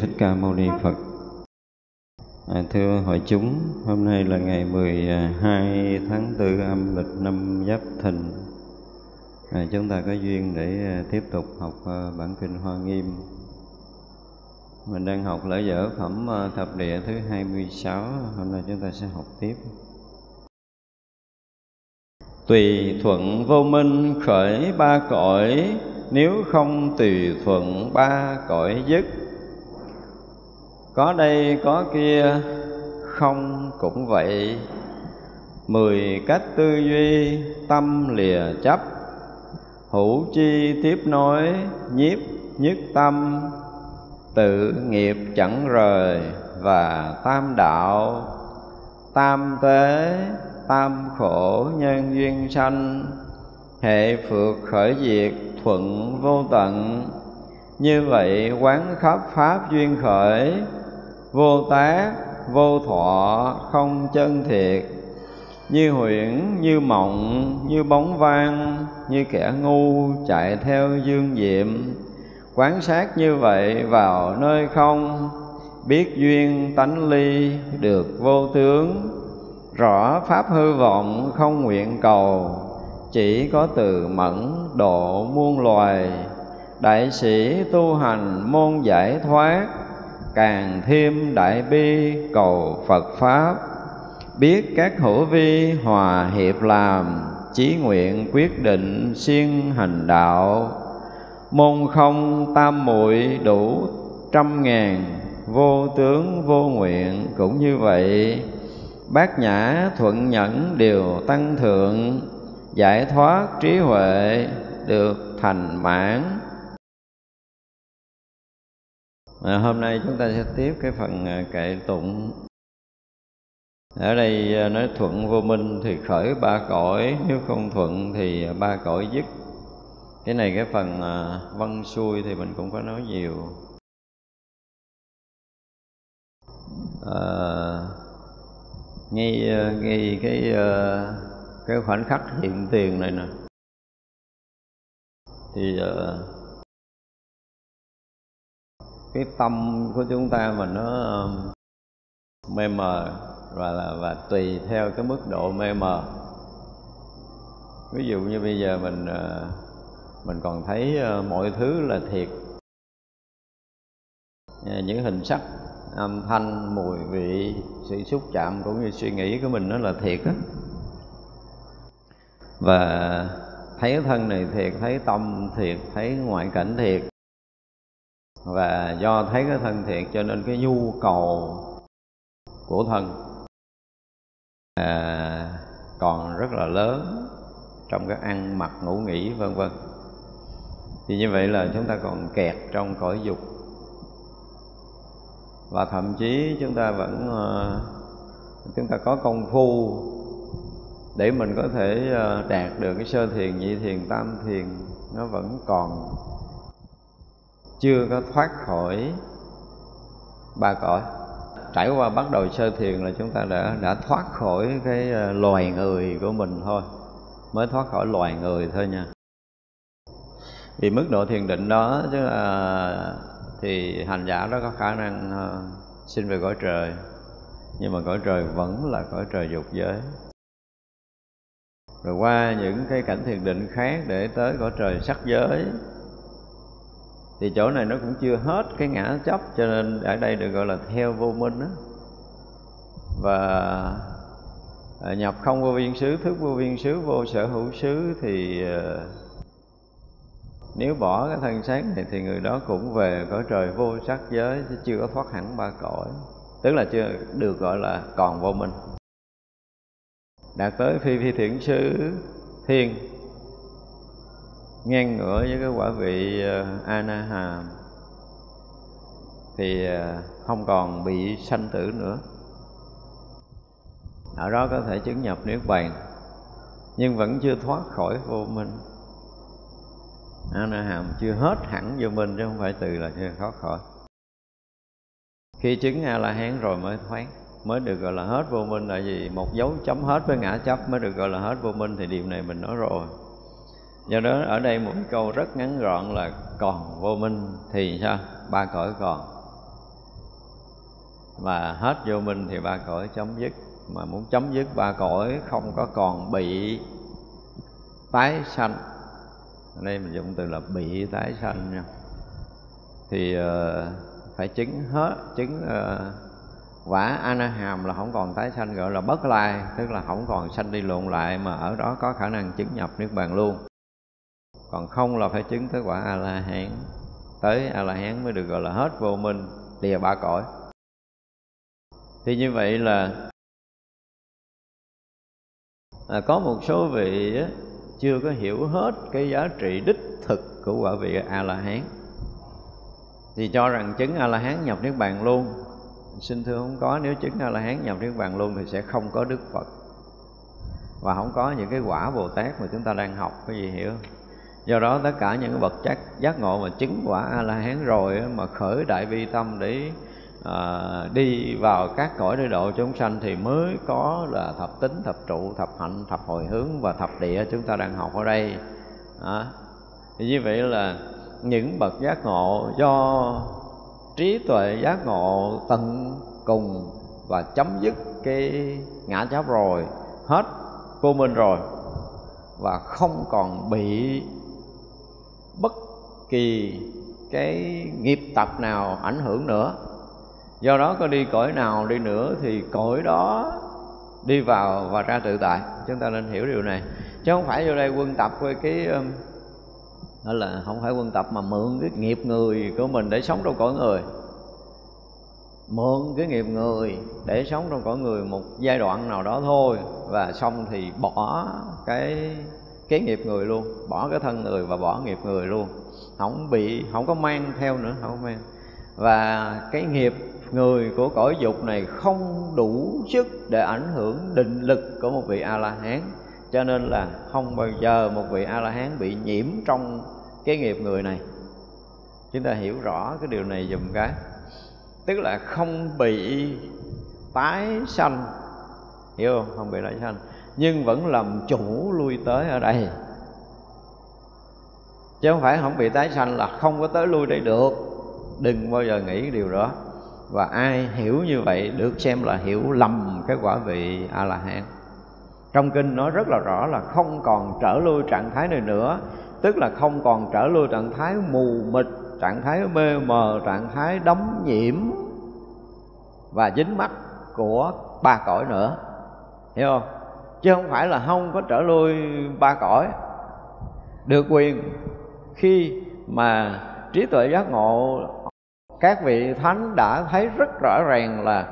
Thích Ca Mâu Ni Phật. À, thưa hội chúng, hôm nay là ngày 12 tháng 4 âm lịch năm Giáp Thìn. À, chúng ta có duyên để à, tiếp tục học à, bản kinh Hoa Nghiêm. Mình đang học lễ dở phẩm à, thập địa thứ 26, hôm nay chúng ta sẽ học tiếp. Tùy thuận vô minh khởi ba cõi nếu không tùy thuận ba cõi dứt có đây, có kia, không cũng vậy. Mười cách tư duy, tâm lìa chấp. Hữu chi tiếp nối, nhiếp nhất tâm. Tự nghiệp chẳng rời và tam đạo. Tam tế, tam khổ nhân duyên sanh. Hệ phượt khởi diệt, thuận vô tận. Như vậy quán khắp pháp duyên khởi vô tác vô thọ, không chân thiệt. Như huyễn, như mộng, như bóng vang, như kẻ ngu chạy theo dương diệm. Quán sát như vậy vào nơi không, biết duyên tánh ly được vô tướng. Rõ pháp hư vọng không nguyện cầu, chỉ có từ mẫn độ muôn loài. Đại sĩ tu hành môn giải thoát càng thêm đại bi cầu phật pháp. Biết các hữu vi hòa hiệp làm, chí nguyện quyết định siêng hành đạo. Môn không tam muội đủ trăm ngàn, vô tướng vô nguyện cũng như vậy. Bát nhã thuận nhẫn đều tăng thượng, giải thoát trí huệ được thành mãn à, hôm nay chúng ta sẽ tiếp cái phần à, kệ tụng. Ở đây à, nói thuận vô minh thì khởi ba cõi nếu không thuận thì ba cõi dứt. Cái này cái phần à, văn xuôi thì mình cũng có nói nhiều. À, ngay ngay cái cái khoảnh khắc hiện tiền này nè. Thì cái tâm của chúng ta mà nó um, mê mờ và là, và tùy theo cái mức độ mê mờ. Ví dụ như bây giờ mình ờ, mình còn thấy ờ, mọi thứ là thiệt. Ờ, những hình sắc, âm thanh, mùi vị, sự xúc chạm cũng như suy nghĩ của mình nó là thiệt á. Và thấy thân này thiệt, thấy tâm thiệt, thấy ngoại cảnh thiệt và do thấy cái thân thiệt cho nên cái nhu cầu của thân à, còn rất là lớn trong cái ăn mặc ngủ nghỉ vân vân. Thì như vậy là chúng ta còn kẹt trong cõi dục. Và thậm chí chúng ta vẫn ờ, chúng ta có công phu để mình có thể ờ, đạt được cái sơ thiền nhị thiền tam thiền nó vẫn còn chưa có thoát khỏi ba cõi. Trải qua bắt đầu sơ thiền là chúng ta đã đã thoát khỏi cái ờ, loài người của mình thôi. Mới thoát khỏi loài người thôi nha. Vì mức độ thiền định đó, chứ là thì hành giả đó có khả năng ờ, xin về cõi trời. Nhưng mà cõi trời vẫn là cõi trời dục giới. Rồi qua những cái cảnh thiền định khác để tới cõi trời sắc giới thì chỗ này nó cũng chưa hết cái ngã chấp cho nên ở đây được gọi là theo vô minh đó và à, nhập không vô viên xứ, thức vô viên xứ, vô sở hữu xứ thì à, nếu bỏ cái thân xác này thì người đó cũng về cõi trời vô sắc giới, chứ chưa có thoát hẳn ba cõi. Tức là chưa được gọi là còn vô minh. Đạt tới phi phi thiện xứ, thiên ngang ngửa với cái quả vị ờ, Anaham hàm thì ờ, không còn bị sanh tử nữa. Ở đó có thể chứng nhập niết bàn, nhưng vẫn chưa thoát khỏi vô minh. Anaham na hàm chưa hết hẳn vô minh chứ không phải từ là chưa thoát khỏi. Khi chứng a la hán rồi mới thoát, mới được gọi là hết vô minh là gì một dấu chấm hết với ngã chấp mới được gọi là hết vô minh thì điều này mình nói rồi do đó ở đây một câu rất ngắn gọn là còn vô minh thì sao? Ba cõi còn. Và hết vô minh thì ba cõi chấm dứt. Mà muốn chấm dứt ba cõi không có còn bị tái sanh. Ở đây mình dùng từ là bị tái sanh nha. Thì uh, phải chứng hết chứng uh, quả ana hàm là không còn tái sanh gọi là bất lai tức là không còn sanh đi lộn lại mà ở đó có khả năng chứng nhập niết bàn luôn còn không là phải chứng tới quả a la hán tới a la hán mới được gọi là hết vô minh lìa ba cõi. Thì như vậy là à, có một số vị á, chưa có hiểu hết cái giá trị đích thực của quả vị a la hán thì cho rằng chứng a la hán nhập niết bàn luôn. Xin thưa không có nếu chứng a la hán nhập niết bàn luôn thì sẽ không có đức phật. Và không có những cái quả bồ tát mà chúng ta đang học cái gì hiểu do đó tất cả những cái bậc giác ngộ mà chứng quả a la hán rồi mà khởi đại bi tâm để à, đi vào các cõi nơi độ chúng sanh thì mới có là thập tính thập trụ thập hạnh thập hồi hướng và thập địa chúng ta đang học ở đây. À, thì như vậy là những bậc giác ngộ do trí tuệ giác ngộ tận cùng và chấm dứt cái ngã chấp rồi hết vô minh rồi và không còn bị kỳ cái nghiệp tập nào ảnh hưởng nữa. Do đó có đi cõi nào đi nữa thì cõi đó đi vào và ra tự tại. Chúng ta nên hiểu điều này. Chứ không phải vô đây quân tập với cái um, đó là không phải quân tập mà mượn cái nghiệp người của mình để sống trong cõi người. Mượn cái nghiệp người để sống trong cõi người một giai đoạn nào đó thôi và xong thì bỏ cái cái nghiệp người luôn, bỏ cái thân người và bỏ nghiệp người luôn không bị, không có mang theo nữa, không có mang. Và cái nghiệp người của cõi dục này không đủ sức để ảnh hưởng định lực của một vị a la hán cho nên là không bao giờ một vị a la hán bị nhiễm trong cái nghiệp người này. Chúng ta hiểu rõ cái điều này dùm cái. Tức là không bị tái sanh. Hiểu không? Không bị tái sanh. Nhưng vẫn làm chủ lui tới ở đây chứ không phải không bị tái sanh là không có tới lui đây được. Đừng bao giờ nghĩ điều đó. Và ai hiểu như vậy được xem là hiểu lầm cái quả vị a la hán trong kinh nói rất là rõ là không còn trở lui trạng thái này nữa. Tức là không còn trở lui trạng thái mù mịt, trạng thái mê mờ, trạng thái đóng nhiễm và dính mắt của ba cõi nữa. Hiểu không? Chứ không phải là không có trở lui ba cõi. Được quyền khi mà trí tuệ giác ngộ các vị thánh đã thấy rất rõ ràng là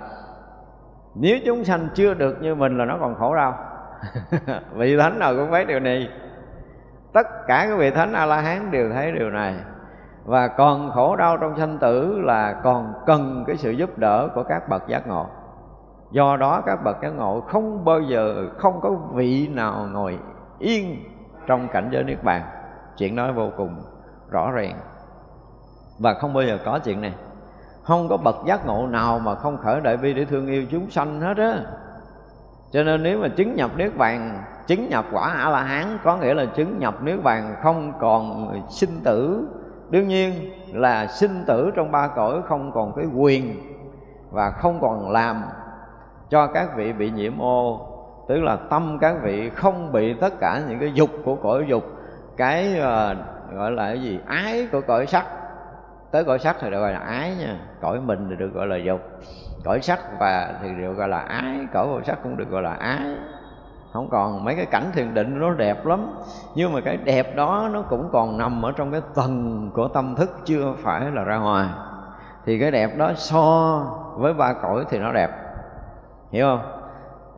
nếu chúng sanh chưa được như mình là nó còn khổ đau. Vị thánh nào cũng thấy điều này. Tất cả các vị thánh a la hán đều thấy điều này. Và còn khổ đau trong sanh tử là còn cần cái sự giúp đỡ của các bậc giác ngộ. Do đó các bậc giác ngộ không bao giờ, không có vị nào ngồi yên trong cảnh giới niết bàn chuyện nói vô cùng rõ ràng. Và không bao giờ có chuyện này. Không có bậc giác ngộ nào mà không khởi đại bi để thương yêu chúng sanh hết á. Cho nên nếu mà chứng nhập niết bàn, chứng nhập quả a la hán có nghĩa là chứng nhập niết bàn không còn sinh tử. Đương nhiên là sinh tử trong ba cõi không còn cái quyền và không còn làm cho các vị bị nhiễm ô. Tức là tâm các vị không bị tất cả những cái dục của cõi dục cái uh, gọi là cái gì? Ái của cõi sắc. Tới cõi sắc thì được gọi là ái nha. Cõi mình thì được gọi là dục. Cõi sắc và thì được gọi là ái. Cõi vô sắc cũng được gọi là ái. Không còn mấy cái cảnh thiền định nó đẹp lắm. Nhưng mà cái đẹp đó nó cũng còn nằm ở trong cái tầng của tâm thức chưa phải là ra ngoài. Thì cái đẹp đó so với ba cõi thì nó đẹp. Hiểu không?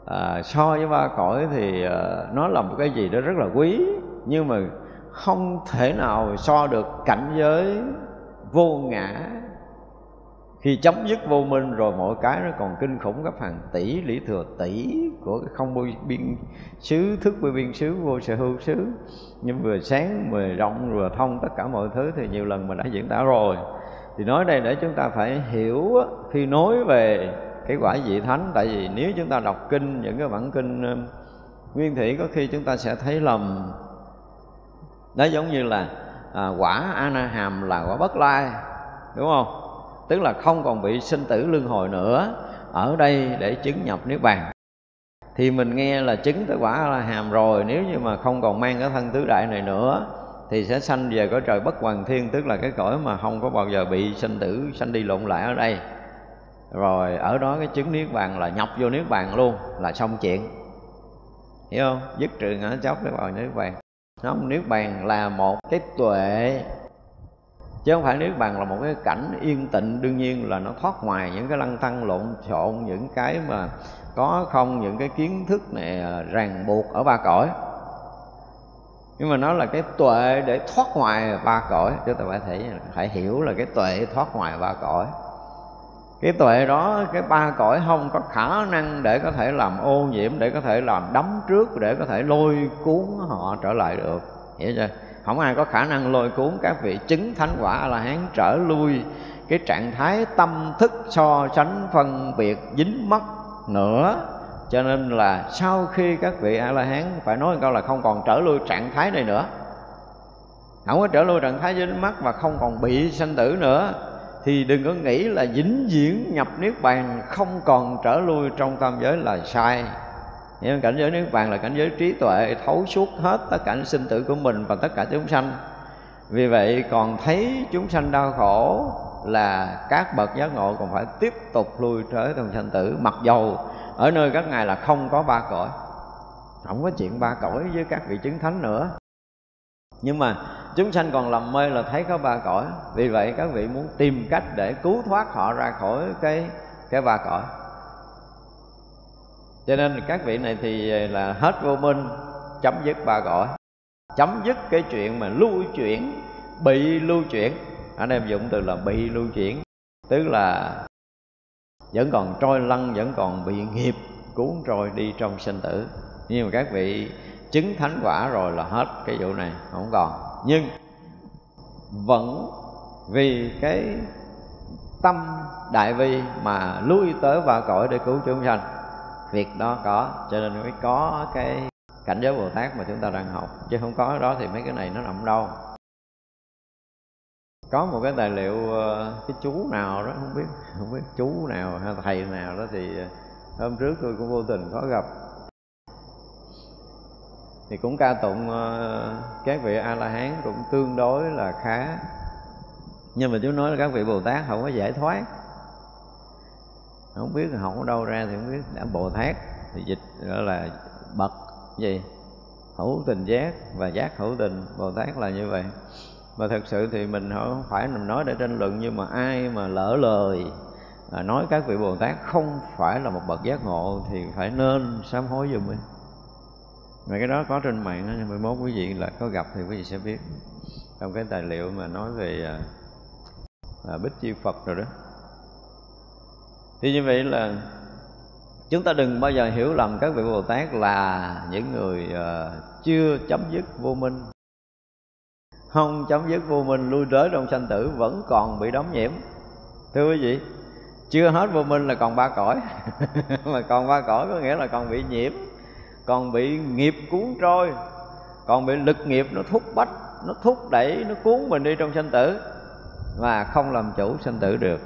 À, so với ba cõi thì uh, nó là một cái gì đó rất là quý. Nhưng mà không thể nào so được cảnh giới vô ngã. Khi chấm dứt vô minh rồi mọi cái nó còn kinh khủng gấp hàng tỷ, lý thừa tỷ của cái không biên xứ, thức với biên xứ, vô sở hữu xứ. Nhưng vừa sáng vừa rộng vừa thông tất cả mọi thứ thì nhiều lần mình đã diễn tả rồi. Thì nói đây để chúng ta phải hiểu khi nói về cái quả vị thánh, tại vì nếu chúng ta đọc kinh, những cái bản kinh ờ, nguyên thủy có khi chúng ta sẽ thấy lầm nó giống như là à, quả ana hàm là quả bất lai đúng không? Tức là không còn bị sinh tử luân hồi nữa ở đây để chứng nhập niết bàn. Thì mình nghe là chứng tới quả là hàm rồi nếu như mà không còn mang cái thân tứ đại này nữa thì sẽ sanh về cõi trời bất hoàng thiên tức là cái cõi mà không có bao giờ bị sinh tử sanh đi lộn lại ở đây. Rồi ở đó cái chứng niết bàn là nhập vô niết bàn luôn là xong chuyện. Hiểu không? Dứt trừ ngã chấp để vào niết bàn nó niết bàn là một cái tuệ. Chứ không phải niết bàn là một cái cảnh yên tịnh. Đương nhiên là nó thoát ngoài những cái lăng tăng lộn xộn, những cái mà có không, những cái kiến thức này ràng buộc ở ba cõi. Nhưng mà nó là cái tuệ để thoát ngoài ba cõi. Chúng ta phải thể, phải hiểu là cái tuệ thoát ngoài ba cõi cái tuệ đó, cái ba cõi không có khả năng để có thể làm ô nhiễm, để có thể làm đấm trước, để có thể lôi cuốn họ trở lại được. Hiểu chưa? Không ai có khả năng lôi cuốn các vị chứng thánh quả a la hán trở lui. Cái trạng thái tâm thức so sánh phân biệt dính mắc nữa. Cho nên là sau khi các vị a la hán phải nói một câu là không còn trở lui trạng thái này nữa. Không có trở lui trạng thái dính mắc và không còn bị sanh tử nữa thì đừng có nghĩ là dính diễn nhập niết bàn không còn trở lui trong tam giới là sai. Nhưng cảnh giới niết bàn là cảnh giới trí tuệ, thấu suốt hết tất cả sinh tử của mình và tất cả chúng sanh. Vì vậy còn thấy chúng sanh đau khổ là các bậc giác ngộ còn phải tiếp tục lui tới trong sanh tử, mặc dầu ở nơi các ngài là không có ba cõi. Không có chuyện ba cõi với các vị chứng thánh nữa. Nhưng mà chúng sanh còn lầm mê là thấy có ba cõi. Vì vậy các vị muốn tìm cách để cứu thoát họ ra khỏi cái cái ba cõi. Cho nên các vị này thì là hết vô minh, chấm dứt ba cõi. Chấm dứt cái chuyện mà lưu chuyển, bị lưu chuyển. Anh em dùng từ là bị lưu chuyển. Tức là vẫn còn trôi lăn, vẫn còn bị nghiệp, cuốn trôi đi trong sinh tử. Nhưng mà các vị chứng thánh quả rồi là hết cái vụ này, không còn nhưng vẫn vì cái tâm đại vi mà lui tới và cõi để cứu chúng sanh. Việc đó có, cho nên mới có cái cảnh giới bồ tát mà chúng ta đang học. Chứ không có đó thì mấy cái này nó nằm đâu. Có một cái tài liệu ờ, cái chú nào đó, không biết không biết chú nào hay thầy nào đó thì ờ, hôm trước tôi cũng vô tình có gặp thì cũng ca tụng ờ, các vị a la hán cũng tương đối là khá. Nhưng mà chú nói là các vị bồ tát không có giải thoát. Không biết học ở đâu ra thì không biết đã bồ tát thì dịch gọi là bậc gì? Hữu tình giác và giác hữu tình. Bồ tát là như vậy. Và thật sự thì mình không phải mình nói để tranh luận, nhưng mà ai mà lỡ lời à, nói các vị bồ tát không phải là một bậc giác ngộ thì phải nên sám hối giùm mình mà cái đó có trên mạng mai mốt quý vị là có gặp thì quý vị sẽ biết. Trong cái tài liệu mà nói về à, à, bích chi phật rồi đó. Thì như vậy là chúng ta đừng bao giờ hiểu lầm các vị bồ tát là những người uh, chưa chấm dứt vô minh. Không chấm dứt vô minh lui tới trong sanh tử vẫn còn bị đóng nhiễm. Thưa quý vị chưa hết vô minh là còn ba cõi. Mà còn ba cõi có nghĩa là còn bị nhiễm còn bị nghiệp cuốn trôi còn bị lực nghiệp nó thúc bách, nó thúc đẩy, nó cuốn mình đi trong sanh tử và không làm chủ sanh tử được.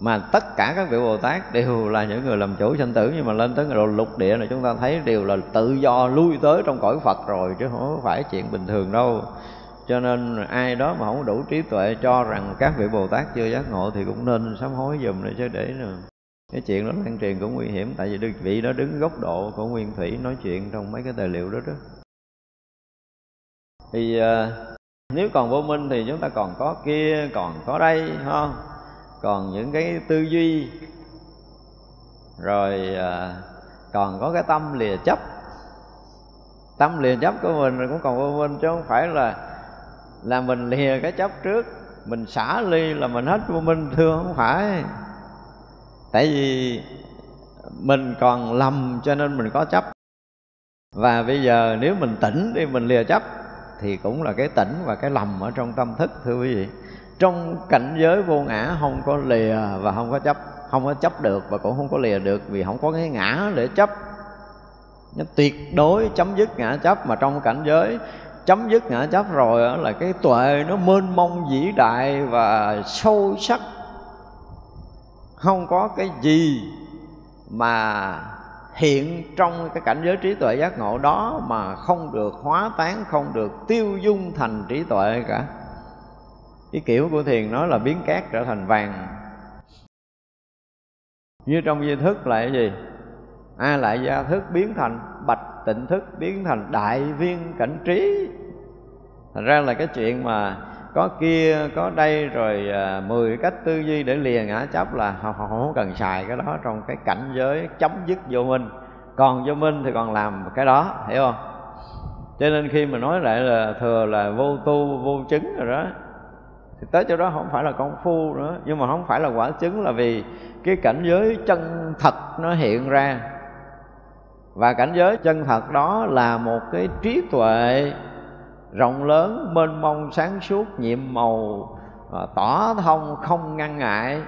Mà tất cả các vị Bồ Tát đều là những người làm chủ sanh tử, nhưng mà lên tới độ lục địa là chúng ta thấy đều là tự do lui tới trong cõi Phật rồi, chứ không phải chuyện bình thường đâu. Cho nên ai đó mà không đủ trí tuệ cho rằng các vị Bồ Tát chưa giác ngộ thì cũng nên sám hối dùm để chứ để nữa cái chuyện đó lan truyền cũng nguy hiểm tại vì đơn vị đó đứng góc độ của nguyên thủy nói chuyện trong mấy cái tài liệu đó đó. Thì à, nếu còn vô minh thì chúng ta còn có kia còn có đây không còn những cái tư duy. Rồi à, còn có cái tâm lìa chấp. Tâm lìa chấp của mình cũng còn vô minh chứ không phải là là mình lìa cái chấp trước. Mình xả ly là mình hết vô minh thưa không phải tại vì mình còn lầm cho nên mình có chấp. Và bây giờ nếu mình tỉnh đi, mình lìa chấp, thì cũng là cái tỉnh và cái lầm ở trong tâm thức, thưa quý vị. Trong cảnh giới vô ngã, không có lìa và không có chấp, không có chấp được và cũng không có lìa được vì không có cái ngã để chấp. Nó tuyệt đối chấm dứt ngã chấp mà trong cảnh giới chấm dứt ngã chấp rồi là cái tuệ nó mênh mông vĩ đại và sâu sắc không có cái gì mà hiện trong cái cảnh giới trí tuệ giác ngộ đó mà không được hóa tán, không được tiêu dung thành trí tuệ cả. Cái kiểu của thiền nói là biến cát trở thành vàng. Như trong di thức là cái gì? A lại gia thức biến thành bạch tịnh thức, biến thành đại viên cảnh trí. Thành ra là cái chuyện mà có kia có đây rồi à, 10 cách tư duy để lìa ngã chấp là họ không cần xài cái đó. Trong cái cảnh giới chấm dứt vô minh. Còn vô minh thì còn làm cái đó hiểu không? Cho nên khi mà nói lại là thừa là vô tu vô chứng rồi đó thì tới chỗ đó không phải là công phu nữa. Nhưng mà không phải là quả chứng là vì cái cảnh giới chân thật nó hiện ra. Và cảnh giới chân thật đó là một cái trí tuệ rộng lớn mênh mông sáng suốt nhiệm màu à, tỏ thông không ngăn ngại.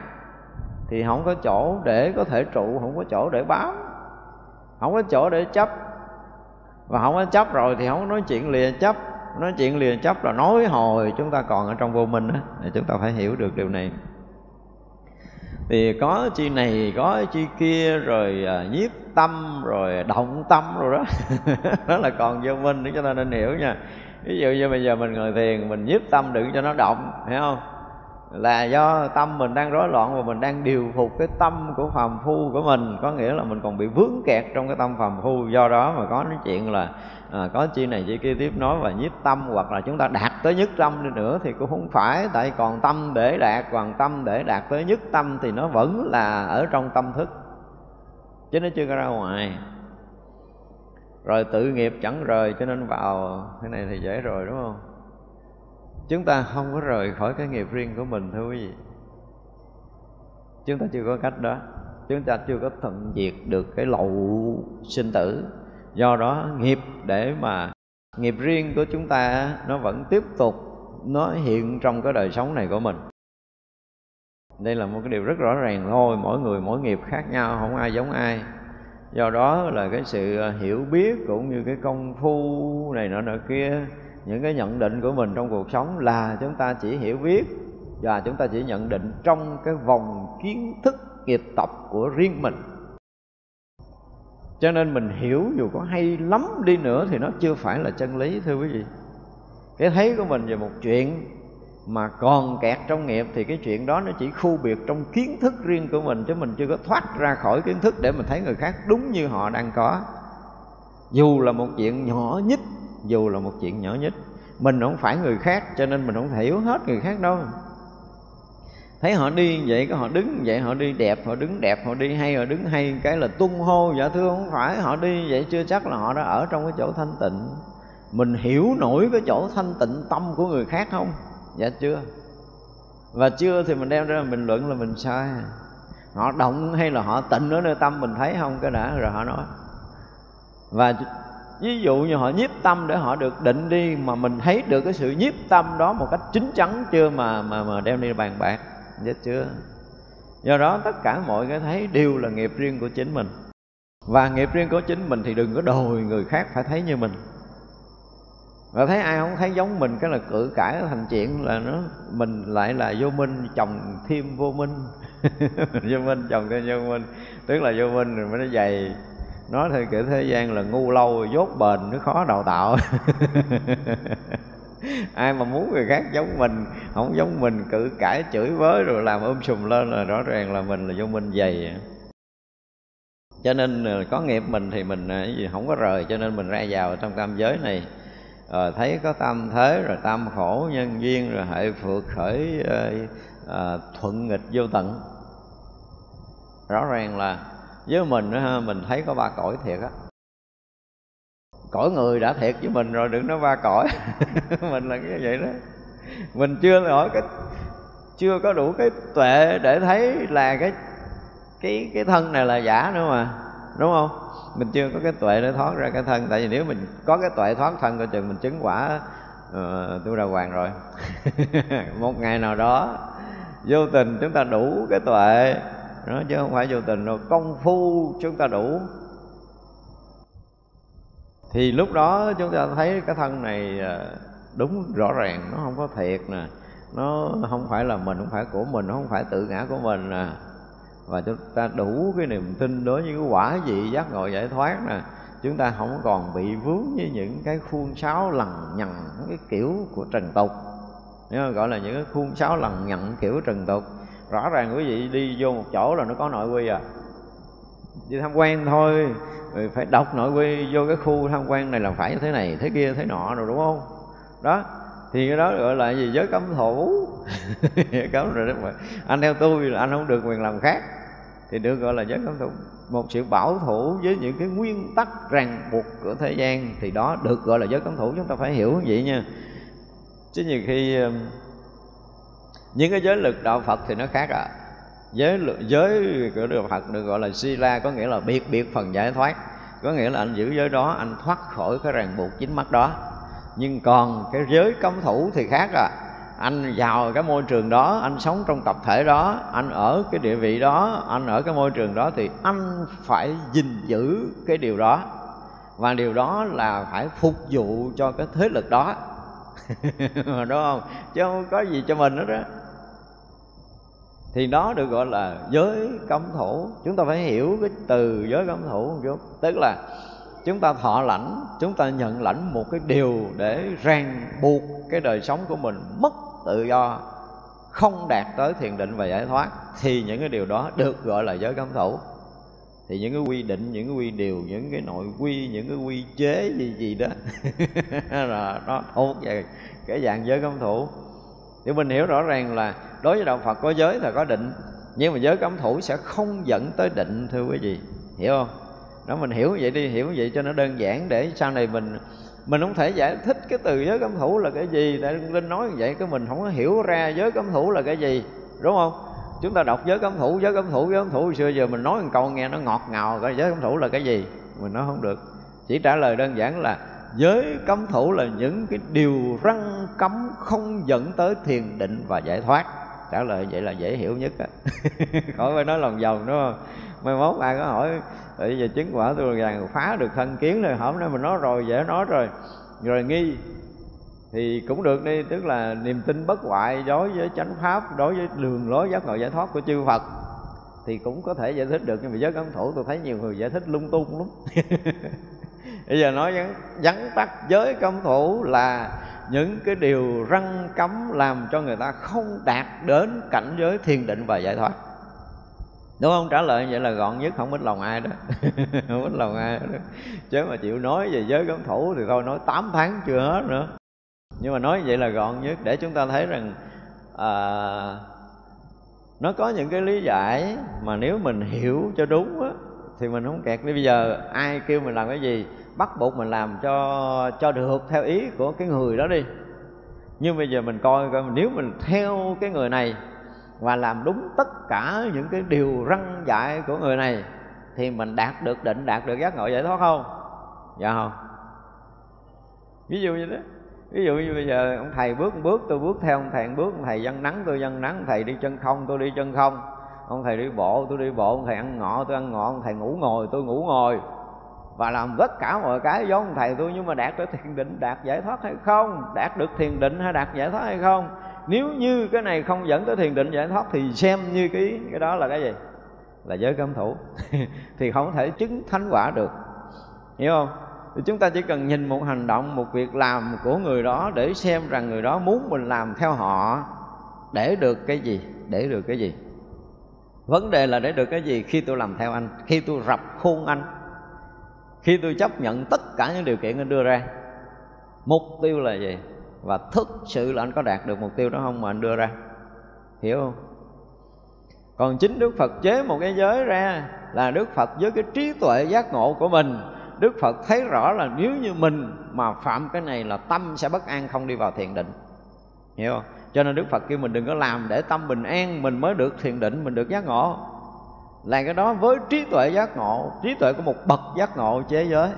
Thì không có chỗ để có thể trụ không có chỗ để báo không có chỗ để chấp. Và không có chấp rồi thì không có nói chuyện lìa chấp. Nói chuyện lìa chấp là nói hồi chúng ta còn ở trong vô minh á chúng ta phải hiểu được điều này. Thì có chi này có chi kia rồi à, nhiếp tâm rồi động tâm rồi đó. Đó là còn vô minh để cho ta nên hiểu nha ví dụ như bây giờ mình ngồi thiền mình nhiếp tâm đừng cho nó động hiểu không? Là do tâm mình đang rối loạn và mình đang điều phục cái tâm của phàm phu của mình. Có nghĩa là mình còn bị vướng kẹt trong cái tâm phàm phu. Do đó mà có nói chuyện là à, có chi này chi kia tiếp nói và nhiếp tâm hoặc là chúng ta đạt tới nhất tâm đi nữa thì cũng không phải. Tại còn tâm để đạt còn tâm để đạt tới nhất tâm thì nó vẫn là ở trong tâm thức. Chứ nó chưa có ra ngoài rồi tự nghiệp chẳng rời, cho nên vào, cái này thì dễ rồi, đúng không? Chúng ta không có rời khỏi cái nghiệp riêng của mình, thưa quý vị. Chúng ta chưa có cách đó. Chúng ta chưa có thuận diệt được cái lậu sinh tử. Do đó, nghiệp để mà nghiệp riêng của chúng ta, nó vẫn tiếp tục, nó hiện trong cái đời sống này của mình. Đây là một cái điều rất rõ ràng. Thôi, mỗi người mỗi nghiệp khác nhau, không ai giống ai do đó là cái sự ờ, hiểu biết cũng như cái công phu này nọ nọ kia, những cái nhận định của mình trong cuộc sống là chúng ta chỉ hiểu biết và chúng ta chỉ nhận định trong cái vòng kiến thức nghiệp tập của riêng mình. Cho nên mình hiểu dù có hay lắm đi nữa thì nó chưa phải là chân lý, thưa quý vị. Cái thấy của mình về một chuyện mà còn kẹt trong nghiệp thì cái chuyện đó nó chỉ khu biệt trong kiến thức riêng của mình, chứ mình chưa có thoát ra khỏi kiến thức để mình thấy người khác đúng như họ đang có. Dù là một chuyện nhỏ nhất, dù là một chuyện nhỏ nhất, mình không phải người khác, cho nên mình không thể hiểu hết người khác đâu. Thấy họ đi vậy có họ đứng vậy, họ đi đẹp, họ đứng đẹp, họ đi hay, họ đứng hay, cái là tung hô dạ thưa, không phải, họ đi vậy, chưa chắc là họ đã ở trong cái chỗ thanh tịnh. Mình hiểu nổi cái chỗ thanh tịnh tâm của người khác không? Dạ chưa. Và chưa thì mình đem ra bình luận là mình sai. Họ động hay là họ tịnh ở nơi tâm mình thấy không, cái đã, rồi họ nói. Và ví dụ như họ nhiếp tâm để họ được định đi mà mình thấy được cái sự nhiếp tâm đó một cách chính chắn chưa mà mà mà đem đi bàn bạc. Dạ chưa. Do đó tất cả mọi cái thấy đều là nghiệp riêng của chính mình. Và nghiệp riêng của chính mình thì đừng có đòi người khác phải thấy như mình và thấy ai không thấy giống mình, cái là cự cãi thành chuyện là nó, mình lại là vô minh, chồng thêm vô minh. Vô minh, chồng thêm vô minh. Tức là vô minh rồi mới nó dày. Nói theo kiểu thế gian là ngu lâu dốt bền, nó khó đào tạo. Ai mà muốn người khác giống mình, không giống mình, cự cãi chửi với rồi làm um sùm lên là rõ ràng là mình là vô minh dày. Cho nên ờ, có nghiệp mình thì mình ờ, gì không có rời, cho nên mình ra vào trong tam giới này rồi thấy có tam thế rồi tam khổ nhân duyên rồi hệ phượt khởi à, thuận nghịch vô tận. Rõ ràng là với mình mình thấy có ba cõi thiệt á. Cõi người đã thiệt với mình rồi đừng nói ba cõi. Mình là cái vậy đó. Mình chưa hỏi cái chưa có đủ cái tuệ để thấy là cái cái cái thân này là giả nữa mà đúng không? Mình chưa có cái tuệ để thoát ra cái thân. Tại vì nếu mình có cái tuệ thoát thân coi chừng mình chứng quả uh, tôi đào hoàng rồi. Một ngày nào đó vô tình chúng ta đủ cái tuệ. Đó chứ không phải vô tình đâu công phu chúng ta đủ. Thì lúc đó chúng ta thấy cái thân này ờ, đúng rõ ràng nó không có thiệt nè. Nó không phải là mình không phải của mình nó không phải tự ngã của mình nè và chúng ta đủ cái niềm tin đối với cái quả vị giác ngộ giải thoát nè. Chúng ta không còn bị vướng với những cái khuôn sáo lằn nhằn cái kiểu của trần tục. Nếu gọi là những cái khuôn sáo lằn nhằn kiểu trần tục. Rõ ràng quý vị đi vô một chỗ là nó có nội quy à. Đi tham quan thôi, rồi phải đọc nội quy vô cái khu tham quan này là phải thế này, thế kia, thế nọ rồi, đúng không? Đó, thì cái đó gọi là gì? Giới cấm thủ. Cấm rồi đó mà anh theo tôi là anh không được quyền làm khác thì được gọi là giới cấm thủ. Một sự bảo thủ với những cái nguyên tắc ràng buộc của thế gian thì đó được gọi là giới cấm thủ. Chúng ta phải hiểu như vậy nha. Chứ nhiều khi những cái giới lực đạo Phật thì nó khác à giới giới của đạo Phật được gọi là sila, có nghĩa là biệt biệt phần giải thoát. Có nghĩa là anh giữ giới đó, anh thoát khỏi cái ràng buộc chính mắt đó. Nhưng còn cái giới cấm thủ thì khác à anh vào cái môi trường đó, anh sống trong tập thể đó, anh ở cái địa vị đó, anh ở cái môi trường đó thì anh phải gìn giữ cái điều đó. Và điều đó là phải phục vụ cho cái thế lực đó. Đúng không? Chứ không có gì cho mình nữa đó thì đó được gọi là giới cấm thủ. Chúng ta phải hiểu cái từ giới cấm thủ một chút. Tức là chúng ta thọ lãnh, chúng ta nhận lãnh một cái điều để ràng buộc cái đời sống của mình mất tự do, không đạt tới thiền định và giải thoát, thì những cái điều đó được gọi là giới cấm thủ. Thì những cái quy định, những cái quy điều, những cái nội quy, những cái quy chế gì gì đó, là nó thuộc về cái dạng giới cấm thủ. Thì mình hiểu rõ ràng là đối với đạo Phật có giới là có định, nhưng mà giới cấm thủ sẽ không dẫn tới định, thưa quý vị. Hiểu không? Đó, mình hiểu vậy đi, hiểu vậy cho nó đơn giản để sau này mình mình không thể giải thích cái từ giới cấm thủ là cái gì. Tại linh nói như vậy, cái mình không có hiểu ra giới cấm thủ là cái gì, đúng không? Chúng ta đọc giới cấm thủ, giới cấm thủ, giới cấm thủ. Xưa giờ mình nói một câu nghe nó ngọt ngào, cái giới cấm thủ là cái gì? Mình nói không được. Chỉ trả lời đơn giản là giới cấm thủ là những cái điều răng cấm không dẫn tới thiền định và giải thoát. Trả lời vậy là dễ hiểu nhất á. Khỏi phải nói lòng vòng, đúng không? Mai mốt ai có hỏi bây giờ chứng quả tôi rằng phá được thân kiến rồi hôm nay mình nói rồi dễ nói rồi. Rồi nghi thì cũng được đi tức là niềm tin bất hoại đối với chánh pháp đối với đường lối giác ngộ giải thoát của chư phật thì cũng có thể giải thích được. Nhưng mà giới cấm thủ tôi thấy nhiều người giải thích lung tung lắm. Bây giờ nói vắn, vắn tắt giới cấm thủ là những cái điều răng cấm làm cho người ta không đạt đến cảnh giới thiền định và giải thoát đúng không? Trả lời vậy là gọn nhất không ít lòng ai đó. Không ít lòng ai đó. Chứ mà chịu nói về giới cấm thủ thì thôi nói 8 tháng chưa hết nữa. Nhưng mà nói vậy là gọn nhất để chúng ta thấy rằng à, nó có những cái lý giải mà nếu mình hiểu cho đúng á thì mình không kẹt. Đi bây giờ ai kêu mình làm cái gì bắt buộc mình làm cho cho được theo ý của cái người đó đi. Nhưng bây giờ mình coi coi nếu mình theo cái người này và làm đúng tất cả những cái điều răng dạy của người này, thì mình đạt được định, đạt được giác ngộ giải thoát không? Dạ không. Ví dụ như đó ví dụ như bây giờ ông thầy bước một bước, tôi bước theo ông thầy một bước, ông thầy dân nắng, tôi dân nắng, ông thầy đi chân không, tôi đi chân không. Ông thầy đi bộ, tôi đi bộ, ông thầy ăn ngọ, tôi ăn ngọ, ông thầy ngủ ngồi, tôi ngủ ngồi. Và làm tất cả mọi cái giống ông thầy tôi, nhưng mà đạt được thiền định, đạt giải thoát hay không? Đạt được thiền định hay đạt giải thoát hay không? Nếu như cái này không dẫn tới thiền định giải thoát thì xem như cái cái đó là cái gì? Là giới cấm thủ thì không thể chứng thánh quả được. Hiểu không? Thì chúng ta chỉ cần nhìn một hành động, một việc làm của người đó để xem rằng người đó muốn mình làm theo họ. Để được cái gì? Để được cái gì? Vấn đề là để được cái gì? Khi tôi làm theo anh, khi tôi rập khuôn anh, khi tôi chấp nhận tất cả những điều kiện anh đưa ra, mục tiêu là gì? Và thực sự là anh có đạt được mục tiêu đó không mà anh đưa ra? Hiểu không? Còn chính đức phật chế một cái giới ra là đức phật với cái trí tuệ giác ngộ của mình. Đức phật thấy rõ là nếu như mình mà phạm cái này là tâm sẽ bất an không đi vào thiền định. Hiểu không? Cho nên đức phật kêu mình đừng có làm để tâm bình an, mình mới được thiền định, mình được giác ngộ. Là cái đó với trí tuệ giác ngộ, trí tuệ của một bậc giác ngộ chế giới.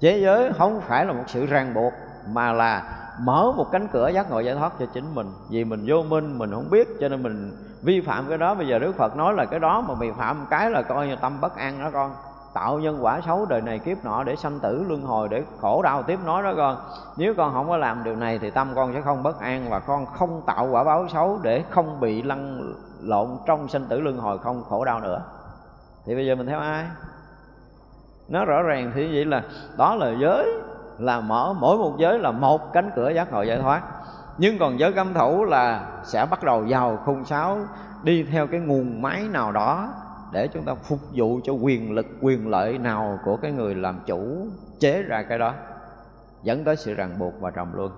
Chế giới không phải là một sự ràng buộc mà là mở một cánh cửa giác ngộ giải thoát cho chính mình. Vì mình vô minh, mình không biết, cho nên mình vi phạm cái đó. Bây giờ đức phật nói là cái đó mà mày phạm cái là coi như tâm bất an đó con. Tạo nhân quả xấu đời này kiếp nọ để sanh tử luân hồi, để khổ đau tiếp nối đó con. Nếu con không có làm điều này thì tâm con sẽ không bất an và con không tạo quả báo xấu để không bị lăn lộn trong sanh tử luân hồi, không khổ đau nữa. Thì bây giờ mình theo ai? Nó rõ ràng thì vậy là đó là giới là mở mỗi một giới là một cánh cửa giác ngộ giải thoát. Nhưng còn giới cấm thủ là sẽ bắt đầu vào khung sáo đi theo cái nguồn máy nào đó để chúng ta phục vụ cho quyền lực quyền lợi nào của cái người làm chủ chế ra cái đó dẫn tới sự ràng buộc và trầm luân.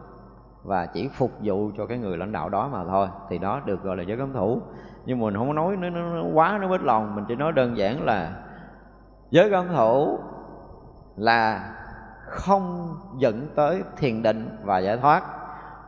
Và chỉ phục vụ cho cái người lãnh đạo đó mà thôi thì đó được gọi là giới cấm thủ. Nhưng mình không có nói nó, nó, nó quá nó bết lòng mình chỉ nói đơn giản là giới cấm thủ là không dẫn tới thiền định và giải thoát.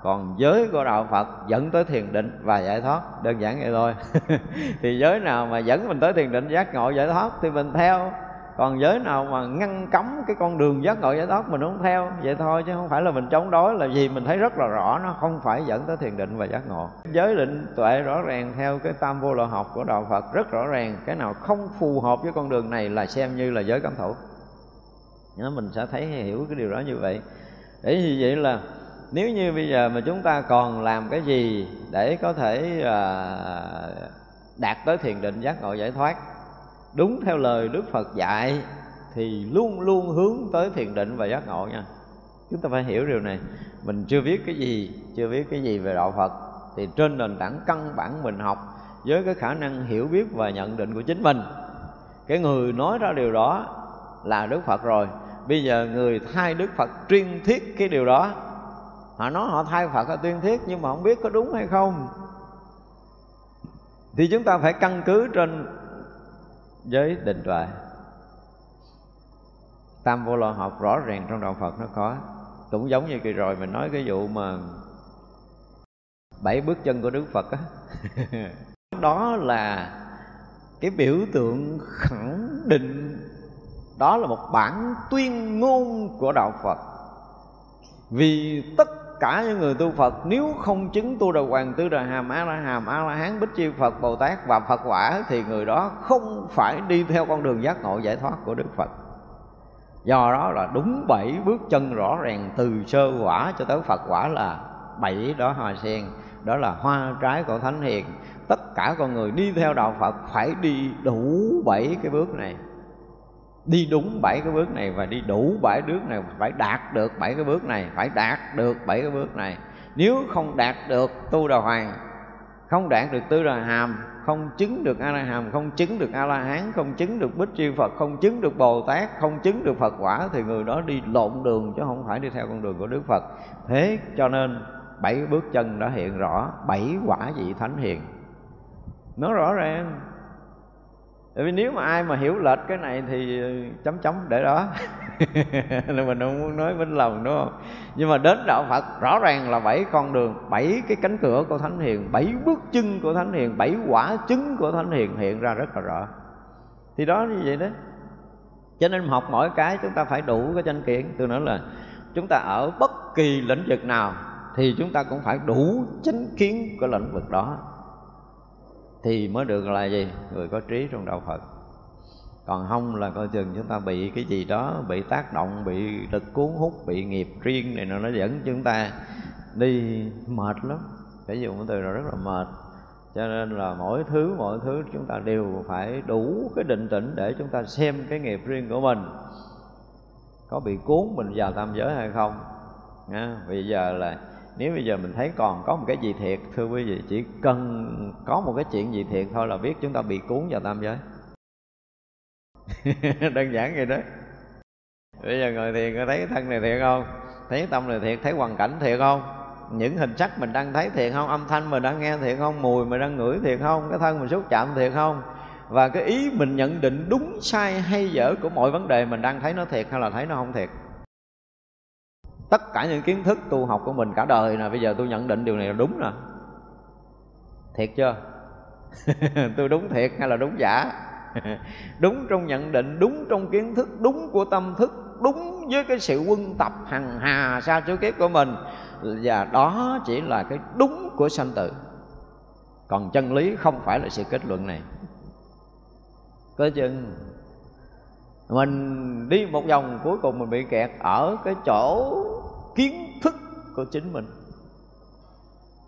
Còn giới của đạo phật dẫn tới thiền định và giải thoát. Đơn giản vậy thôi. Thì giới nào mà dẫn mình tới thiền định, giác ngộ, giải thoát thì mình theo. Còn giới nào mà ngăn cấm cái con đường giác ngộ, giải thoát, mình không theo. Vậy thôi chứ không phải là mình chống đối, là gì mình thấy rất là rõ nó không phải dẫn tới thiền định và giác ngộ. Giới định tuệ rõ ràng theo cái tam vô lộ học của đạo phật rất rõ ràng. Cái nào không phù hợp với con đường này là xem như là giới cấm thủ nó mình sẽ thấy hiểu cái điều đó như vậy. Để như vậy là nếu như bây giờ mà chúng ta còn làm cái gì để có thể à, đạt tới thiền định giác ngộ giải thoát đúng theo lời đức phật dạy thì luôn luôn hướng tới thiền định và giác ngộ nha. Chúng ta phải hiểu điều này. Mình chưa biết cái gì chưa biết cái gì về đạo phật thì trên nền tảng căn bản mình học với cái khả năng hiểu biết và nhận định của chính mình. Cái người nói ra điều đó là đức phật rồi bây giờ người thay đức phật tuyên thiết cái điều đó. Họ nói họ thay phật họ tuyên thiết nhưng mà không biết có đúng hay không. Thì chúng ta phải căn cứ trên giới định tuệ. Tam vô lo học rõ ràng trong đạo phật nó có. Cũng giống như kỳ rồi mình nói cái vụ mà bảy bước chân của đức phật á. Đó là cái biểu tượng khẳng định đó là một bản tuyên ngôn của đạo phật vì tất cả những người tu Phật nếu không chứng tu đà hoàng tư đà hàm a la hàm a la hán bích chi Phật Bồ Tát và Phật quả thì người đó không phải đi theo con đường giác ngộ giải thoát của Đức Phật. Do đó là đúng bảy bước chân rõ ràng từ sơ quả cho tới Phật quả là bảy đó hoa sen, đó là hoa trái của thánh hiền. Tất cả con người đi theo đạo Phật phải đi đủ bảy cái bước này đi đúng bảy cái bước này và đi đủ bảy bước này, phải đạt được bảy cái bước này, phải đạt được bảy cái bước này. Nếu không đạt được tu đà hoàng, không đạt được tư đà hàm, không chứng được a la hàm, không chứng được a la hán, không chứng được bích chi phật, không chứng được bồ tát, không chứng được phật quả, thì người đó đi lộn đường chứ không phải đi theo con đường của đức phật. Thế cho nên bảy bước chân đã hiện rõ, bảy quả vị thánh hiền. Nó rõ ràng. Vì nếu mà ai mà hiểu lệch cái này thì chấm chấm để đó. Là mình không muốn nói bên lòng, đúng không? Nhưng mà đến đạo phật, rõ ràng là bảy con đường, bảy cái cánh cửa của thánh hiền, bảy bước chân của thánh hiền, bảy quả chứng của thánh hiền hiện ra rất là rõ. Thì đó như vậy đó. Cho nên học mỗi cái chúng ta phải đủ cái tranh kiện tôi nói là chúng ta ở bất kỳ lĩnh vực nào thì chúng ta cũng phải đủ chánh kiến của lĩnh vực đó thì mới được là gì? Người có trí trong đạo phật. Còn không là coi chừng chúng ta bị cái gì đó, bị tác động, bị lực cuốn hút, bị nghiệp riêng này nó nó dẫn chúng ta đi mệt lắm. Phải dùng cái từ là rất là mệt. Cho nên là mỗi thứ mỗi thứ chúng ta đều phải đủ cái định tĩnh để chúng ta xem cái nghiệp riêng của mình. Có bị cuốn mình vào tam giới hay không? Nha. bây giờ là nếu bây giờ mình thấy còn có một cái gì thiệt, thưa quý vị, chỉ cần có một cái chuyện gì thiệt thôi là biết chúng ta bị cuốn vào tam giới. Đơn giản vậy đó. Bây giờ ngồi thiền có thấy thân này thiệt không? Thấy tâm này thiệt, thấy hoàn cảnh thiệt không? Những hình sắc mình đang thấy thiệt không? Âm thanh mình đang nghe thiệt không? Mùi mình đang ngửi thiệt không? Cái thân mình xúc chạm thiệt không? Và cái ý mình nhận định đúng, sai, hay dở của mọi vấn đề mình đang thấy nó thiệt hay là thấy nó không thiệt? Tất cả những kiến thức tu học của mình cả đời nè, bây giờ tôi nhận định điều này là đúng nè. Thiệt chưa? Tôi đúng thiệt hay là đúng giả? Đúng trong nhận định, đúng trong kiến thức, đúng của tâm thức, đúng với cái sự quân tập hằng hà sao số kiếp của mình. Và đó chỉ là cái đúng của sanh tử. Còn chân lý không phải là sự kết luận này. Có chừng mình đi một vòng cuối cùng mình bị kẹt ở cái chỗ kiến thức của chính mình.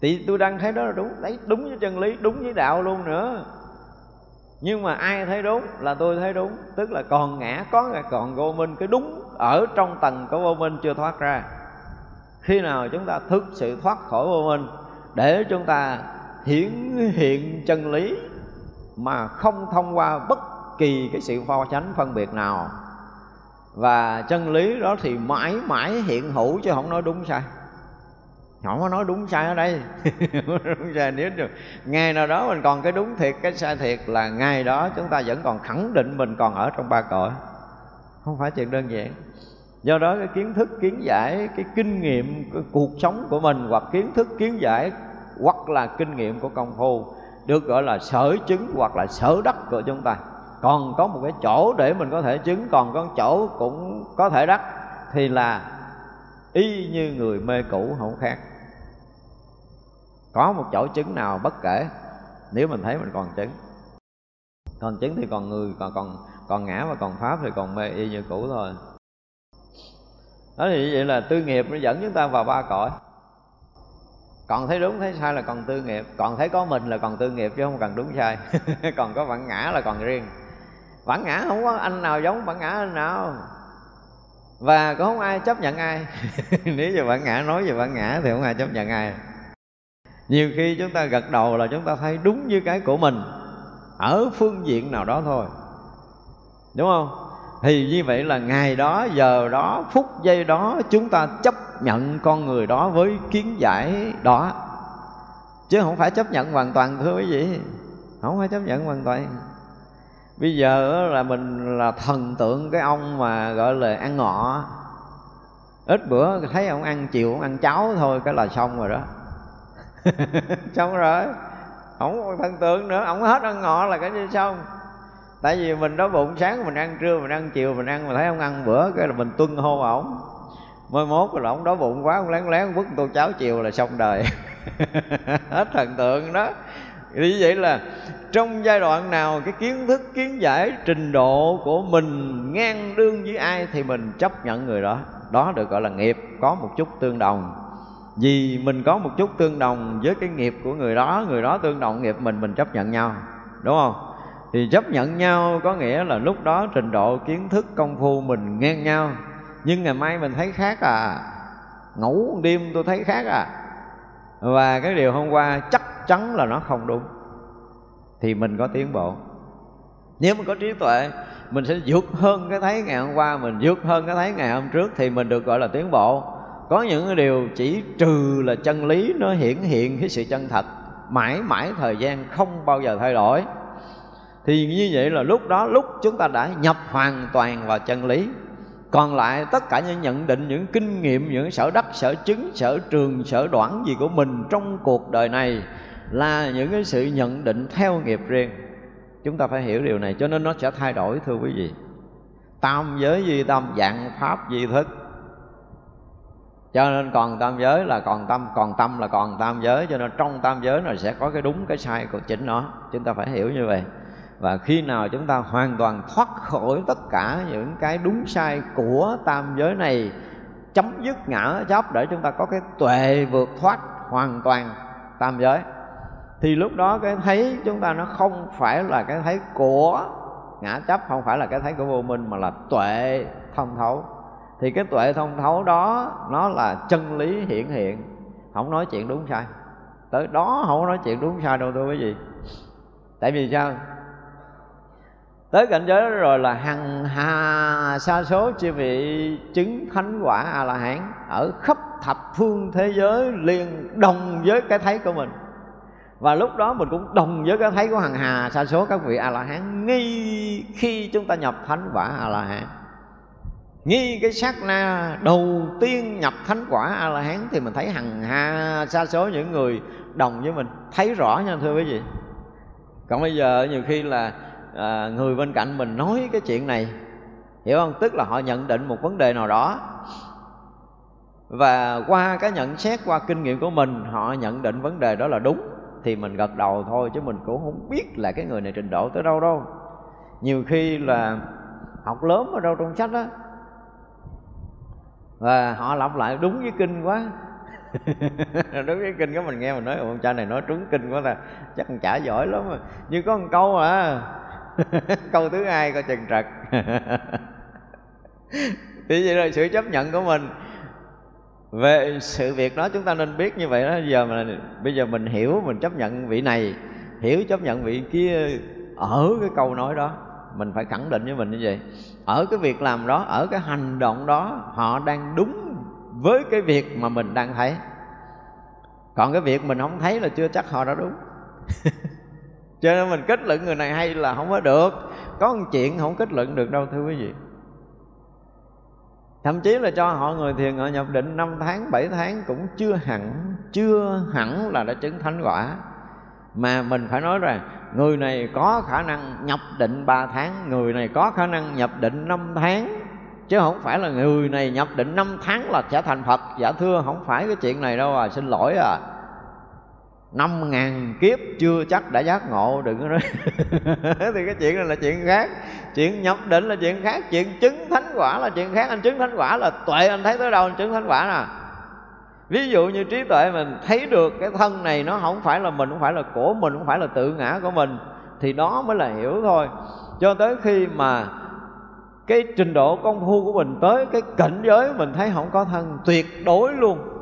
Thì tôi đang thấy đó là đúng. Đấy, đúng với chân lý, đúng với đạo luôn nữa. Nhưng mà ai thấy đúng là tôi thấy đúng. Tức là còn ngã, có còn vô minh. Cái đúng ở trong tầng của vô minh chưa thoát ra. Khi nào chúng ta thực sự thoát khỏi vô minh để chúng ta hiển hiện chân lý mà không thông qua bất kỳ cái sự pho chánh phân biệt nào và chân lý đó thì mãi mãi hiện hữu chứ không nói đúng sai. Không có nói đúng sai ở đây. Đúng sai. Nếu được, ngày nào đó mình còn cái đúng thiệt, cái sai thiệt là ngày đó chúng ta vẫn còn khẳng định mình còn ở trong ba cõi. Không phải chuyện đơn giản. Do đó cái kiến thức, kiến giải, cái kinh nghiệm, cái cuộc sống của mình hoặc kiến thức, kiến giải hoặc là kinh nghiệm của công phu được gọi là sở chứng hoặc là sở đắc của chúng ta còn có một cái chỗ để mình có thể chứng, còn có chỗ cũng có thể đắc, thì là y như người mê cũ không khác. Có một chỗ chứng nào bất kể, nếu mình thấy mình còn chứng. Còn chứng thì còn người, còn còn còn ngã và còn pháp thì còn mê y như cũ thôi. Đó thì vậy là tư nghiệp nó dẫn chúng ta vào ba cõi. Còn thấy đúng, thấy sai là còn tư nghiệp. Còn thấy có mình là còn tư nghiệp chứ không cần đúng sai. Còn có bản ngã là còn riêng bản ngã không có anh nào giống bản ngã anh nào. Và cũng không ai chấp nhận ai. Nếu như bản ngã nói về bản ngã thì không ai chấp nhận ai. Nhiều khi chúng ta gật đầu là chúng ta thấy đúng như cái của mình. Ở phương diện nào đó thôi. Đúng không? Thì như vậy là ngày đó, giờ đó, phút giây đó chúng ta chấp nhận con người đó với kiến giải đó. Chứ không phải chấp nhận hoàn toàn, thưa quý vị. Không phải chấp nhận hoàn toàn bây giờ là mình là thần tượng cái ông mà gọi là ăn ngọ. Ít bữa thấy ông ăn chiều ông ăn cháo thôi, cái là xong rồi đó. Xong rồi. Không còn thần tượng nữa, ông hết ăn ngọ là cái gì xong. Tại vì mình đói bụng, sáng mình ăn, trưa mình ăn, chiều mình ăn, mà thấy ông ăn bữa cái là mình tuân hô ổng. Mới mốt là ổng đói bụng quá, ông lén lén vứt tô cháo chiều là xong đời. Hết thần tượng đó thì như vậy là trong giai đoạn nào cái kiến thức, kiến giải, trình độ của mình ngang đương với ai thì mình chấp nhận người đó. Đó được gọi là nghiệp có một chút tương đồng. Vì mình có một chút tương đồng với cái nghiệp của người đó người đó tương đồng nghiệp mình mình chấp nhận nhau, đúng không? Thì chấp nhận nhau có nghĩa là lúc đó trình độ, kiến thức, công phu mình ngang nhau. Nhưng ngày mai mình thấy khác à ngủ đêm tôi thấy khác à. Và cái điều hôm qua chắc chắn là nó không đúng thì mình có tiến bộ. Nếu mình có trí tuệ, mình sẽ vượt hơn cái thấy ngày hôm qua, mình vượt hơn cái thấy ngày hôm trước thì mình được gọi là tiến bộ. Có những cái điều chỉ trừ là chân lý, nó hiển hiện cái sự chân thật, mãi mãi thời gian không bao giờ thay đổi. Thì như vậy là lúc đó, lúc chúng ta đã nhập hoàn toàn vào chân lý. Còn lại tất cả những nhận định, những kinh nghiệm, những sở đắc, sở chứng, sở trường, sở đoản gì của mình trong cuộc đời này là những cái sự nhận định theo nghiệp riêng. Chúng ta phải hiểu điều này, cho nên nó sẽ thay đổi, thưa quý vị. Tam giới duy tâm, dạng pháp duy thức. Cho nên còn tam giới là còn tâm còn tâm là còn tam giới, cho nên trong tam giới này sẽ có cái đúng, cái sai của chính nó. Chúng ta phải hiểu như vậy. Và khi nào chúng ta hoàn toàn thoát khỏi tất cả những cái đúng sai của tam giới này, chấm dứt ngã chấp để chúng ta có cái tuệ vượt thoát hoàn toàn tam giới thì lúc đó cái thấy chúng ta nó không phải là cái thấy của ngã chấp, không phải là cái thấy của vô minh mà là tuệ thông thấu. Thì cái tuệ thông thấu đó nó là chân lý hiển hiện. Không nói chuyện đúng sai. Tới đó không nói chuyện đúng sai đâu, thưa quý vị. Tại vì sao? Tới cảnh giới đó rồi là hằng hà sa số chư vị chứng thánh quả a la hán ở khắp thập phương thế giới liền đồng với cái thấy của mình và lúc đó mình cũng đồng với cái thấy của hằng hà sa số các vị a la hán ngay khi chúng ta nhập thánh quả a la hán nghi cái sát na đầu tiên nhập thánh quả a la hán thì mình thấy hằng hà sa số những người đồng với mình. Thấy rõ nha thưa quý vị. Còn bây giờ nhiều khi là à, người bên cạnh mình nói cái chuyện này hiểu không? Tức là họ nhận định một vấn đề nào đó. Và qua cái nhận xét qua kinh nghiệm của mình họ nhận định vấn đề đó là đúng thì mình gật đầu thôi, chứ mình cũng không biết là cái người này trình độ tới đâu đâu. Nhiều khi là học lớn ở đâu trong sách á, và họ lặp lại, đúng với kinh quá. Đúng với kinh của mình nghe mình nói, ông cha này nói trúng kinh quá là chắc còn chả giỏi lắm mà nhưng có một câu à câu thứ hai coi chừng trật. Thì vậy là sự chấp nhận của mình về sự việc đó chúng ta nên biết như vậy đó. Giờ mà, bây giờ mình hiểu, mình chấp nhận vị này, hiểu chấp nhận vị kia ở cái câu nói đó, mình phải khẳng định với mình như vậy. Ở cái việc làm đó, ở cái hành động đó, họ đang đúng với cái việc mà mình đang thấy. Còn cái việc mình không thấy là chưa chắc họ đã đúng. Cho nên mình kết luận người này hay là không có được. Có một chuyện không kết luận được đâu, thưa quý vị thậm chí là cho họ người thiền họ nhập định 5 tháng 7 tháng cũng chưa hẳn chưa hẳn là đã chứng thánh quả. Mà mình phải nói rằng, người này có khả năng nhập định 3 tháng, người này có khả năng nhập định 5 tháng, chứ không phải là người này nhập định 5 tháng là sẽ thành Phật. Giả thưa, không phải cái chuyện này đâu à xin lỗi à năm ngàn kiếp chưa chắc đã giác ngộ, đừng có nói. Thì cái chuyện này là chuyện khác. Chuyện nhập định là chuyện khác, chuyện chứng thánh quả là chuyện khác. Anh chứng thánh quả là tuệ, anh thấy tới đâu anh chứng thánh quả nè. Ví dụ như trí tuệ mình thấy được cái thân này, nó không phải là mình, không phải là của mình, không phải là tự ngã của mình, thì đó mới là hiểu thôi. Cho tới khi mà cái trình độ công phu của mình tới, cái cảnh giới mình thấy không có thân, tuyệt đối luôn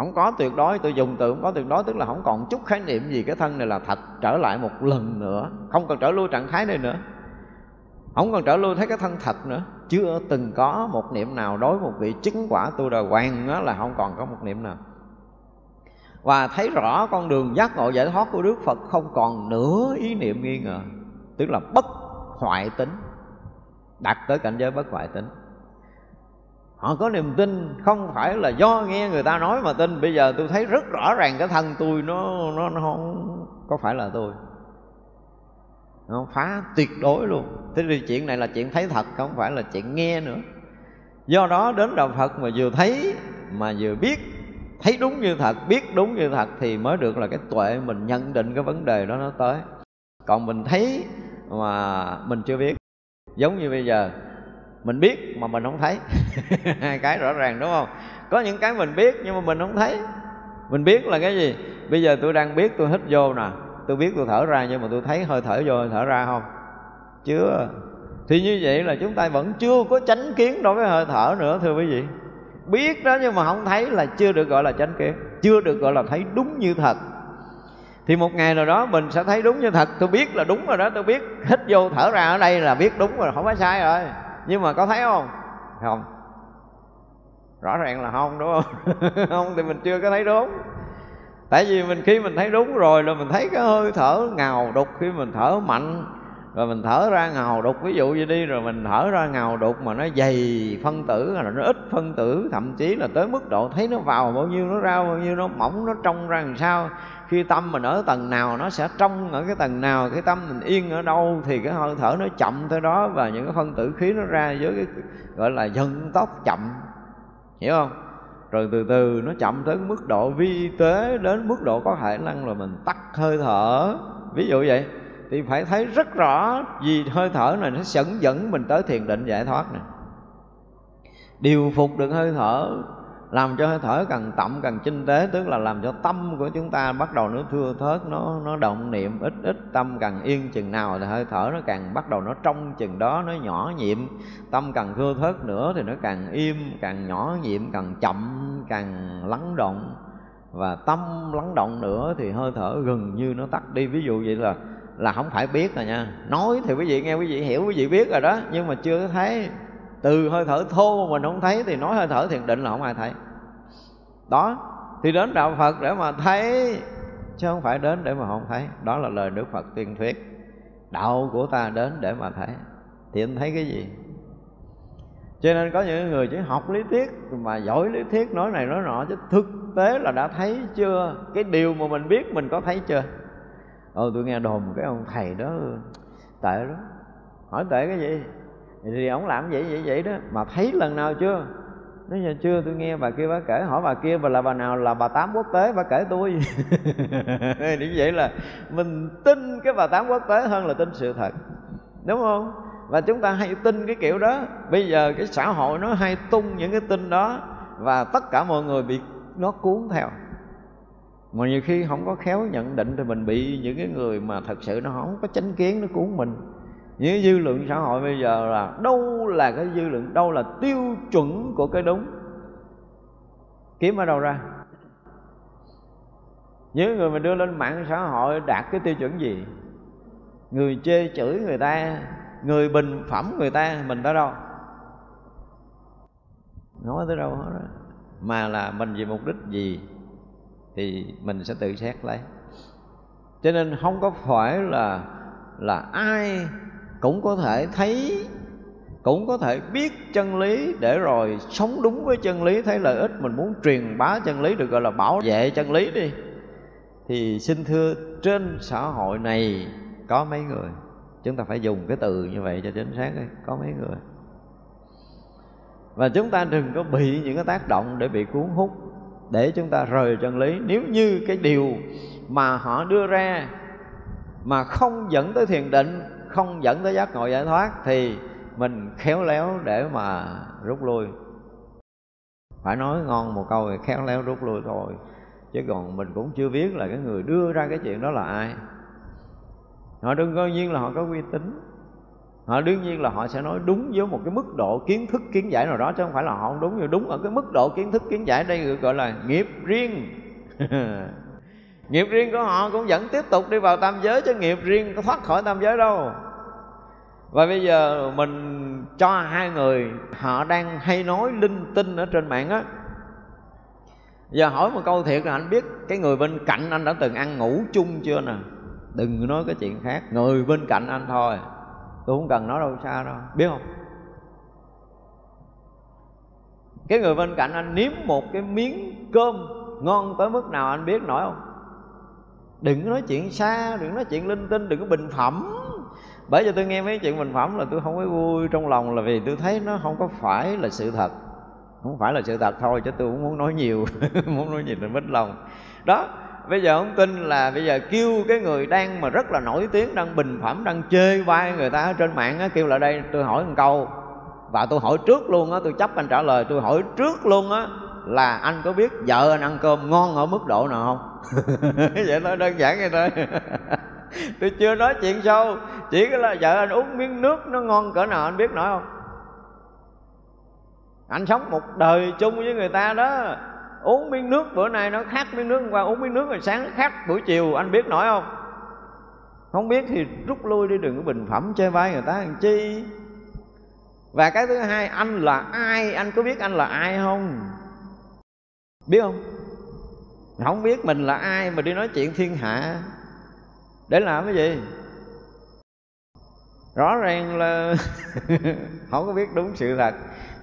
không có tuyệt đối, tôi dùng từ không có tuyệt đối, tức là không còn chút khái niệm gì, cái thân này là thật, trở lại một lần nữa. Không còn trở lui trạng thái này nữa. Không còn trở lui thấy cái thân thật nữa. Chưa từng có một niệm nào đối một vị chứng quả tu đà hoàng đó là không còn có một niệm nào. Và thấy rõ con đường giác ngộ giải thoát của Đức Phật không còn nửa ý niệm nghi ngờ, tức là bất hoại tính. Đạt tới cảnh giới bất hoại tính họ có niềm tin không phải là do nghe người ta nói mà tin. Bây giờ tôi thấy rất rõ ràng cái thân tôi nó nó, nó không có phải là tôi. Nó phá tuyệt đối luôn. Thế thì chuyện này là chuyện thấy thật không phải là chuyện nghe nữa. Do đó đến đạo phật mà vừa thấy mà vừa biết thấy đúng như thật biết đúng như thật thì mới được là cái tuệ mình nhận định cái vấn đề đó nó tới. Còn mình thấy mà mình chưa biết. Giống như bây giờ mình biết mà mình không thấy. Hai cái rõ ràng, đúng không? Có những cái mình biết nhưng mà mình không thấy. Mình biết là cái gì? Bây giờ tôi đang biết, tôi hít vô nè. Tôi biết tôi thở ra nhưng mà tôi thấy hơi thở vô, hơi thở ra không? Chưa. Thì như vậy là chúng ta vẫn chưa có chánh kiến đối với hơi thở nữa, thưa quý vị. Biết đó nhưng mà không thấy là chưa được gọi là chánh kiến, chưa được gọi là thấy đúng như thật. Thì một ngày nào đó mình sẽ thấy đúng như thật. Tôi biết là đúng rồi đó, tôi biết. Hít vô thở ra ở đây là biết đúng rồi, không phải sai rồi nhưng mà có thấy không? Không. Rõ ràng là không, đúng không? Không, thì mình chưa có thấy đúng. Tại vì mình khi mình thấy đúng rồi là mình thấy cái hơi thở ngào đục, khi mình thở mạnh, rồi mình thở ra ngào đục. Ví dụ như đi rồi mình thở ra ngào đục mà nó dày phân tử là nó ít phân tử, thậm chí là tới mức độ thấy nó vào bao nhiêu, nó ra bao nhiêu, nó mỏng, nó trong ra làm sao khi tâm mình ở tầng nào nó sẽ trong ở cái tầng nào, cái tâm mình yên ở đâu thì cái hơi thở nó chậm tới đó và những cái phân tử khí nó ra với cái, gọi là dân tốc chậm. Hiểu không? Rồi từ từ nó chậm tới mức độ vi tế, đến mức độ có khả năng là mình tắt hơi thở. Ví dụ vậy, thì phải thấy rất rõ vì hơi thở này nó dẫn dẫn mình tới thiền định giải thoát này điều phục được hơi thở làm cho hơi thở càng tậm càng chinh tế, tức là làm cho tâm của chúng ta bắt đầu nó thưa thớt, nó nó động niệm, ít ít tâm càng yên chừng nào thì hơi thở nó càng bắt đầu nó trong chừng đó, nó nhỏ nhiệm. Tâm càng thưa thớt nữa thì nó càng im, càng nhỏ nhiệm, càng chậm, càng lắng động. Và tâm lắng động nữa thì hơi thở gần như nó tắt đi. Ví dụ vậy là là không phải biết rồi nha. Nói thì quý vị nghe, quý vị hiểu, quý vị biết rồi đó. Nhưng mà chưa thấy từ hơi thở thô mà mình không thấy thì nói hơi thở thiền định là không ai thấy. Đó, thì đến đạo phật để mà thấy, chứ không phải đến để mà không thấy. Đó là lời đức phật tuyên thuyết. Đạo của ta đến để mà thấy. Thì anh thấy cái gì? Cho nên có những người chỉ học lý thuyết mà giỏi lý thuyết nói này nói nọ, chứ thực tế là đã thấy chưa? Cái điều mà mình biết mình có thấy chưa? Ờ tôi nghe đồn cái ông thầy đó, tệ lắm. Hỏi tệ cái gì? Thì ông làm vậy vậy vậy đó. Mà thấy lần nào chưa? Nói giờ chưa, tôi nghe bà kia, bà kể, hỏi bà kia, bà là bà nào? Là bà tám quốc tế, bà kể tôi. Như vậy là mình tin cái bà tám quốc tế hơn là tin sự thật. Đúng không? Và chúng ta hay tin cái kiểu đó. Bây giờ cái xã hội nó hay tung những cái tin đó và tất cả mọi người bị nó cuốn theo. Mà nhiều khi không có khéo nhận định thì mình bị những cái người mà thật sự nó không có chánh kiến, nó cuốn mình những dư luận xã hội bây giờ là đâu là cái dư luận, đâu là tiêu chuẩn của cái đúng. Kiếm ở đâu ra? Những người mà đưa lên mạng xã hội đạt cái tiêu chuẩn gì? Người chê chửi người ta, người bình phẩm người ta, mình tới đâu? Nói tới đâu hết đó mà là mình vì mục đích gì thì mình sẽ tự xét lấy. Cho nên không có phải là là ai cũng có thể thấy cũng có thể biết chân lý để rồi sống đúng với chân lý thấy lợi ích mình muốn truyền bá chân lý được gọi là bảo vệ chân lý đi. Thì xin thưa trên xã hội này có mấy người? Chúng ta phải dùng cái từ như vậy cho chính xác ấy. có mấy người? Và chúng ta đừng có bị những cái tác động để bị cuốn hút để chúng ta rời chân lý. Nếu như cái điều mà họ đưa ra mà không dẫn tới thiền định không dẫn tới giác ngộ giải thoát thì mình khéo léo để mà rút lui. Phải nói ngon một câu thì khéo léo rút lui thôi, chứ còn mình cũng chưa biết là cái người đưa ra cái chuyện đó là ai. Họ đương nhiên là họ có uy tín. Họ đương nhiên là họ sẽ nói đúng với một cái mức độ kiến thức, kiến giải nào đó, chứ không phải là họ không đúng như đúng ở cái mức độ kiến thức, kiến giải đây gọi là nghiệp riêng. nghiệp riêng của họ cũng vẫn tiếp tục đi vào tam giới, chứ nghiệp riêng có thoát khỏi tam giới đâu. Và bây giờ mình cho hai người, họ đang hay nói linh tinh ở trên mạng á. Giờ hỏi một câu thiệt là anh biết cái người bên cạnh anh đã từng ăn ngủ chung chưa nè? Đừng nói cái chuyện khác, người bên cạnh anh thôi. Tôi không cần nói đâu xa đâu, biết không? Cái người bên cạnh anh nếm một cái miếng cơm ngon tới mức nào anh biết nổi không? Đừng có nói chuyện xa, đừng nói chuyện linh tinh, đừng có bình phẩm. Bởi vì tôi nghe mấy chuyện bình phẩm là tôi không có vui trong lòng, là vì tôi thấy nó không có phải là sự thật. Không phải là sự thật thôi, chứ tôi cũng muốn nói nhiều, muốn nói nhiều là mất lòng. Đó, bây giờ ông tin là bây giờ kêu cái người đang mà rất là nổi tiếng, đang bình phẩm, đang chê vai người ta ở trên mạng á, kêu lại đây, tôi hỏi một câu. Và tôi hỏi trước luôn á, tôi chấp anh trả lời, tôi hỏi trước luôn á là anh có biết vợ anh ăn cơm ngon ở mức độ nào không? Vậy thôi đơn giản vậy thôi. Tôi chưa nói chuyện sâu, chỉ là vợ anh uống miếng nước nó ngon cỡ nào anh biết nổi không? Anh sống một đời chung với người ta đó. Uống miếng nước bữa nay nó khác miếng nước hôm qua, uống miếng nước rồi sáng nó khác buổi chiều, anh biết nổi không? Không biết thì rút lui đi, đừng có bình phẩm chơi vai người ta làm chi? Và cái thứ hai, anh là ai? Anh có biết anh là ai không? Biết không? Không biết mình là ai mà đi nói chuyện thiên hạ. Để làm cái gì? Rõ ràng là không có biết đúng sự thật.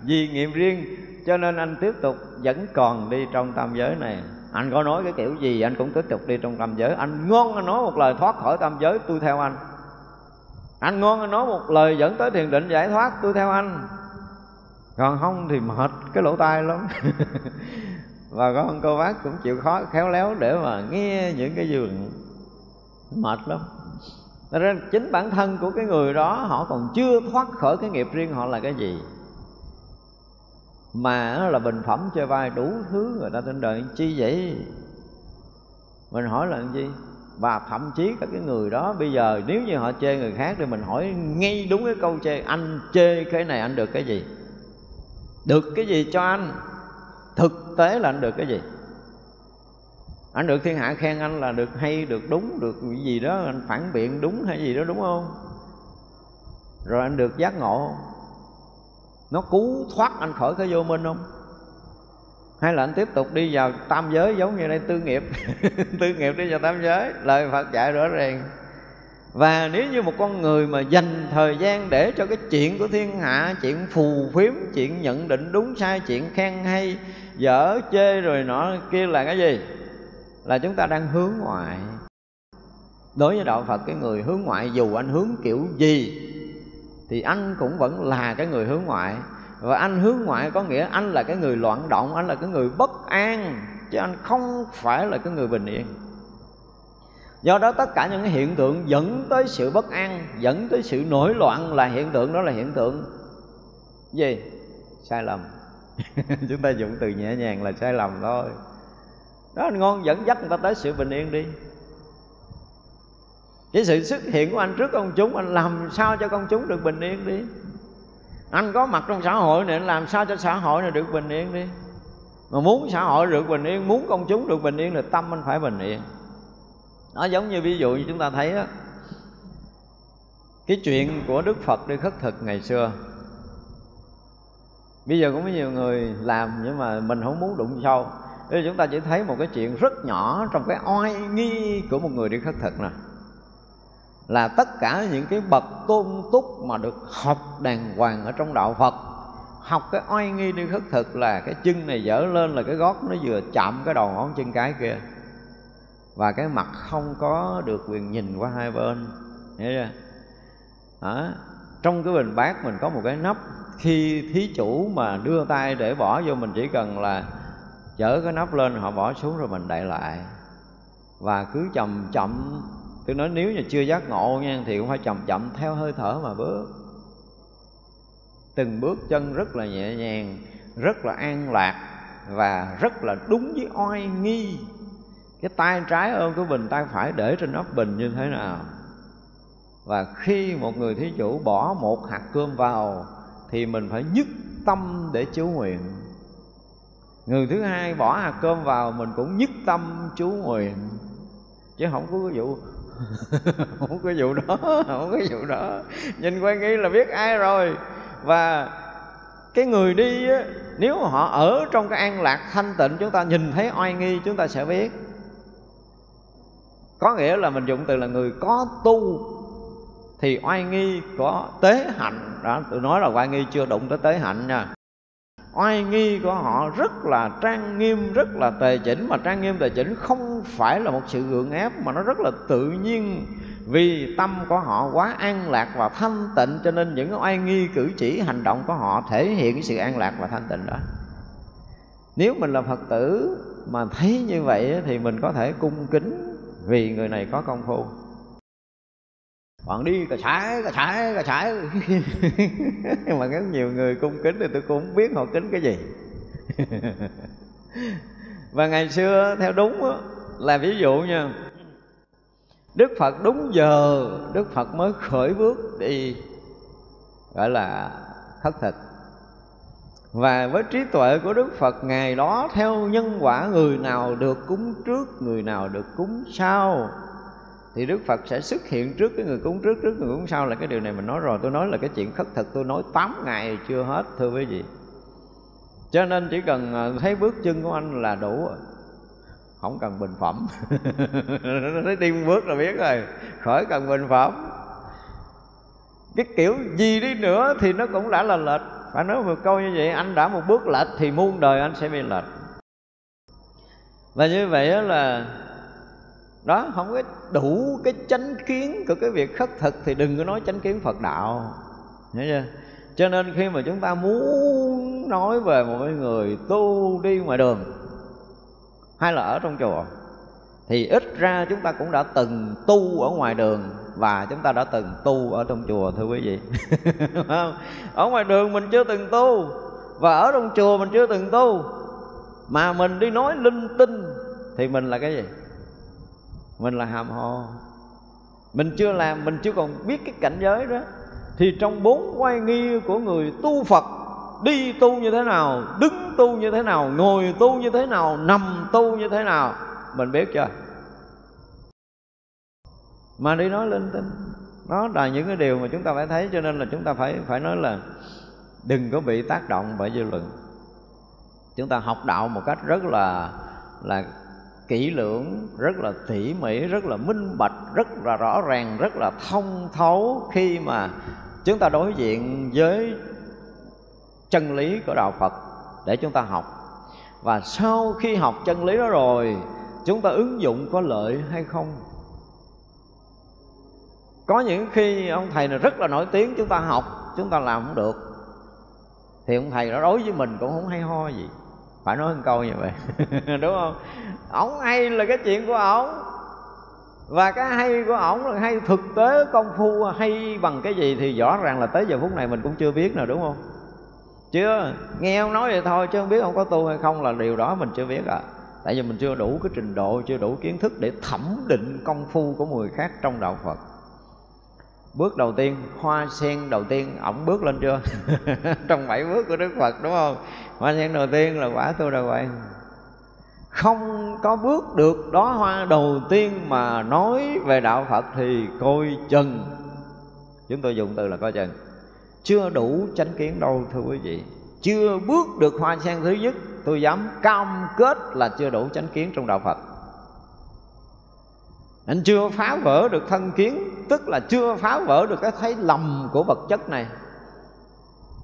Vì nghiệm riêng, cho nên anh tiếp tục vẫn còn đi trong tam giới này. Anh có nói cái kiểu gì, anh cũng tiếp tục đi trong tam giới. Anh ngon anh nói một lời thoát khỏi tam giới, tôi theo anh. Anh ngon anh nói một lời dẫn tới thiền định giải thoát, tôi theo anh. Còn không thì mệt cái lỗ tai lắm. và con cô bác cũng chịu khó khéo léo để mà nghe những cái giường mệt lắm. Thật ra chính bản thân của cái người đó, họ còn chưa thoát khỏi cái nghiệp riêng họ là cái gì. Mà nó là bình phẩm chơi vai đủ thứ người ta trên đời. Chi vậy? Mình hỏi là gì và thậm chí các cái người đó bây giờ, nếu như họ chê người khác thì mình hỏi ngay đúng cái câu chê, anh chê cái này, anh được cái gì? Được cái gì cho anh? Thực tế là anh được cái gì? Anh được thiên hạ khen anh là được hay, được đúng, được cái gì đó, anh phản biện đúng hay gì đó, đúng không? Rồi anh được giác ngộ nó cứu thoát anh khỏi cái vô minh không? Hay là anh tiếp tục đi vào tam giới giống như đây, tư nghiệp? Tư nghiệp đi vào tam giới, lời phật dạy rõ ràng. Và nếu như một con người mà dành thời gian để cho cái chuyện của thiên hạ, chuyện phù phiếm, chuyện nhận định đúng sai, chuyện khen hay dở chê rồi nọ kia là cái gì? Là chúng ta đang hướng ngoại. Đối với đạo phật, cái người hướng ngoại dù anh hướng kiểu gì, thì anh cũng vẫn là cái người hướng ngoại. Và anh hướng ngoại có nghĩa anh là cái người loạn động, anh là cái người bất an, chứ anh không phải là cái người bình yên. Do đó tất cả những cái hiện tượng dẫn tới sự bất an, dẫn tới sự nổi loạn là hiện tượng đó là hiện tượng gì? Sai lầm. chúng ta dùng từ nhẹ nhàng là sai lầm thôi. Đó, anh ngon dẫn dắt người ta tới sự bình yên đi. Cái sự xuất hiện của anh trước công chúng, anh làm sao cho công chúng được bình yên đi? Anh có mặt trong xã hội này, anh làm sao cho xã hội này được bình yên đi? Mà muốn xã hội được bình yên, muốn công chúng được bình yên là tâm anh phải bình yên. Nó giống như ví dụ như chúng ta thấy á, cái chuyện của đức phật đi khất thực ngày xưa bây giờ cũng có nhiều người làm nhưng mà mình không muốn đụng sâu. Nên chúng ta chỉ thấy một cái chuyện rất nhỏ trong cái oai nghi của một người đi khất thực nè. Là tất cả những cái bậc tôn túc mà được học đàng hoàng ở trong đạo Phật học cái oai nghi đi khất thực là cái chân này dở lên là cái gót nó vừa chạm cái đầu ngón chân cái kia. Và cái mặt không có được quyền nhìn qua hai bên. Hiểu chưa? À, trong cái bình bát mình có một cái nắp khi thí chủ mà đưa tay để bỏ vô, mình chỉ cần là chở cái nắp lên, họ bỏ xuống rồi mình đậy lại. Và cứ chậm chậm, tôi nói nếu như chưa giác ngộ nha, thì cũng phải chậm chậm theo hơi thở mà bước. Từng bước chân rất là nhẹ nhàng, rất là an lạc và rất là đúng với oai nghi. Cái tay trái ôm cái bình tay phải để trên nắp bình như thế nào? Và khi một người thí chủ bỏ một hạt cơm vào thì mình phải nhất tâm để chú nguyện. Người thứ hai bỏ hạt cơm vào mình cũng nhất tâm chú nguyện. Chứ không có cái vụ không có vụ đó không có vụ đó. Nhìn quan nghi là biết ai rồi. Và cái người đi á, nếu mà họ ở trong cái an lạc thanh tịnh chúng ta nhìn thấy oai nghi chúng ta sẽ biết. Có nghĩa là mình dùng từ là người có tu thì oai nghi có tế hạnh. Đó, tôi nói là oai nghi chưa đụng tới tế hạnh nha. Oai nghi của họ rất là trang nghiêm, rất là tề chỉnh. Mà trang nghiêm, tề chỉnh không phải là một sự gượng ép, mà nó rất là tự nhiên. Vì tâm của họ quá an lạc và thanh tịnh, cho nên những oai nghi, cử chỉ, hành động của họ thể hiện sự an lạc và thanh tịnh đó. Nếu mình là phật tử mà thấy như vậy thì mình có thể cung kính vì người này có công phu bạn đi cà sải cà sải cà sải mà có nhiều người cung kính thì tôi cũng không biết họ kính cái gì. Và ngày xưa theo đúng đó, là ví dụ nha Đức Phật đúng giờ Đức Phật mới khởi bước đi Gọi là khất thực. Và với trí tuệ của Đức Phật Ngày đó theo nhân quả Người nào được cúng trước Người nào được cúng sau thì Đức Phật sẽ xuất hiện trước cái người cúng trước trước người cúng sau là cái điều này mình nói rồi. Tôi nói là cái chuyện khất thực, tôi nói 8 ngày chưa hết, thưa quý vị. Cho nên chỉ cần à, thấy bước chân của anh là đủ không cần bình phẩm. Thấy đi một bước là biết rồi. Khỏi cần bình phẩm. Cái kiểu gì đi nữa thì nó cũng đã là lệch. Phải nói một câu như vậy, anh đã một bước lệch thì muôn đời anh sẽ bị lệch. Và như vậy là đó, không có đủ cái chánh kiến của cái việc khất thực thì đừng có nói chánh kiến phật đạo. Hiểu chưa? Cho nên khi mà chúng ta muốn nói về một người tu đi ngoài đường, hay là ở trong chùa, thì ít ra chúng ta cũng đã từng tu ở ngoài đường và chúng ta đã từng tu ở trong chùa, thưa quý vị. Ở ngoài đường mình chưa từng tu và ở trong chùa mình chưa từng tu. Mà mình đi nói linh tinh thì mình là cái gì? Mình là hàm hồ. Mình chưa làm, mình chưa còn biết cái cảnh giới đó. Thì trong bốn quay nghi của người tu phật, đi tu như thế nào, đứng tu như thế nào, ngồi tu như thế nào, nằm tu như thế nào, mình biết chưa? Mà đi nói linh tinh, đó là những cái điều mà chúng ta phải thấy, cho nên là chúng ta phải phải nói là đừng có bị tác động bởi dư luận. Chúng ta học đạo một cách rất là là kỹ lưỡng, rất là tỉ mỉ, rất là minh bạch, rất là rõ ràng, rất là thông thấu khi mà chúng ta đối diện với chân lý của đạo phật để chúng ta học. Và sau khi học chân lý đó rồi, chúng ta ứng dụng có lợi hay không? Có những khi ông thầy này rất là nổi tiếng, chúng ta học, chúng ta làm không được. Thì ông thầy đó đối với mình cũng không hay ho gì phải nói một câu như vậy, đúng không? Ổng hay là cái chuyện của ổng. Và cái hay của ổng là hay, thực tế công phu hay bằng cái gì thì rõ ràng là tới giờ phút này mình cũng chưa biết nào, đúng không? Chưa? Nghe ông nói vậy thôi, chứ không biết ông có tu hay không là điều đó mình chưa biết à tại vì mình chưa đủ cái trình độ, chưa đủ kiến thức để thẩm định công phu của người khác trong đạo phật bước đầu tiên, hoa sen đầu tiên, ổng bước lên chưa? Trong bảy bước của đức phật, đúng không? Hoa sen đầu tiên là quả tu đà hoàng không có bước được đó hoa đầu tiên mà nói về đạo phật thì coi chừng. Chúng tôi dùng từ là coi chừng. Chưa đủ chánh kiến đâu, thưa quý vị. Chưa bước được hoa sen thứ nhất, tôi dám cam kết là chưa đủ chánh kiến trong đạo phật anh chưa phá vỡ được thân kiến, tức là chưa phá vỡ được cái thấy lầm của vật chất này.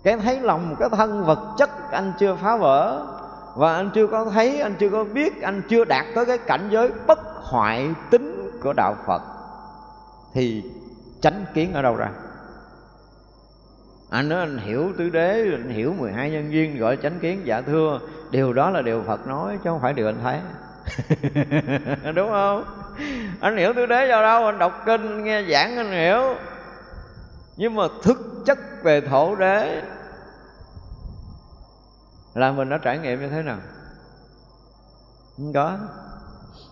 Cái thấy lầm cái thân vật chất anh chưa phá vỡ. Và anh chưa có thấy, anh chưa có biết, anh chưa đạt tới cái cảnh giới bất hoại tính của đạo phật. Thì chánh kiến ở đâu ra? Anh nói anh hiểu tứ đế, anh hiểu 12 nhân duyên, gọi chánh kiến dạ thưa. Điều đó là điều phật nói, chứ không phải điều anh thấy. đúng không? Anh hiểu tứ đế do đâu anh đọc kinh, nghe giảng anh hiểu. Nhưng mà thực chất về thổ đế, là mình đã trải nghiệm như thế nào? Không có.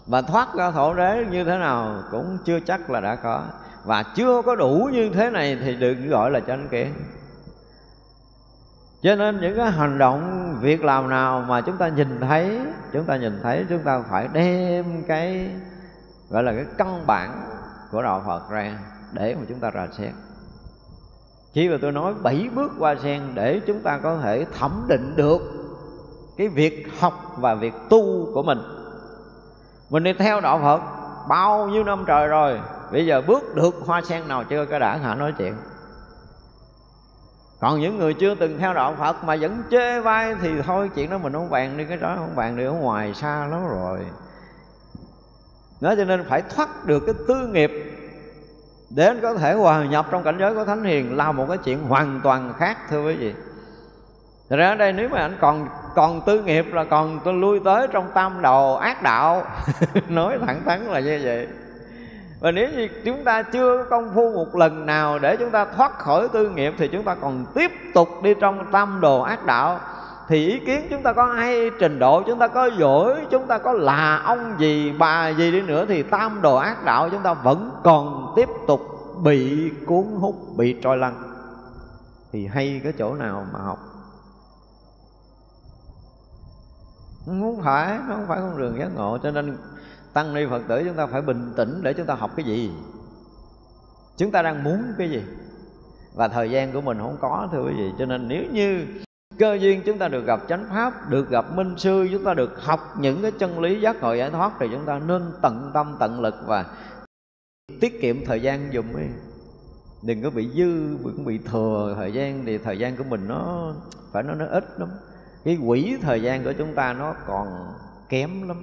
Và thoát ra thổ đế như thế nào cũng chưa chắc là đã có. Và chưa có đủ như thế này thì đừng gọi là chánh kiến cho nên những cái hành động, việc làm nào mà chúng ta nhìn thấy, chúng ta nhìn thấy, chúng ta phải đem cái, gọi là cái căn bản của đạo phật ra để mà chúng ta rà xét chỉ mà tôi nói bảy bước qua sen để chúng ta có thể thẩm định được cái việc học và việc tu của mình. Mình đi theo đạo phật bao nhiêu năm trời rồi, bây giờ bước được hoa sen nào chưa, cái đã, hả, nói chuyện còn những người chưa từng theo đạo phật mà vẫn chê vai thì thôi, chuyện đó mình không bàn đi, cái đó không bàn đi, ở ngoài xa lắm rồi. Nó cho nên phải thoát được cái tư nghiệp để anh có thể hòa nhập trong cảnh giới của thánh hiền là một cái chuyện hoàn toàn khác, thưa quý vị. Thật ra ở đây nếu mà anh còn còn tư nghiệp là còn tôi lui tới trong tam đồ ác đạo. Nói thẳng thắn là như vậy và nếu như chúng ta chưa có công phu một lần nào để chúng ta thoát khỏi tư nghiệp thì chúng ta còn tiếp tục đi trong tam đồ ác đạo, thì ý kiến chúng ta có hay, trình độ chúng ta có giỏi, chúng ta có là ông gì, bà gì đi nữa thì tam đồ ác đạo chúng ta vẫn còn tiếp tục bị cuốn hút, bị trôi lăn. Thì hay cái chỗ nào mà học? Không phải nó không phải con đường giác ngộ, cho nên tăng ni phật tử chúng ta phải bình tĩnh để chúng ta học cái gì? Chúng ta đang muốn cái gì? Và thời gian của mình không có, thưa quý vị. Cho nên nếu như cơ duyên chúng ta được gặp chánh pháp, được gặp minh sư, chúng ta được học những cái chân lý giác ngộ giải thoát thì chúng ta nên tận tâm, tận lực và tiết kiệm thời gian dùng đi đừng có bị dư, đừng bị thừa thời gian thì thời gian của mình nó phải nói nó ít lắm. Cái quỹ thời gian của chúng ta nó còn kém lắm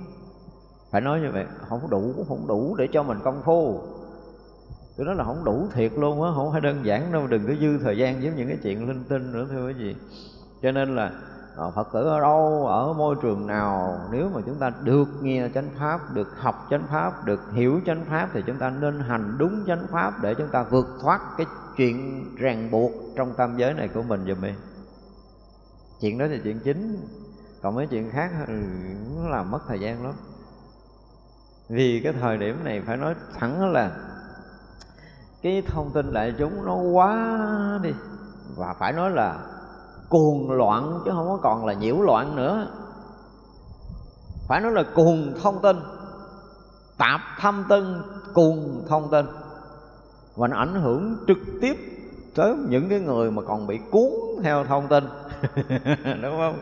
phải nói như vậy không đủ không đủ để cho mình công phu. Tôi nói là không đủ thiệt luôn á không phải đơn giản đâu đừng có dư thời gian với những cái chuyện linh tinh nữa thưa quý vị. Cho nên là ờ, Phật tử ở đâu, ở môi trường nào Nếu mà chúng ta được nghe chánh Pháp, được học chánh Pháp, được hiểu chánh Pháp Thì chúng ta nên hành đúng chánh Pháp để chúng ta vượt thoát cái chuyện ràng buộc trong tam giới này của mình dùm em Chuyện đó là chuyện chính Còn mấy chuyện khác là nó làm mất thời gian lắm. Vì cái thời điểm này phải nói thẳng là Cái thông tin đại chúng nó quá đi. Và phải nói là cuồng loạn chứ không có còn là nhiễu loạn nữa. Phải nói là cuồng thông tin. Tạp thâm tân, cuồng thông tin. Và nó ảnh hưởng trực tiếp tới những cái người mà còn bị cuốn theo thông tin. Đúng không?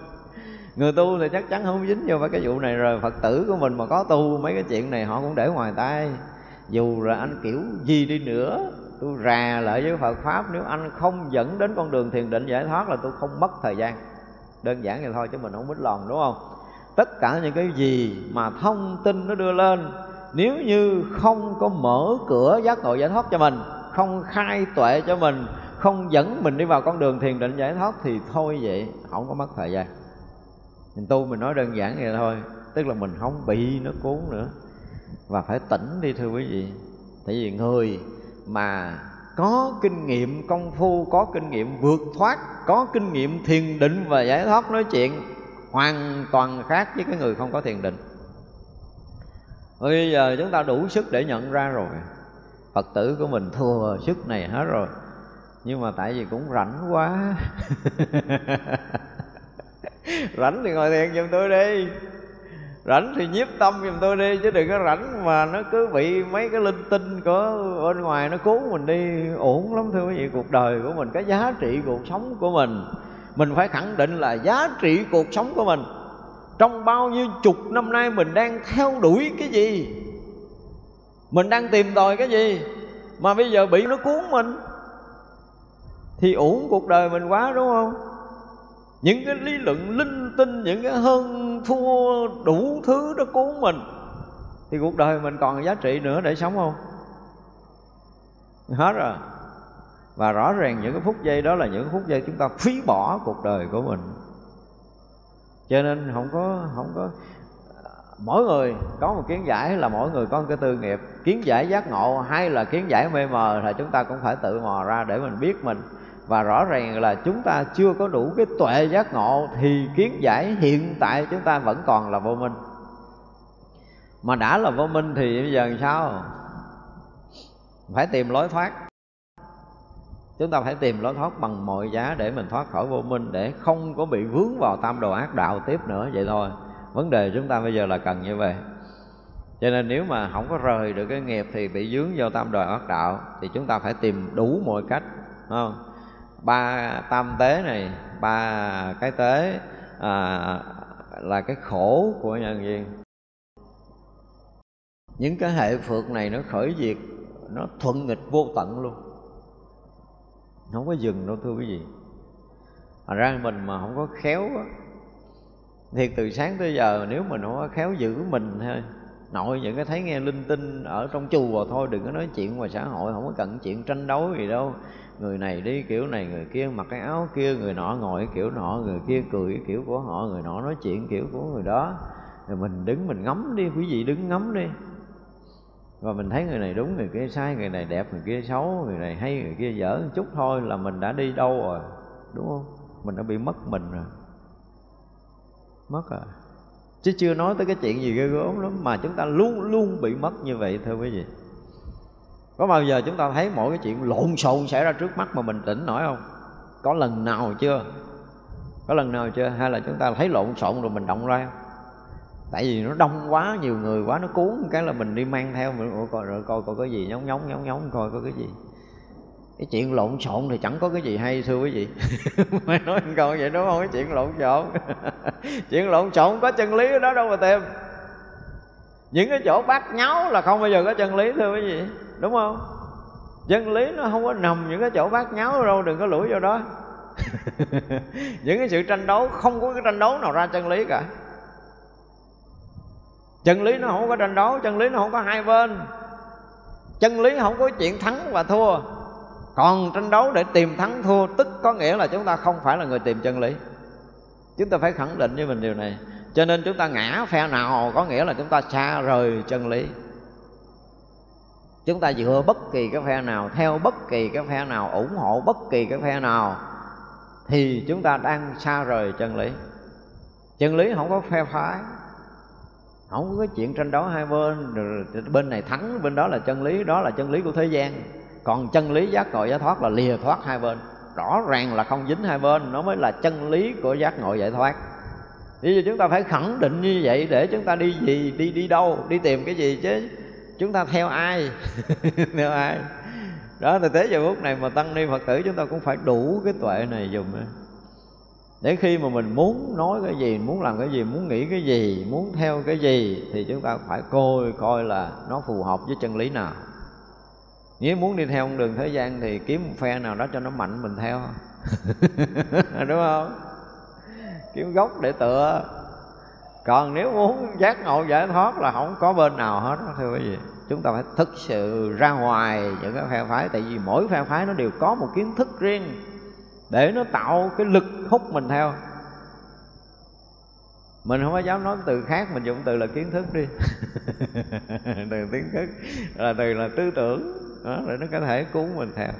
Người tu thì chắc chắn không dính vô cái vụ này rồi. Phật tử của mình mà có tu mấy cái chuyện này, họ cũng để ngoài tay. Dù là anh kiểu gì đi nữa, tôi rà lại với Phật pháp, nếu anh không dẫn đến con đường thiền định giải thoát là tôi không mất thời gian. Đơn giản vậy thôi chứ mình không biết lòng, đúng không? Tất cả những cái gì mà thông tin nó đưa lên, nếu như không có mở cửa giác ngộ giải thoát cho mình, không khai tuệ cho mình, không dẫn mình đi vào con đường thiền định giải thoát thì thôi vậy, không có mất thời gian mình tu mình nói đơn giản vậy thôi, tức là mình không bị nó cuốn nữa. Và phải tỉnh đi thưa quý vị. Tại vì người mà có kinh nghiệm công phu, có kinh nghiệm vượt thoát, có kinh nghiệm thiền định và giải thoát nói chuyện hoàn toàn khác với cái người không có thiền định. Bây giờ chúng ta đủ sức để nhận ra rồi. Phật tử của mình thua sức này hết rồi. Nhưng mà tại vì cũng rảnh quá. rảnh thì ngồi thiền giùm tôi đi. Rảnh thì nhiếp tâm giùm tôi đi, chứ đừng có rảnh mà nó cứ bị mấy cái linh tinh của bên ngoài nó cuốn mình đi. Ổn lắm thưa quý vị, cuộc đời của mình, cái giá trị cuộc sống của mình. Mình phải khẳng định là giá trị cuộc sống của mình. Trong bao nhiêu chục năm nay mình đang theo đuổi cái gì? Mình đang tìm tòi cái gì? Mà bây giờ bị nó cuốn mình, thì uổng cuộc đời mình quá, đúng không? Những cái lý luận linh tinh, những cái hơn thua đủ thứ đó cứu mình, thì cuộc đời mình còn giá trị nữa để sống không? Hết rồi. Và rõ ràng những cái phút giây đó là những phút giây chúng ta phí bỏ cuộc đời của mình. Cho nên không có không có, mỗi người, có một kiến giải là mỗi người có một cái tư nghiệp. Kiến giải giác ngộ hay là kiến giải mê mờ là chúng ta cũng phải tự mò ra để mình biết mình và rõ ràng là chúng ta chưa có đủ cái tuệ giác ngộ thì kiến giải hiện tại chúng ta vẫn còn là vô minh. Mà đã là vô minh thì bây giờ làm sao? Phải tìm lối thoát. Chúng ta phải tìm lối thoát bằng mọi giá để mình thoát khỏi vô minh, để không có bị vướng vào tam đồ ác đạo tiếp nữa. Vậy thôi, vấn đề chúng ta bây giờ là cần như vậy. Cho nên nếu mà không có rời được cái nghiệp thì bị dướng vào tam đồ ác đạo thì chúng ta phải tìm đủ mọi cách không? Ba tam tế này ba cái tế à, là cái khổ của nhân viên những cái hệ phượt này nó khởi diệt nó thuận nghịch vô tận luôn. Không có dừng đâu thưa quý vị. Thành ra mình mà không có khéo á Thiệt từ sáng tới giờ nếu mình không có khéo giữ mình thôi Nội những cái thấy nghe linh tinh ở trong chùa thôi Đừng có nói chuyện ngoài xã hội Không có cần chuyện tranh đấu gì đâu. Người này đi kiểu này, người kia mặc cái áo kia Người nọ ngồi kiểu nọ, người kia cười kiểu của họ Người nọ nói chuyện kiểu của người đó. Rồi mình đứng mình ngắm đi, quý vị đứng ngắm đi. Và mình thấy người này đúng người kia sai người này đẹp người kia xấu người này hay người kia dở một chút thôi là mình đã đi đâu rồi đúng không? Mình đã bị mất mình rồi. Mất rồi chứ chưa nói tới cái chuyện gì ghê gớm lắm mà chúng ta luôn luôn bị mất như vậy thưa quý vị có bao giờ chúng ta thấy mỗi cái chuyện lộn xộn xảy ra trước mắt mà mình tỉnh nổi không? Có lần nào chưa? Có lần nào chưa? Hay là chúng ta thấy lộn xộn rồi mình động ra? Không tại vì nó đông quá, nhiều người quá, nó cuốn cái là mình đi mang theo, mình coi, rồi coi coi cái gì, nhóng nhóng nhóng nhóng, coi có cái gì. Cái chuyện lộn xộn thì chẳng có cái gì hay, thưa quý vị. Mày nói một câu vậy? Đúng không? Cái chuyện lộn xộn. Chuyện lộn xộn có chân lý ở đó đâu mà tìm. Những cái chỗ bát nháo là không bao giờ có chân lý, thưa quý vị đúng không? Chân lý nó không có nằm những cái chỗ bát nháo đâu, đừng có lủi vô đó. Những cái sự tranh đấu, không có cái tranh đấu nào ra chân lý cả. Chân lý nó không có tranh đấu, chân lý nó không có hai bên. Chân lý không có chuyện thắng và thua. Còn tranh đấu để tìm thắng thua, tức có nghĩa là chúng ta không phải là người tìm chân lý. Chúng ta phải khẳng định với mình điều này. Cho nên chúng ta ngã phe nào có nghĩa là chúng ta xa rời chân lý chúng ta dựa bất kỳ cái phe nào theo bất kỳ cái phe nào ủng hộ bất kỳ cái phe nào thì chúng ta đang xa rời chân lý. Chân lý không có phe phái không có chuyện tranh đấu hai bên bên này thắng bên đó là chân lý đó là chân lý của thế gian. Còn chân lý giác ngộ giải thoát là lìa thoát hai bên. Rõ ràng là không dính hai bên nó mới là chân lý của giác ngộ giải thoát. Bây giờ chúng ta phải khẳng định như vậy để chúng ta đi gì, đi đi đâu, đi tìm cái gì chứ? Chúng ta theo ai, theo ai? Đó, là tới giờ phút này mà Tăng Ni Phật tử chúng ta cũng phải đủ cái tuệ này dùng để khi mà mình muốn nói cái gì muốn làm cái gì muốn nghĩ cái gì muốn theo cái gì thì chúng ta phải coi coi là nó phù hợp với chân lý nào. Nếu muốn đi theo con đường thế gian thì kiếm một phe nào đó cho nó mạnh mình theo. Đúng không? Kiếm gốc để tựa còn nếu muốn giác ngộ giải thoát là không có bên nào hết đó, thưa quý vị. Chúng ta phải thực sự ra ngoài những cái phe phái tại vì mỗi phe phái nó đều có một kiến thức riêng để nó tạo cái lực hút mình theo. Mình không có dám nói từ khác mình dùng từ là kiến thức đi. Từ kiến thức là từ là tư tưởng đó để nó có thể cứu mình theo.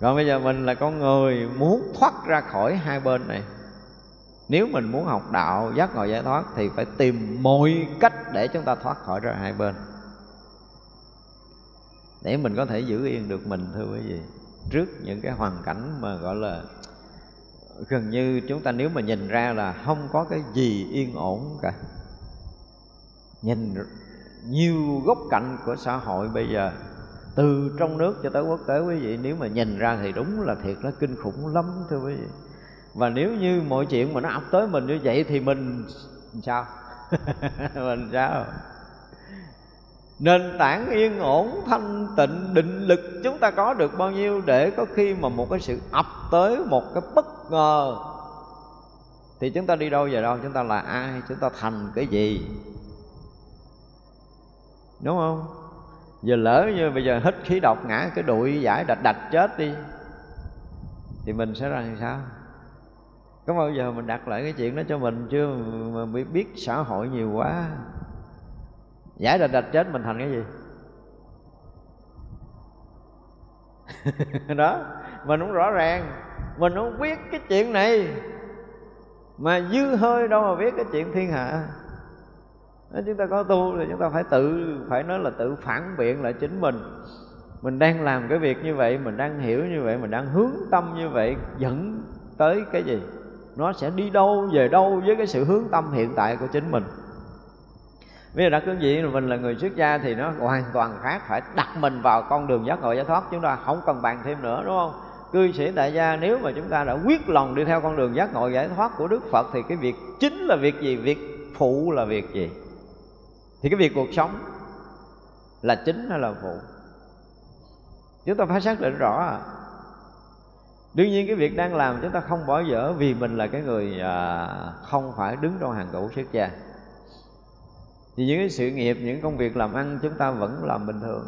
Còn bây giờ mình là con người muốn thoát ra khỏi hai bên này nếu mình muốn học đạo, giác ngộ, giải thoát thì phải tìm mọi cách để chúng ta thoát khỏi ra hai bên. Để mình có thể giữ yên được mình, thưa quý vị. Trước những cái hoàn cảnh mà gọi là gần như chúng ta nếu mà nhìn ra là không có cái gì yên ổn cả. Nhìn nhiều góc cạnh của xã hội bây giờ, từ trong nước cho tới quốc tế, quý vị, nếu mà nhìn ra thì đúng là thiệt nó kinh khủng lắm, thưa quý vị và nếu như mọi chuyện mà nó ập tới mình như vậy thì mình sao? Mình sao? Nền tảng yên ổn, thanh tịnh, định lực chúng ta có được bao nhiêu để có khi mà một cái sự ập tới, một cái bất ngờ, thì chúng ta đi đâu về đâu? Chúng ta là ai? Chúng ta thành cái gì? Đúng không? Giờ lỡ như bây giờ hít khí độc ngã cái đụi giải đạch đạch chết đi, thì mình sẽ ra làm sao? Có bao giờ mình đặt lại cái chuyện đó cho mình chưa? Mà biết, biết xã hội nhiều quá. Giải đạch đạch chết mình thành cái gì? Đó mình cũng rõ ràng. Mình không biết cái chuyện này. Mà dư hơi đâu mà biết cái chuyện thiên hạ. Nếu chúng ta có tu thì chúng ta phải tự phải nói là tự phản biện lại chính mình. Mình đang làm cái việc như vậy mình đang hiểu như vậy mình đang hướng tâm như vậy dẫn tới cái gì? Nó sẽ đi đâu, về đâu với cái sự hướng tâm hiện tại của chính mình Bây giờ đặt cương vị, mình là người xuất gia thì nó hoàn toàn khác, Phải đặt mình vào con đường giác ngộ giải thoát Chúng ta không cần bàn thêm nữa, đúng không? Cư sĩ tại gia, nếu mà chúng ta đã quyết lòng đi theo con đường giác ngộ giải thoát của Đức Phật, Thì cái việc chính là việc gì? Việc phụ là việc gì? Thì cái việc cuộc sống là chính hay là phụ? Chúng ta phải xác định rõ à đương nhiên cái việc đang làm chúng ta không bỏ dở vì mình là cái người à, không phải đứng trong hàng ngũ xuất gia thì những cái sự nghiệp những công việc làm ăn chúng ta vẫn làm bình thường.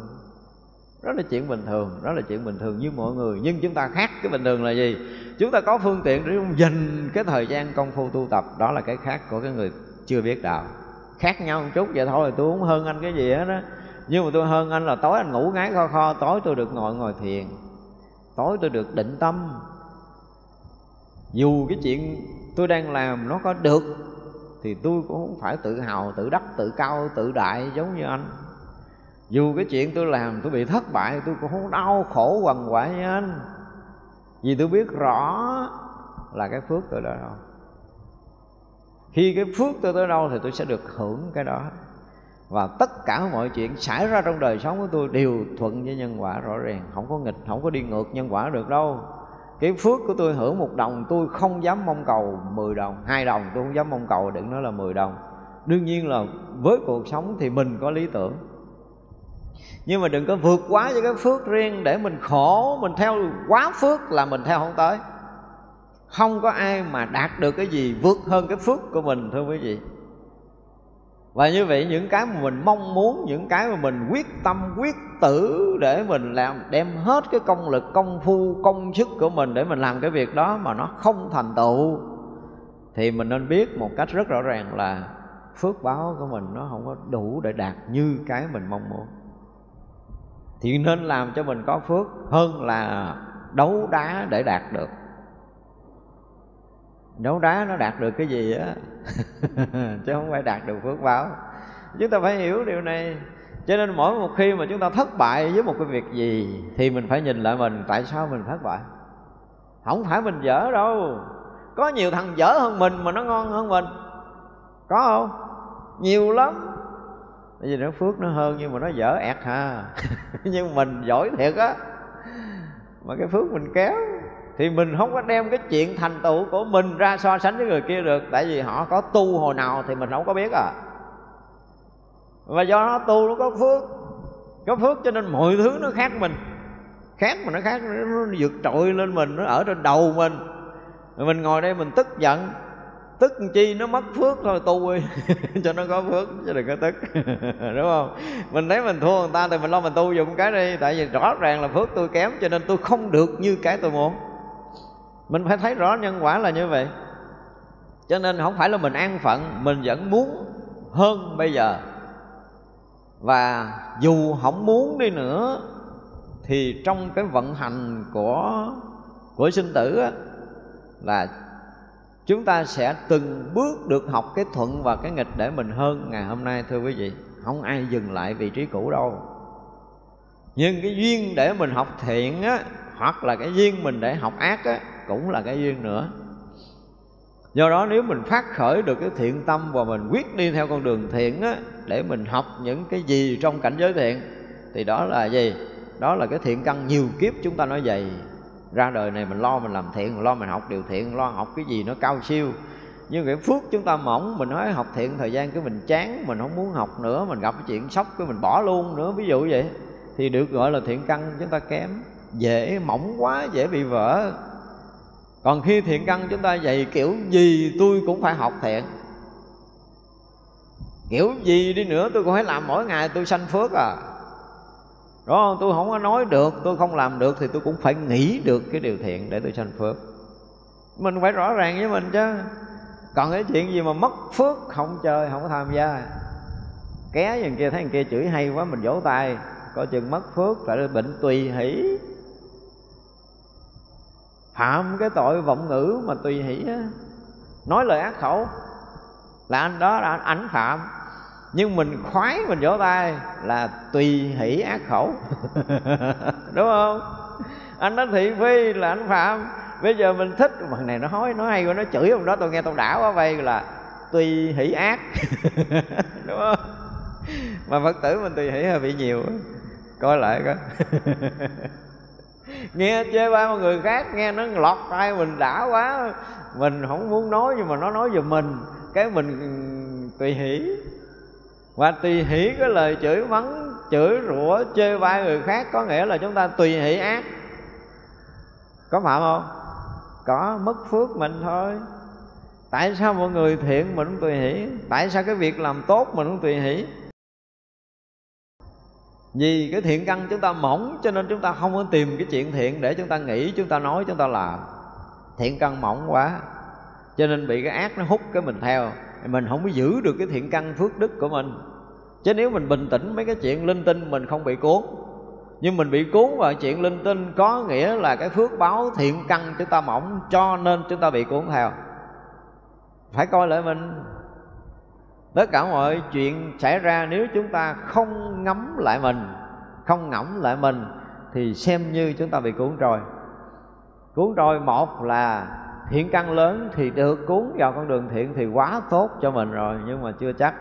Đó là chuyện bình thường đó là chuyện bình thường như mọi người. Nhưng chúng ta khác cái bình thường là gì? Chúng ta có phương tiện để dành cái thời gian công phu tu tập. Đó là cái khác của cái người chưa biết đạo. Khác nhau một chút vậy thôi tôi không hơn anh cái gì hết đó nhưng mà tôi hơn anh là tối anh ngủ ngái kho kho tối tôi được ngồi ngồi thiền tối tôi được định tâm. Dù cái chuyện tôi đang làm nó có được, thì tôi cũng không phải tự hào, tự đắc, tự cao, tự đại giống như anh. Dù cái chuyện tôi làm tôi bị thất bại, tôi cũng không đau khổ quằn quại như anh. Vì tôi biết rõ là cái phước tôi đã đâu khi cái phước tôi tới đâu thì tôi sẽ được hưởng cái đó và tất cả mọi chuyện xảy ra trong đời sống của tôi đều thuận với nhân quả rõ ràng. Không có nghịch, không có đi ngược nhân quả được đâu. Cái phước của tôi hưởng một đồng, tôi không dám mong cầu 10 đồng. Hai đồng, tôi không dám mong cầu, đừng nói là 10 đồng. Đương nhiên là với cuộc sống thì mình có lý tưởng. Nhưng mà đừng có vượt quá cho cái phước riêng để mình khổ, mình theo quá phước là mình theo không tới. Không có ai mà đạt được cái gì vượt hơn cái phước của mình, thưa quý vị và như vậy những cái mà mình mong muốn, những cái mà mình quyết tâm, quyết tử để mình làm, đem hết cái công lực, công phu, công sức của mình để mình làm cái việc đó mà nó không thành tựu, thì mình nên biết một cách rất rõ ràng là phước báo của mình nó không có đủ để đạt như cái mình mong muốn. Thì nên làm cho mình có phước hơn là đấu đá để đạt được đấu đá nó đạt được cái gì á? Chứ không phải đạt được phước báo. Chúng ta phải hiểu điều này. Cho nên mỗi một khi mà chúng ta thất bại với một cái việc gì, thì mình phải nhìn lại mình, tại sao mình thất bại? Không phải mình dở đâu. Có nhiều thằng dở hơn mình mà nó ngon hơn mình. Có không? Nhiều lắm. Bởi vì nó phước nó hơn nhưng mà nó dở ẹt ha. nhưng mình giỏi thiệt á. Mà cái phước mình kéo thì mình không có đem cái chuyện thành tựu của mình ra so sánh với người kia được, tại vì họ có tu hồi nào thì mình không có biết à. Và do nó tu nó có phước có phước cho nên mọi thứ nó khác mình. Khác mà nó khác, nó vượt trội lên mình, nó ở trên đầu mình. Rồi mình ngồi đây mình tức giận, tức chi nó mất phước thôi, tu đi, cho nó có phước, chứ đừng có tức, đúng không? Mình thấy mình thua người ta thì mình lo mình tu dùng cái đi, tại vì rõ ràng là phước tôi kém cho nên tôi không được như cái tôi muốn mình phải thấy rõ nhân quả là như vậy. Cho nên không phải là mình an phận mình vẫn muốn hơn bây giờ. Và dù không muốn đi nữa thì trong cái vận hành của của sinh tử á, là chúng ta sẽ từng bước được học cái thuận và cái nghịch để mình hơn ngày hôm nay thưa quý vị. Không ai dừng lại vị trí cũ đâu. Nhưng cái duyên để mình học thiện á hoặc là cái duyên mình để học ác á cũng là cái duyên nữa. Do đó nếu mình phát khởi được cái thiện tâm và mình quyết đi theo con đường thiện á, để mình học những cái gì trong cảnh giới thiện, thì đó là gì? Đó là cái thiện căn nhiều kiếp chúng ta nói vậy. ra đời này mình lo mình làm thiện mình lo mình học điều thiện, lo học cái gì nó cao siêu. Nhưng cái phước chúng ta mỏng, mình nói học thiện thời gian cái mình chán, mình không muốn học nữa, mình gặp cái chuyện sốc cái mình bỏ luôn nữa, ví dụ vậy. Thì được gọi là thiện căn chúng ta kém, dễ mỏng quá, dễ bị vỡ còn khi thiện căn chúng ta dạy, kiểu gì tôi cũng phải học thiện. Kiểu gì đi nữa tôi cũng phải làm mỗi ngày, tôi sanh phước à. Đó tôi không có nói được, tôi không làm được thì tôi cũng phải nghĩ được cái điều thiện để tôi sanh phước. Mình phải rõ ràng với mình chứ. Còn cái chuyện gì mà mất phước không chơi, không có tham gia. Ké dần kia, thấy thằng kia chửi hay quá, mình vỗ tay, coi chừng mất phước, phải bệnh tùy hỷ phạm cái tội vọng ngữ mà tùy hỷ á. Nói lời ác khẩu là anh đó là ảnh phạm. Nhưng mình khoái mình vỗ tay là tùy hỷ ác khẩu. Đúng không? Anh nói thị phi là anh phạm. Bây giờ mình thích bằng này nó nói nó hay quá, nó chửi ông đó tôi nghe tôi đảo quá vây là tùy hỷ ác. Đúng không? Mà phật tử mình tùy hỷ hơi bị nhiều coi lại coi. nghe chê ba một người khác, nghe nó lọt tai mình đã quá. Mình không muốn nói nhưng mà nó nói về mình. Cái mình ừ, tùy hỷ. Và tùy hỷ cái lời chửi mắng, chửi rủa, chê bai người khác, có nghĩa là chúng ta tùy hỷ ác. Có phạm không? Có, mất phước mình thôi. Tại sao mọi người thiện mình không tùy hỷ? Tại sao cái việc làm tốt mình không tùy hỷ? Vì cái thiện căn chúng ta mỏng cho nên chúng ta không có tìm cái chuyện thiện để chúng ta nghĩ, chúng ta nói, chúng ta làm. Thiện căn mỏng quá, cho nên bị cái ác nó hút cái mình theo. Mình không có giữ được cái thiện căn phước đức của mình. Chứ nếu mình bình tĩnh mấy cái chuyện linh tinh, mình không bị cuốn. Nhưng mình bị cuốn vào chuyện linh tinh có nghĩa là cái phước báo thiện căn chúng ta mỏng cho nên chúng ta bị cuốn theo. Phải coi lại mình tất cả mọi chuyện xảy ra, nếu chúng ta không ngắm lại mình, không ngẫm lại mình, thì xem như chúng ta bị cuốn trôi. Cuốn trôi một là thiện căn lớn thì được cuốn vào con đường thiện thì quá tốt cho mình rồi, nhưng mà chưa chắc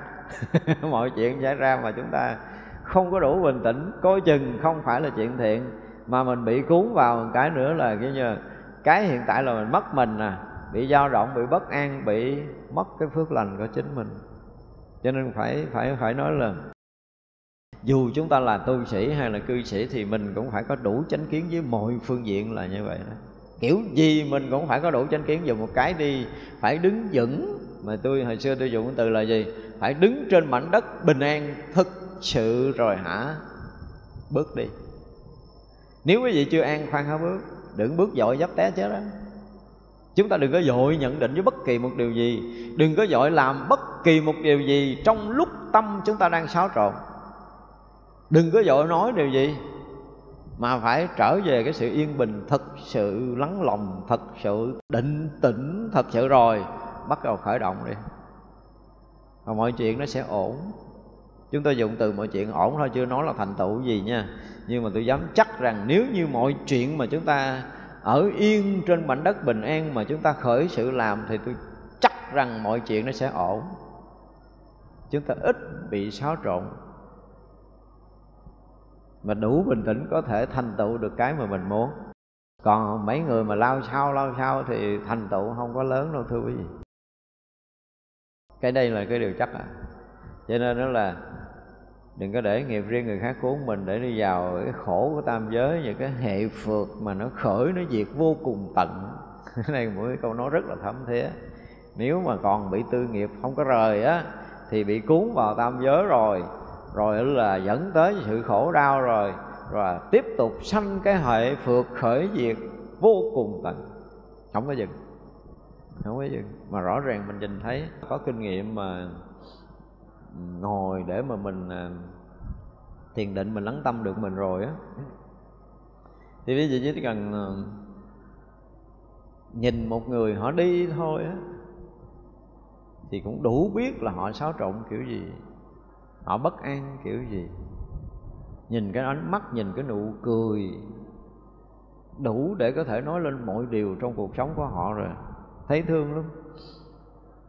mọi chuyện xảy ra mà chúng ta không có đủ bình tĩnh, coi chừng không phải là chuyện thiện, mà mình bị cuốn vào cái nữa là cái như, cái hiện tại là mình mất mình à bị dao động, bị bất an, bị mất cái phước lành của chính mình cho nên phải phải phải nói là dù chúng ta là tu sĩ hay là cư sĩ thì mình cũng phải có đủ chánh kiến với mọi phương diện là như vậy đó. Kiểu gì mình cũng phải có đủ chánh kiến. Dùng một cái đi, phải đứng vững. Mà tôi, hồi xưa tôi dùng cái từ là gì? Phải đứng trên mảnh đất bình an thực sự rồi hả? Bước đi. Nếu quý vị chưa an, khoan hả bước? Đừng bước dội dấp té chết đó chúng ta đừng có dội nhận định với bất kỳ một điều gì. Đừng có dội làm bất kỳ một điều gì trong lúc tâm chúng ta đang xáo trộn. Đừng có dội nói điều gì, mà phải trở về cái sự yên bình, thật sự lắng lòng, thật sự định tĩnh, thật sự rồi, bắt đầu khởi động đi. Và mọi chuyện nó sẽ ổn. Chúng tôi dùng từ mọi chuyện ổn thôi chưa nói là thành tựu gì nha. Nhưng mà tôi dám chắc rằng nếu như mọi chuyện mà chúng ta ở yên trên mảnh đất bình an mà chúng ta khởi sự làm thì tôi chắc rằng mọi chuyện nó sẽ ổn. Chúng ta ít bị xáo trộn. Mà đủ bình tĩnh có thể thành tựu được cái mà mình muốn. Còn mấy người mà lao sao lao sao thì thành tựu không có lớn đâu, thưa quý vị. Cái đây là cái điều chắc à. Cho nên đó là đừng có để nghiệp riêng người khác cuốn mình để đi vào cái khổ của tam giới và cái hệ phượt mà nó khởi, nó diệt vô cùng tận. Cái này một cái câu nói rất là thấm thía. Nếu mà còn bị tư nghiệp không có rời á, thì bị cuốn vào tam giới rồi. Rồi là dẫn tới sự khổ đau rồi. Rồi tiếp tục sanh cái hệ phượt khởi diệt vô cùng tận. Không có dừng. Không có dừng. Mà rõ ràng mình nhìn thấy, có kinh nghiệm mà ngồi để mà mình à, thiền định, mình lắng tâm được mình rồi á. Thì bây giờ chỉ cần à, nhìn một người họ đi thôi á, thì cũng đủ biết là họ xáo trộn kiểu gì, họ bất an kiểu gì. Nhìn cái ánh mắt, nhìn cái nụ cười đủ để có thể nói lên mọi điều trong cuộc sống của họ rồi. Thấy thương lắm.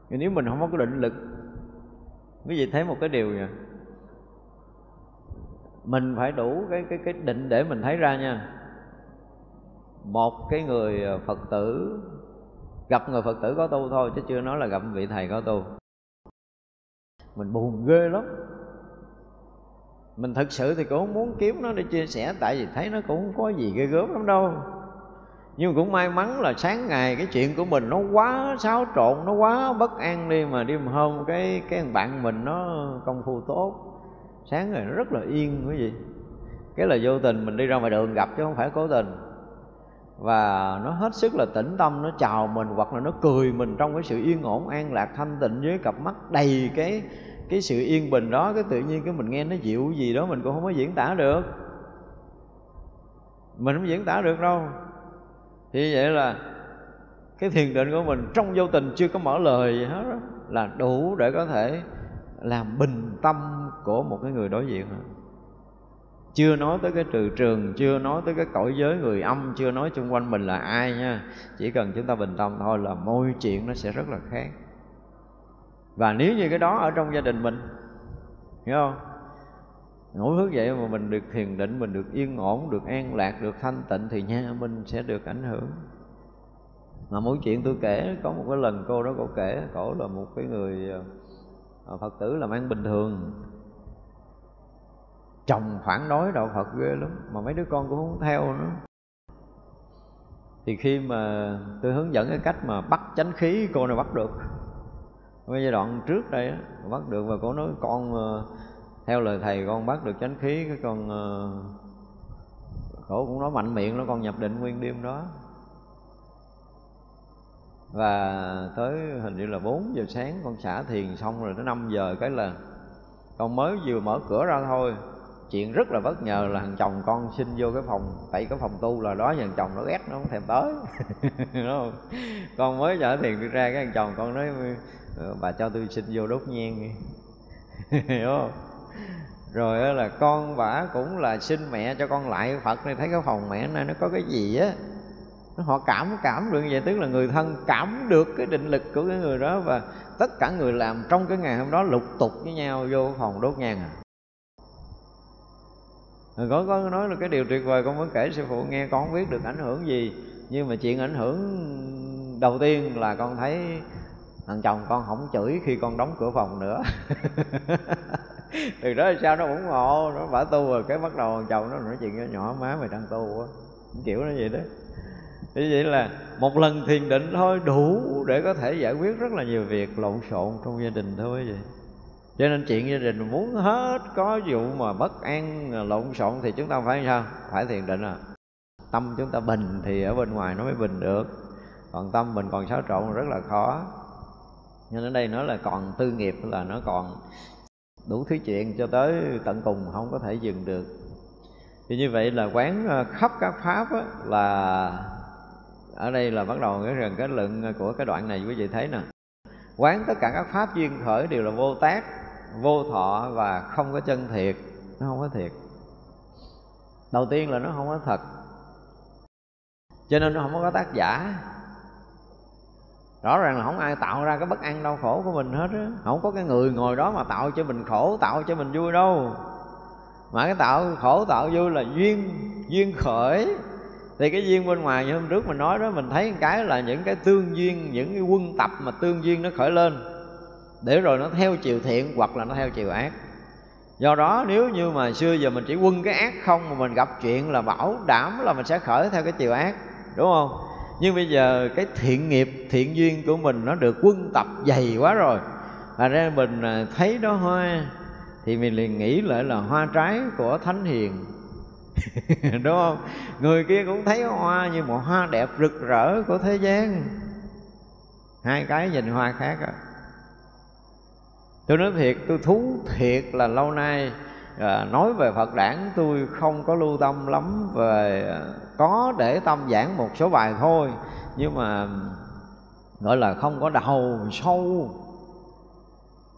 Nhưng nếu mình không có định lực quý vị thấy một cái điều nha mình phải đủ cái cái cái định để mình thấy ra nha. Một cái người ờ, phật tử, gặp người phật tử có tu thôi, chứ chưa nói là gặp vị thầy có tu. Mình buồn ghê lắm. Mình thật sự thì cũng không muốn kiếm nó để chia sẻ, tại vì thấy nó cũng không có gì ghê gớm lắm đâu nhưng cũng may mắn là sáng ngày cái chuyện của mình nó quá xáo trộn, nó quá bất an đi mà đêm hôm cái cái bạn mình nó công phu tốt. Sáng ngày nó rất là yên, quý vị. Cái là vô tình mình đi ra ngoài đường gặp chứ không phải cố tình. Và nó hết sức là tĩnh tâm, nó chào mình hoặc là nó cười mình trong cái sự yên ổn, an lạc, thanh tịnh với cặp mắt đầy cái cái sự yên bình đó. Cái tự nhiên cái mình nghe nó dịu gì đó mình cũng không có diễn tả được. Mình không diễn tả được đâu thì vậy là cái thiền định của mình trong vô tình chưa có mở lời gì hết đó, là đủ để có thể làm bình tâm của một cái người đối diện. Chưa nói tới cái trừ trường chưa nói tới cái cõi giới người âm chưa nói xung quanh mình là ai nha. Chỉ cần chúng ta bình tâm thôi là môi chuyện nó sẽ rất là khác. Và nếu như cái đó ở trong gia đình mình hiểu không? Ngủ thức dậy mà mình được thiền định, mình được yên ổn, được an lạc, được thanh tịnh thì nha, mình sẽ được ảnh hưởng. Mà mỗi chuyện tôi kể, có một cái lần cô đó, cô kể, cổ là một cái người ờ, ờ, phật tử làm ăn bình thường. Chồng phản đối đạo phật ghê lắm, mà mấy đứa con cũng không theo nữa. Thì khi mà tôi hướng dẫn cái cách mà bắt chánh khí, cô này bắt được. Cái giai đoạn trước đây á, bắt được và cô nói, con ờ, theo lời thầy, con bắt được chánh khí, cái con ờ, khổ cũng nói mạnh miệng nó con nhập định nguyên đêm đó. Và tới hình như là 4 giờ sáng, con xả thiền xong rồi tới 5 giờ cái là con mới vừa mở cửa ra thôi. Chuyện rất là bất ngờ là thằng chồng con xin vô cái phòng, tại cái phòng tu là đó thằng chồng nó ghét nó không thèm tới. Đúng không? Con mới trở thiền đi ra, cái thằng chồng con nói ờ, bà cho tôi xin vô đốt nhang hiểu không? Rồi là con bả cũng là xin mẹ cho con lại phật này, thấy cái phòng mẹ này nó có cái gì á, họ cảm cảm được như vậy, tức là người thân cảm được cái định lực của cái người đó và tất cả người làm trong cái ngày hôm đó lục tục với nhau vô phòng đốt nhang à. Có có nói là cái điều tuyệt vời con mới kể sư phụ nghe, con không biết được ảnh hưởng gì, nhưng mà chuyện ảnh hưởng đầu tiên là con thấy thằng chồng con không chửi khi con đóng cửa phòng nữa. từ đó sao nó ủng hộ nó bả tu rồi cái bắt đầu thằng chồng nó nói chuyện nhỏ, má mày đang tu á. Kiểu nó vậy đó. Như vậy là một lần thiền định thôi đủ để có thể giải quyết rất là nhiều việc lộn xộn trong gia đình thôi vậy. Cho nên chuyện gia đình muốn hết có vụ mà bất an à, lộn xộn thì chúng ta phải sao? Phải thiền định à. Tâm chúng ta bình thì ở bên ngoài nó mới bình được. Còn tâm mình còn xáo trộn rất là khó. Nên ở đây nó là còn tư nghiệp là nó còn đủ thứ chuyện cho tới tận cùng không có thể dừng được. Thì như vậy là quán ờ, khắp các pháp á, là ở đây là bắt đầu cái gần cái lượng của cái đoạn này quý vị thấy nè. Quán tất cả các pháp duyên khởi đều là vô tác vô thọ và không có chân thiệt nó không có thiệt. Đầu tiên là nó không có thật cho nên nó không có tác giả rõ ràng là không ai tạo ra cái bất an đau khổ của mình hết á. Không có cái người ngồi đó mà tạo cho mình khổ, tạo cho mình vui đâu. Mà cái tạo khổ, tạo vui là duyên duyên khởi. Thì cái duyên bên ngoài như hôm trước mình nói đó, mình thấy cái là những cái tương duyên, những cái quân tập mà tương duyên nó khởi lên. Để rồi nó theo chiều thiện hoặc là nó theo chiều ác. Do đó nếu như mà xưa giờ mình chỉ quân cái ác không mà mình gặp chuyện là bảo đảm là mình sẽ khởi theo cái chiều ác. Đúng không? Nhưng bây giờ cái thiện nghiệp thiện duyên của mình nó được quân tập dày quá rồi. Và ra mình à, thấy đó hoa thì mình liền nghĩ lại là hoa trái của thánh hiền. Đúng không? Người kia cũng thấy hoa như một hoa đẹp rực rỡ của thế gian. Hai cái nhìn hoa khác á. Tôi nói thiệt tôi thú thiệt là lâu nay à, nói về phật đản tôi không có lưu tâm lắm về à, có để tâm giảng một số bài thôi, nhưng mà gọi là không có đầu sâu.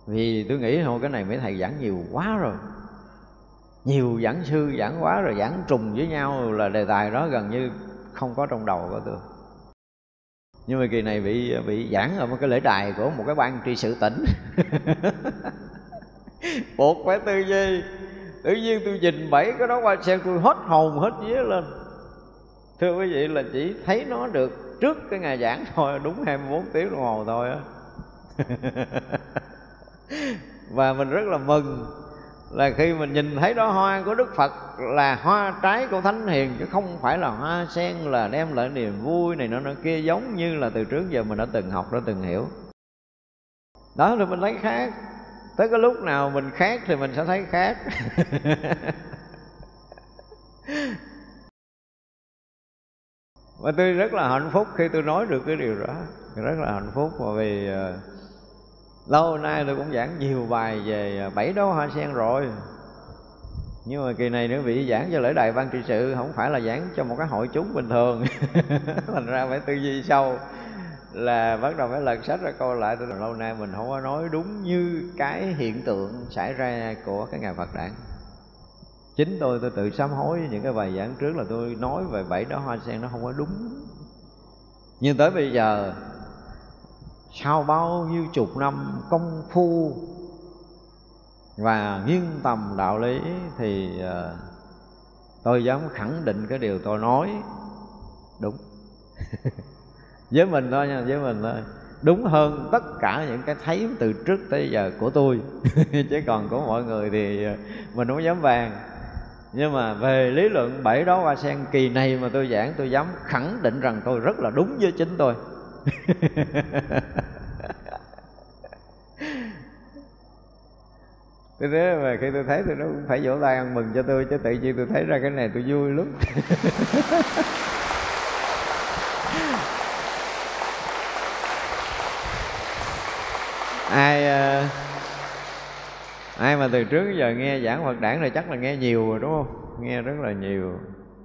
Vì tôi nghĩ thôi, cái này mấy thầy giảng nhiều quá rồi. Nhiều giảng sư giảng quá rồi, giảng trùng với nhau là đề tài đó gần như không có trong đầu của tôi. Nhưng mà kỳ này bị bị giảng ở một cái lễ đài của một cái ban trị sự tỉnh. Buộc phải tư duy. Tự nhiên tôi nhìn bảy cái đó qua xem tôi hết hồn, hết vía lên thưa quý vị, là chỉ thấy nó được trước cái ngày giảng thôi, đúng 24 tiếng đồng hồ thôi á. Và mình rất là mừng là khi mình nhìn thấy đó, hoa của Đức Phật là hoa trái của Thánh Hiền, chứ không phải là hoa sen là đem lại niềm vui này nó nọ kia, giống như là từ trước giờ mình đã từng học, đã từng hiểu. Đó thì mình thấy khác. Tới cái lúc nào mình khác thì mình sẽ thấy khác. và tôi rất là hạnh phúc khi tôi nói được cái điều đó. Rất là hạnh phúc. Bởi vì ờ, lâu nay tôi cũng giảng nhiều bài về ờ, bảy đấu hoa sen rồi. Nhưng mà kỳ này nữa bị giảng cho lễ đại ban trị sự, không phải là giảng cho một cái hội chúng bình thường. Thành ra phải tư duy sâu. Là bắt đầu phải lật sách ra coi lại. Tôi lâu nay mình không có nói đúng như cái hiện tượng xảy ra của cái ngày Phật đản chính tôi tôi tự sám hối những cái bài giảng trước là tôi nói về bảy đó hoa sen nó không có đúng. Nhưng tới bây giờ, sau bao nhiêu chục năm công phu và nghiên tầm đạo lý thì ờ, tôi dám khẳng định cái điều tôi nói đúng. Với mình thôi nha, với mình thôi. Đúng hơn tất cả những cái thấy từ trước tới giờ của tôi. Chứ còn của mọi người thì ờ, mình không dám vàng nhưng mà về lý luận bảy đó hoa sen kỳ này mà tôi giảng tôi dám khẳng định rằng tôi rất là đúng với chính tôi. Tôi thế mà khi tôi thấy tôi nó cũng phải vỗ tay ăn mừng cho tôi chứ tự nhiên tôi thấy ra cái này tôi vui lắm. Ai uh, ai mà từ trước giờ nghe giảng Phật đảng này chắc là nghe nhiều rồi, đúng không? Nghe rất là nhiều.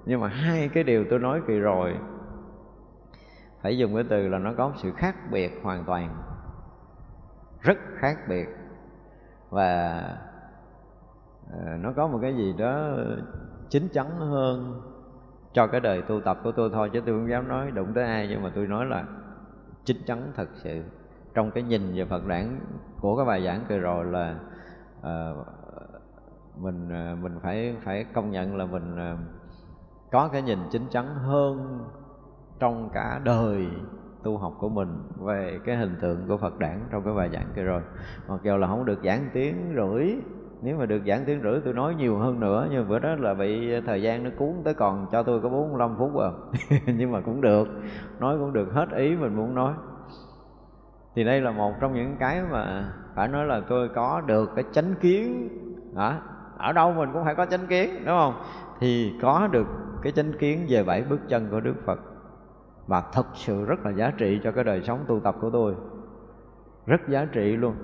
Nhưng mà hai cái điều tôi nói kỳ rồi. Phải dùng cái từ là nó có sự khác biệt hoàn toàn. Rất khác biệt. Và ờ, nó có một cái gì đó chín chắn hơn cho cái đời tu tập của tôi thôi, chứ tôi không dám nói đụng tới ai. Nhưng mà tôi nói là chín chắn thật sự. Trong cái nhìn về Phật đản của cái bài giảng vừa rồi là à, mình ờ, mình phải phải công nhận là mình ờ, có cái nhìn chính chắn hơn trong cả đời tu học của mình về cái hình tượng của Phật đản trong cái bài giảng kia rồi. Mặc dù là không được giảng tiếng rưỡi nếu mà được giảng tiếng rưỡi tôi nói nhiều hơn nữa nhưng bữa đó là bị thời gian nó cuốn tới còn cho tôi có 45 phút à. Nhưng mà cũng được nói cũng được hết ý mình muốn nói. Thì đây là một trong những cái mà phải nói là tôi có được cái chánh kiến. Đó. ở đâu mình cũng phải có chánh kiến, đúng không? Thì có được cái chánh kiến về bảy bước chân của Đức Phật. Mà thật sự rất là giá trị cho cái đời sống tu tập của tôi. Rất giá trị luôn.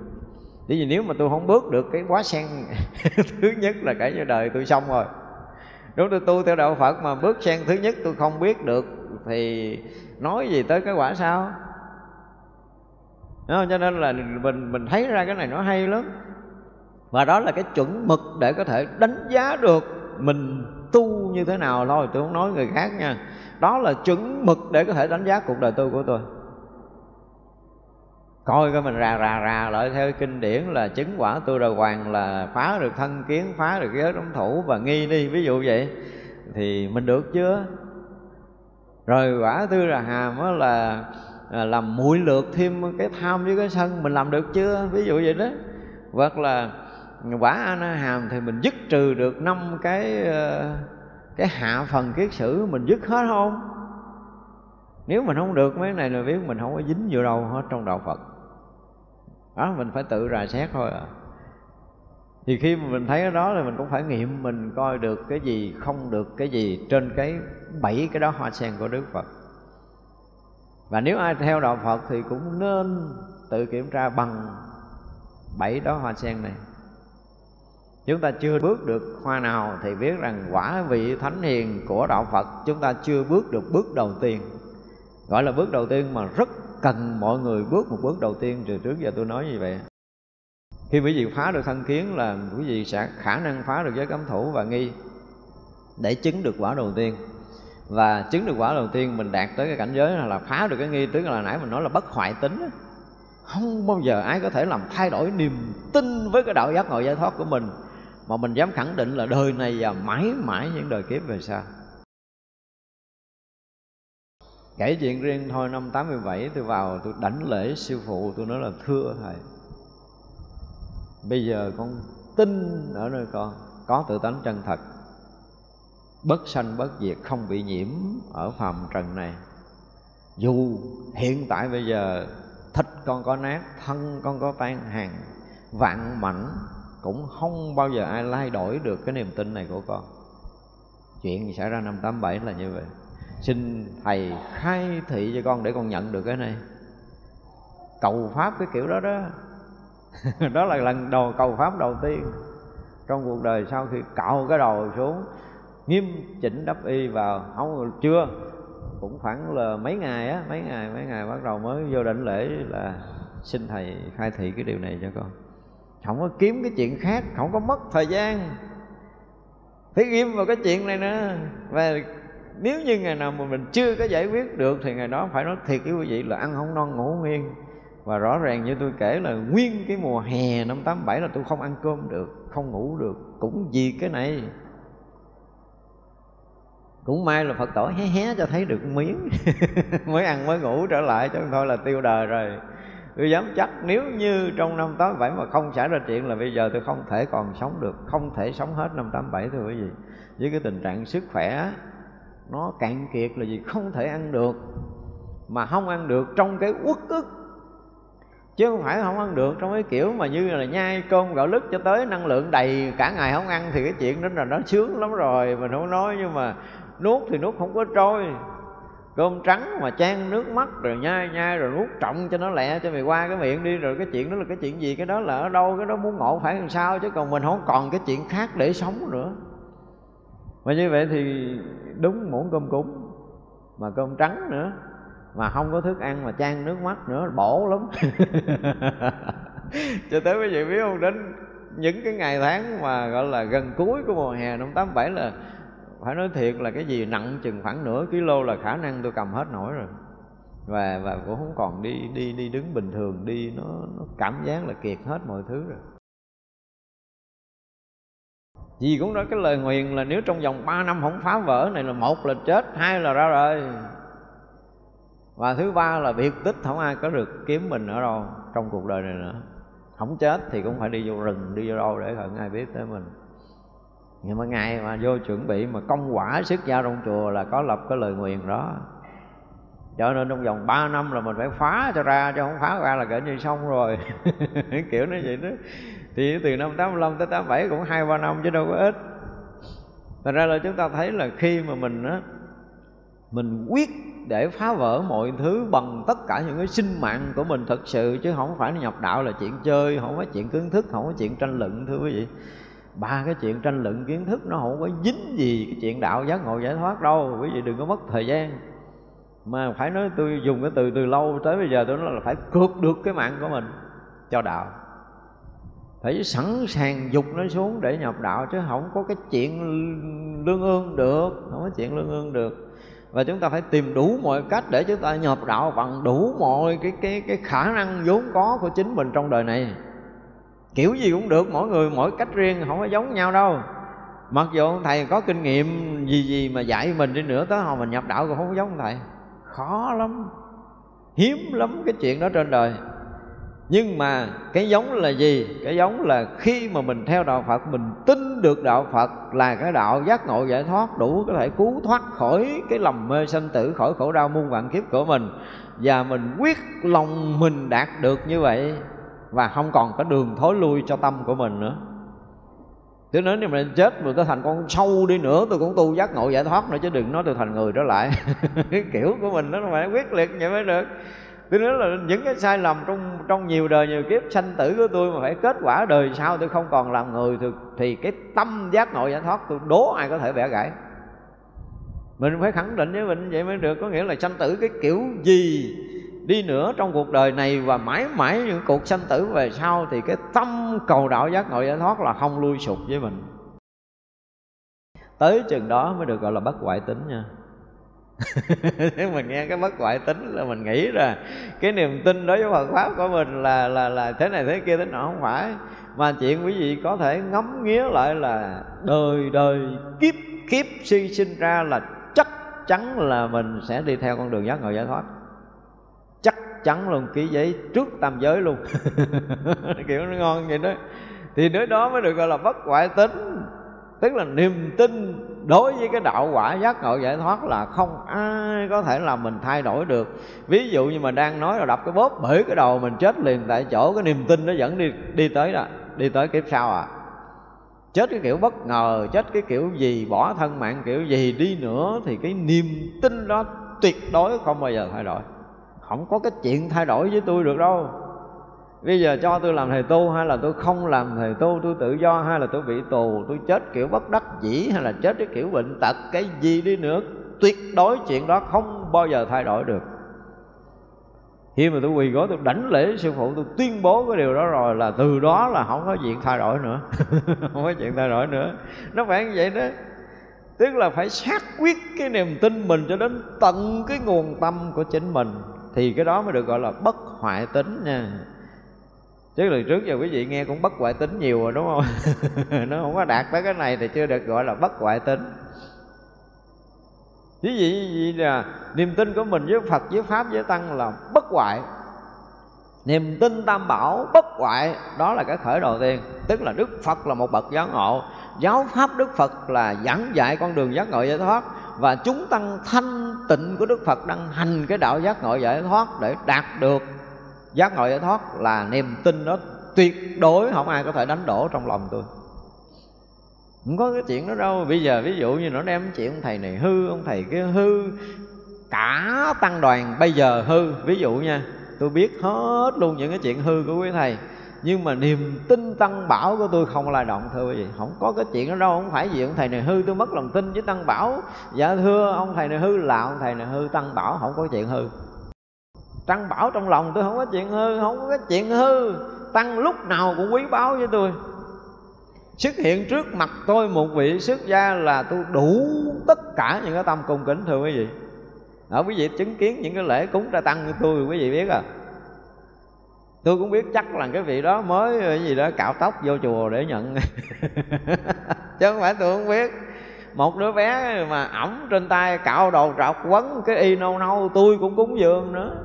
Bởi vì nếu mà tôi không bước được cái quá sen, thứ nhất là cả đời tôi xong rồi. Đúng tôi tu theo đạo phật mà bước sen thứ nhất tôi không biết được, thì nói gì tới cái quả sao? Đúng không? cho nên là mình mình thấy ra cái này nó hay lắm. Và đó là cái chuẩn mực để có thể đánh giá được mình tu như thế nào. Thôi, tôi không nói người khác nha. Đó là chuẩn mực để có thể đánh giá cuộc đời tu của tôi. Coi coi mình rà rà rà lại theo kinh điển là chứng quả tu đà hoàng là phá được thân kiến, phá được giới đóng thủ và nghi đi ví dụ vậy thì mình được chưa? Rồi quả tư là hàm là À, làm mũi lượt thêm cái tham với cái sân, mình làm được chưa? Ví dụ vậy đó. Hoặc là quả a na hàm thì mình dứt trừ được năm cái ờ, cái hạ phần kiết sử, mình dứt hết không? Nếu mình không được, mấy này là biết mình không có dính vô đâu hết trong đạo phật. Đó, mình phải tự rà xét thôi à. Thì khi mà mình thấy cái đó thì mình cũng phải nghiệm mình coi được cái gì, không được cái gì trên cái bảy cái đó hoa sen của đức phật và nếu ai theo đạo phật thì cũng nên tự kiểm tra bằng bảy đó hoa sen này. Chúng ta chưa bước được hoa nào thì biết rằng quả vị thánh hiền của đạo phật chúng ta chưa bước được bước đầu tiên. Gọi là bước đầu tiên mà rất cần mọi người bước một bước đầu tiên từ trước giờ tôi nói như vậy. Khi quý vị phá được thân kiến là quý vị sẽ khả năng phá được giới cấm thủ và nghi để chứng được quả đầu tiên và chứng được quả đầu tiên mình đạt tới cái cảnh giới là phá được cái nghi tức là nãy mình nói là bất hoại tính không bao giờ ai có thể làm thay đổi niềm tin với cái đạo giác ngộ giải thoát của mình. Mà mình dám khẳng định là đời này và mãi mãi những đời kiếp về sau. Kể chuyện riêng thôi, năm 87 tôi vào, tôi đảnh lễ sư phụ, tôi nói là thưa thầy, bây giờ con tin ở nơi con, có tự tánh chân thật bất sanh bất diệt không bị nhiễm ở phàm trần này. Dù hiện tại bây giờ thịt con có nát, thân con có tan hàng, vạn mảnh cũng không bao giờ ai lai đổi được cái niềm tin này của con. Chuyện gì xảy ra năm 87 là như vậy. Xin thầy khai thị cho con để con nhận được cái này. Cầu pháp cái kiểu đó đó. Đó là lần đầu cầu pháp đầu tiên trong cuộc đời sau khi cạo cái đầu xuống nghiêm chỉnh đắp y vào, không chưa cũng khoảng là mấy ngày á, mấy ngày mấy ngày bắt đầu mới vô định lễ là xin thầy khai thị cái điều này cho con. Không có kiếm cái chuyện khác, không có mất thời gian. Phải ghim vào cái chuyện này nữa. Và nếu như ngày nào mà mình chưa có giải quyết được thì ngày đó phải nói thiệt với quý vị là ăn không non ngủ nghiêng. Và rõ ràng như tôi kể là nguyên cái mùa hè năm 87 là tôi không ăn cơm được, không ngủ được, cũng vì cái này cũng may là phật tổ hé hé cho thấy được miếng. Mới ăn mới ngủ trở lại chứ thôi là tiêu đời rồi. Tôi dám chắc nếu như trong năm 87 mà không xảy ra chuyện là bây giờ tôi không thể còn sống được, không thể sống hết năm 87 thưa quý vị. Với cái tình trạng sức khỏe, nó cạn kiệt là gì? Không thể ăn được. Mà không ăn được trong cái uất ức. Chứ không phải không ăn được trong cái kiểu mà như là nhai cơm gạo lứt cho tới năng lượng đầy, cả ngày không ăn thì cái chuyện đó là nó sướng lắm rồi. Mình không nói nhưng mà nuốt thì nuốt không có trôi. Cơm trắng mà chan nước mắt rồi nhai nhai rồi nuốt trọng cho nó lẹ, cho mày qua cái miệng đi. Rồi cái chuyện đó là cái chuyện gì? Cái đó là ở đâu? Cái đó muốn ngộ phải làm sao? Chứ còn mình không còn cái chuyện khác để sống nữa. Mà như vậy thì đúng muỗng cơm cúng, mà cơm trắng nữa. Mà không có thức ăn mà chan nước mắt nữa, bổ lắm. Cho tới quý vị biết không? Đến những cái ngày tháng mà gọi là gần cuối của mùa hè năm tám bảy là phải nói thiệt là cái gì nặng chừng khoảng nửa kg là khả năng tôi cầm hết nổi rồi. Và và cũng không còn đi đi đi đứng bình thường, đi nó nó cảm giác là kiệt hết mọi thứ rồi. Vì cũng nói cái lời nguyền là nếu trong vòng 3 năm không phá vỡ này là một là chết, hai là ra đời. Và thứ ba là biệt tích không ai có được kiếm mình ở đâu trong cuộc đời này nữa. Không chết thì cũng phải đi vô rừng, đi vô đâu để không ai biết tới mình nhưng mà ngày mà vô chuẩn bị mà công quả sức gia trong chùa là có lập cái lời nguyện đó. Cho nên trong vòng 3 năm là mình phải phá cho ra, chứ không phá ra là kể như xong rồi. Kiểu nó vậy đó. Thì từ năm 85 tới 87 cũng hai, ba năm chứ đâu có ít. Thành ra là chúng ta thấy là khi mà mình á, mình quyết để phá vỡ mọi thứ bằng tất cả những cái sinh mạng của mình thật sự, chứ không phải nhập đạo là chuyện chơi, không phải chuyện kiến thức, không phải chuyện tranh luận, thưa quý vị ba cái chuyện tranh luận kiến thức nó không có dính gì cái chuyện đạo giác ngộ giải thoát đâu, quý vị đừng có mất thời gian. Mà phải nói tôi dùng cái từ từ lâu tới bây giờ tôi nói là phải cược được cái mạng của mình cho đạo. Phải sẵn sàng dục nó xuống để nhập đạo chứ không có cái chuyện lương ương được, không có chuyện lương ương được. Và chúng ta phải tìm đủ mọi cách để chúng ta nhập đạo bằng đủ mọi cái cái cái khả năng vốn có của chính mình trong đời này kiểu gì cũng được, mỗi người mỗi cách riêng, không có giống nhau đâu. Mặc dù thầy có kinh nghiệm gì gì mà dạy mình đi nữa, tới hồi mình nhập đạo cũng không có giống thầy. Khó lắm. Hiếm lắm cái chuyện đó trên đời. Nhưng mà cái giống là gì? Cái giống là khi mà mình theo đạo phật, mình tin được đạo phật là cái đạo giác ngộ giải thoát, đủ có thể cứu thoát khỏi cái lầm mê sanh tử, khỏi khổ đau muôn vạn kiếp của mình. Và mình quyết lòng mình đạt được như vậy và không còn có đường thối lui cho tâm của mình nữa. Chứ nếu như mình chết mà tôi thành con sâu đi nữa Tôi cũng tu giác ngộ giải thoát nữa Chứ đừng nói tôi thành người trở lại. Cái kiểu của mình nó phải quyết liệt vậy mới được. Tôi nói là những cái sai lầm trong trong nhiều đời nhiều kiếp sanh tử của tôi mà phải kết quả đời sau tôi không còn làm người thì, thì cái tâm giác ngộ giải thoát tôi đố ai có thể bẻ gãy. Mình phải khẳng định với mình vậy mới được. Có nghĩa là sanh tử cái kiểu gì đi nữa trong cuộc đời này và mãi mãi những cuộc sanh tử về sau thì cái tâm cầu đạo giác ngộ giải thoát là không lui sụp với mình. Tới chừng đó mới được gọi là bất hoại tính nha. Nếu mình nghe cái bất ngoại tính là mình nghĩ là cái niềm tin đối với Phật pháp của mình là là là thế này thế kia thế nọ không phải. Mà chuyện quý vị có thể ngắm nghía lại là đời đời kiếp kiếp suy sinh ra là chắc chắn là mình sẽ đi theo con đường giác ngộ giải thoát chắn luôn ký giấy trước tam giới luôn. Kiểu nó ngon vậy đó. Thì nơi đó mới được gọi là bất ngoại tính. Tức là niềm tin đối với cái đạo quả giác ngộ giải thoát là không ai có thể làm mình thay đổi được. Ví dụ như mà đang nói là đập cái bóp bể cái đầu mình chết liền tại chỗ cái niềm tin nó vẫn đi đi tới đó đi tới kiếp sau à. Chết cái kiểu bất ngờ chết cái kiểu gì bỏ thân mạng kiểu gì đi nữa thì cái niềm tin đó tuyệt đối không bao giờ thay đổi không có cái chuyện thay đổi với tôi được đâu. Bây giờ cho tôi làm thầy tu hay là tôi không làm thầy tu, tôi tự do hay là tôi bị tù, tôi chết kiểu bất đắc dĩ hay là chết cái kiểu bệnh tật, cái gì đi nữa, tuyệt đối chuyện đó không bao giờ thay đổi được. Khi mà tôi quỳ gối, tôi đảnh lễ sư phụ, tôi tuyên bố cái điều đó rồi là từ đó là không có chuyện thay đổi nữa. Không có chuyện thay đổi nữa. Nó phải như vậy đó. Tức là phải xác quyết cái niềm tin mình cho đến tận cái nguồn tâm của chính mình thì cái đó mới được gọi là bất hoại tính nha. Chứ lần trước giờ quý vị nghe cũng bất hoại tính nhiều rồi, đúng không? Nó không có đạt tới cái này thì chưa được gọi là bất hoại tính. Ví dụ như là niềm tin của mình với Phật, với Pháp, với Tăng là bất hoại. Niềm tin tam bảo bất hoại, Đó là cái khởi đầu tiên. Tức là Đức Phật là một bậc giáo ngộ. Giáo Pháp Đức Phật là giảng dạy con đường giác ngộ giải thoát. Và chúng tăng thanh tịnh của Đức Phật đang hành cái đạo giác ngộ giải thoát Để đạt được giác ngộ giải thoát là niềm tin đó tuyệt đối không ai có thể đánh đổ trong lòng tôi. Không có cái chuyện đó đâu. Bây giờ ví dụ như nó đem chuyện ông thầy này hư, ông thầy kia hư, cả tăng đoàn bây giờ hư. Ví dụ nha, tôi biết hết luôn những cái chuyện hư của quý thầy nhưng mà niềm tin tăng bảo của tôi không là động, thưa quý vị. Không có cái chuyện đó đâu, không phải gì ông thầy này hư, tôi mất lòng tin với tăng bảo. Dạ thưa ông thầy này hư, là ông thầy này hư, tăng bảo không có chuyện hư. Tăng bảo trong lòng tôi không có chuyện hư, không có cái chuyện hư. Tăng lúc nào cũng quý báu với tôi. Xuất hiện trước mặt tôi một vị xuất gia là tôi đủ tất cả những cái tâm cung kính, thưa quý vị. Ở quý vị chứng kiến những cái lễ cúng ra tăng của tôi, quý vị biết à? Tôi cũng biết chắc là cái vị đó mới ờ, cái gì đó cạo tóc vô chùa để nhận. Chứ không phải tôi không biết. Một đứa bé mà ẩm trên tay cạo đầu trọc quấn cái y nâu nâu, tôi cũng cúng dường nữa.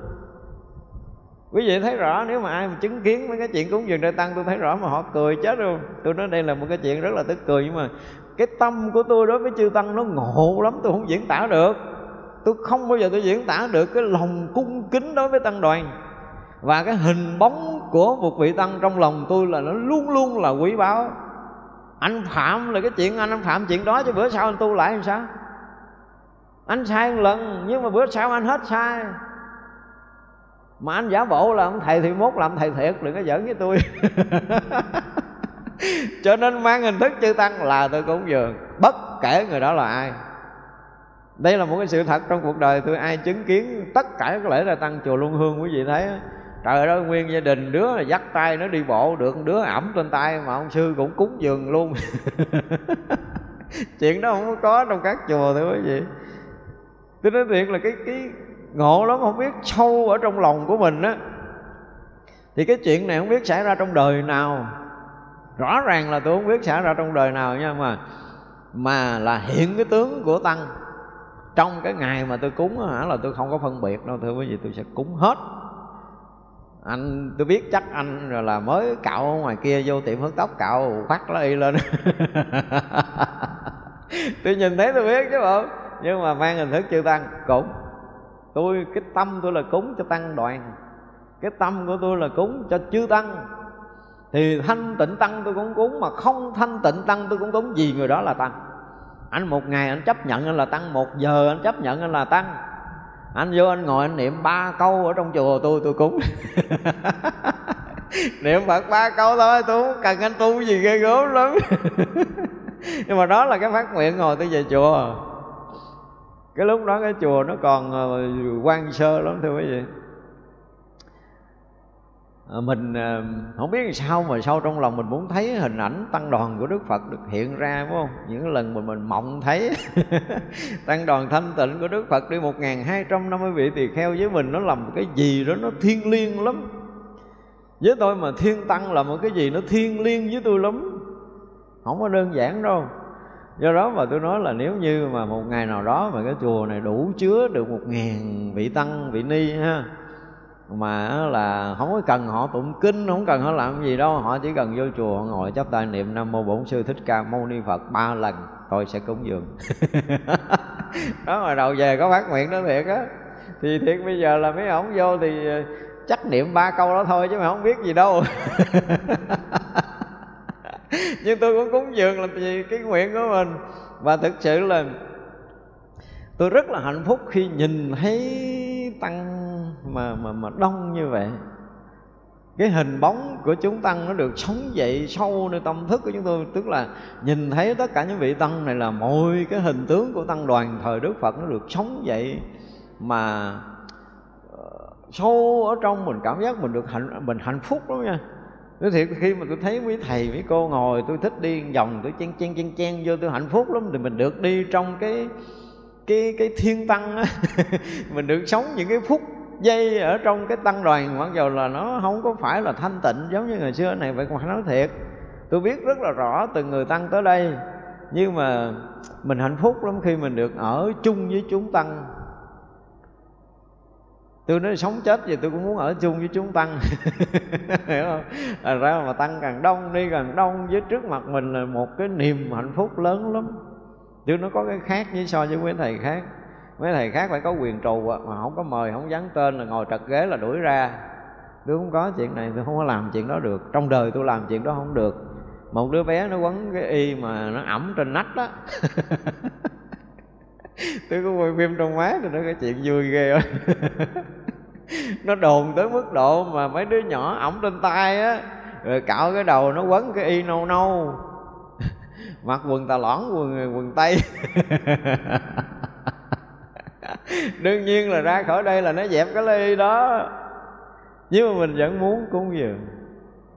Quý vị thấy rõ, nếu mà ai mà chứng kiến mấy cái chuyện cúng dường đại tăng, tôi thấy rõ mà họ cười chết luôn. Tôi nói đây là một cái chuyện rất là tức cười, nhưng mà cái tâm của tôi đối với chư tăng nó ngộ lắm, tôi không diễn tả được. Tôi không bao giờ tôi diễn tả được cái lòng cung kính đối với tăng đoàn và cái hình bóng của một vị tăng trong lòng tôi là nó luôn luôn là quý báu. Anh phạm là cái chuyện anh, anh phạm chuyện đó chứ bữa sau anh tu lại làm sao? Anh sai một lần nhưng mà bữa sau anh hết sai. Mà anh giả bộ là ông thầy thì mốt làm thầy thiệt đừng có giỡn với tôi. Cho nên mang hình thức chư tăng là tôi cũng dường. Bất kể người đó là ai. Đây là một cái sự thật trong cuộc đời tôi ai chứng kiến tất cả các lễ ra tăng chùa luân hương quý vị thấy trời ơi, nguyên gia đình đứa là dắt tay nó đi bộ được, đứa ẩm trên tay mà ông sư cũng cúng dường luôn. Chuyện đó không có trong các chùa thôi quý vị. Tôi nói thiệt là cái cái ngộ lắm, không biết sâu ở trong lòng của mình á. Thì cái chuyện này không biết xảy ra trong đời nào. Rõ ràng là tôi không biết xảy ra trong đời nào nha, mà mà là hiện cái tướng của tăng. Trong cái ngày mà tôi cúng hả, là tôi không có phân biệt đâu thưa quý vị, tôi sẽ cúng hết anh, tôi biết chắc anh rồi là mới cạo ngoài kia vô tiệm hớt tóc cạo phát nó y lên. Tôi nhìn thấy tôi biết chứ không nhưng mà mang hình thức chư tăng cũng tôi, cái tâm tôi là cúng cho tăng đoàn. Cái tâm của tôi là cúng cho chư tăng. Thì thanh tịnh tăng tôi cũng cúng, mà không thanh tịnh tăng tôi cũng cúng. Vì người đó là tăng. Anh một ngày anh chấp nhận anh là tăng, một giờ anh chấp nhận anh là tăng anh vô anh ngồi anh niệm ba câu ở trong chùa tôi tôi cúng. Niệm phật ba câu thôi, tôi không cần anh tu gì ghê gớm lắm. Nhưng mà đó là cái phát nguyện ngồi tôi về chùa. Cái lúc đó cái chùa nó còn ờ, quan sơ lắm thưa quý vị. Ờ, mình ờ, không biết sao mà sâu trong lòng mình muốn thấy hình ảnh tăng đoàn của Đức Phật được hiện ra, phải không? Những lần mà mình mộng thấy tăng đoàn thanh tịnh của Đức Phật đi một hai trăm năm mươi vị tỳ kheo với mình, nó làm một cái gì đó nó thiêng liêng lắm. Với tôi mà thiên tăng là một cái gì nó thiêng liêng với tôi lắm. Không có đơn giản đâu do đó mà tôi nói là nếu như mà một ngày nào đó mà cái chùa này đủ chứa được một ngàn vị tăng, vị ni ha mà là không có cần họ tụng kinh, không cần họ làm gì đâu. Họ chỉ cần vô chùa, họ ngồi chắp tay niệm nam mô bổn sư thích ca mâu ni phật ba lần, tôi sẽ cúng dường. Đó mà đầu về có phát nguyện đó thiệt á. Thì thiệt bây giờ là mấy ổng vô thì ờ, chắc niệm ba câu đó thôi chứ mà không biết gì đâu. Nhưng tôi cũng cúng dường làm gì cái nguyện của mình. Và thực sự là tôi rất là hạnh phúc khi nhìn thấy tăng mà mà mà đông như vậy. Cái hình bóng của chúng tăng nó được sống dậy sâu nơi tâm thức của chúng tôi, tức là nhìn thấy tất cả những vị tăng này là mọi cái hình tướng của tăng đoàn thời đức phật nó được sống dậy mà ờ, sâu ở trong mình, cảm giác mình được hạnh, mình hạnh phúc lắm nha. Nói thiệt, khi mà tôi thấy mấy thầy, mấy cô ngồi, tôi thích đi vòng, tôi chen chen chen chen vô, tôi hạnh phúc lắm, thì mình được đi trong cái cái cái thiên tăng á mình được sống những cái phút giây ở trong cái tăng đoàn mặc dù là nó không có phải là thanh tịnh giống như ngày xưa này vậy mà nói thiệt. Tôi biết rất là rõ từng người tăng tới đây nhưng mà mình hạnh phúc lắm khi mình được ở chung với chúng tăng. Tôi nói sống chết gì tôi cũng muốn ở chung với chúng tăng hiểu không? À, ra mà tăng càng đông đi càng đông với trước mặt mình là một cái niềm hạnh phúc lớn lắm chứ nó có cái khác với so với mấy thầy khác. Mấy thầy khác phải có quyền trù à, mà không có mời, không dán tên là ngồi trật ghế là đuổi ra. Tôi không có chuyện này, tôi không có làm chuyện đó được. Trong đời tôi làm chuyện đó không được. Một đứa bé nó quấn cái y mà nó ẩm trên nách đó. Tôi có quay phim trong má thì nó cái chuyện vui ghê rồi nó đồn tới mức độ mà mấy đứa nhỏ ẩm trên tay á, rồi cạo cái đầu nó quấn cái y nâu nâu mặc quần tà lõn, quần quần tây. Đương nhiên là ra khỏi đây là nó dẹp cái ly đó. Nhưng mà mình vẫn muốn cúng dường.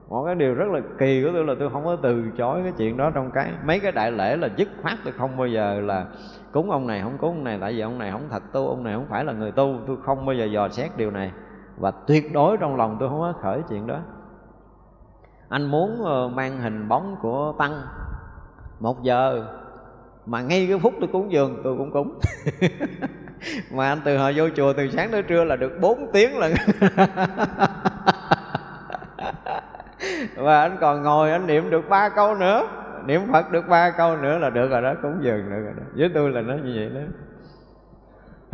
Một cái điều rất là kỳ của tôi là tôi không có từ chối cái chuyện đó trong cái, mấy cái đại lễ là dứt khoát tôi không bao giờ là cúng ông này không cúng ông này, tại vì ông này không thật tu, ông này không phải là người tu. Tôi không bao giờ dò xét điều này. Và tuyệt đối trong lòng tôi không có khởi chuyện đó. Anh muốn ờ, mang hình bóng của tăng một giờ. Mà ngay cái phút tôi cúng dường, tôi cũng cúng. Mà anh từ hồi vô chùa từ sáng tới trưa là được 4 tiếng lần. Và anh còn ngồi, anh niệm được ba câu nữa. Niệm phật được ba câu nữa là được rồi đó, cúng dường được rồi đó. Với tôi là nó như vậy đó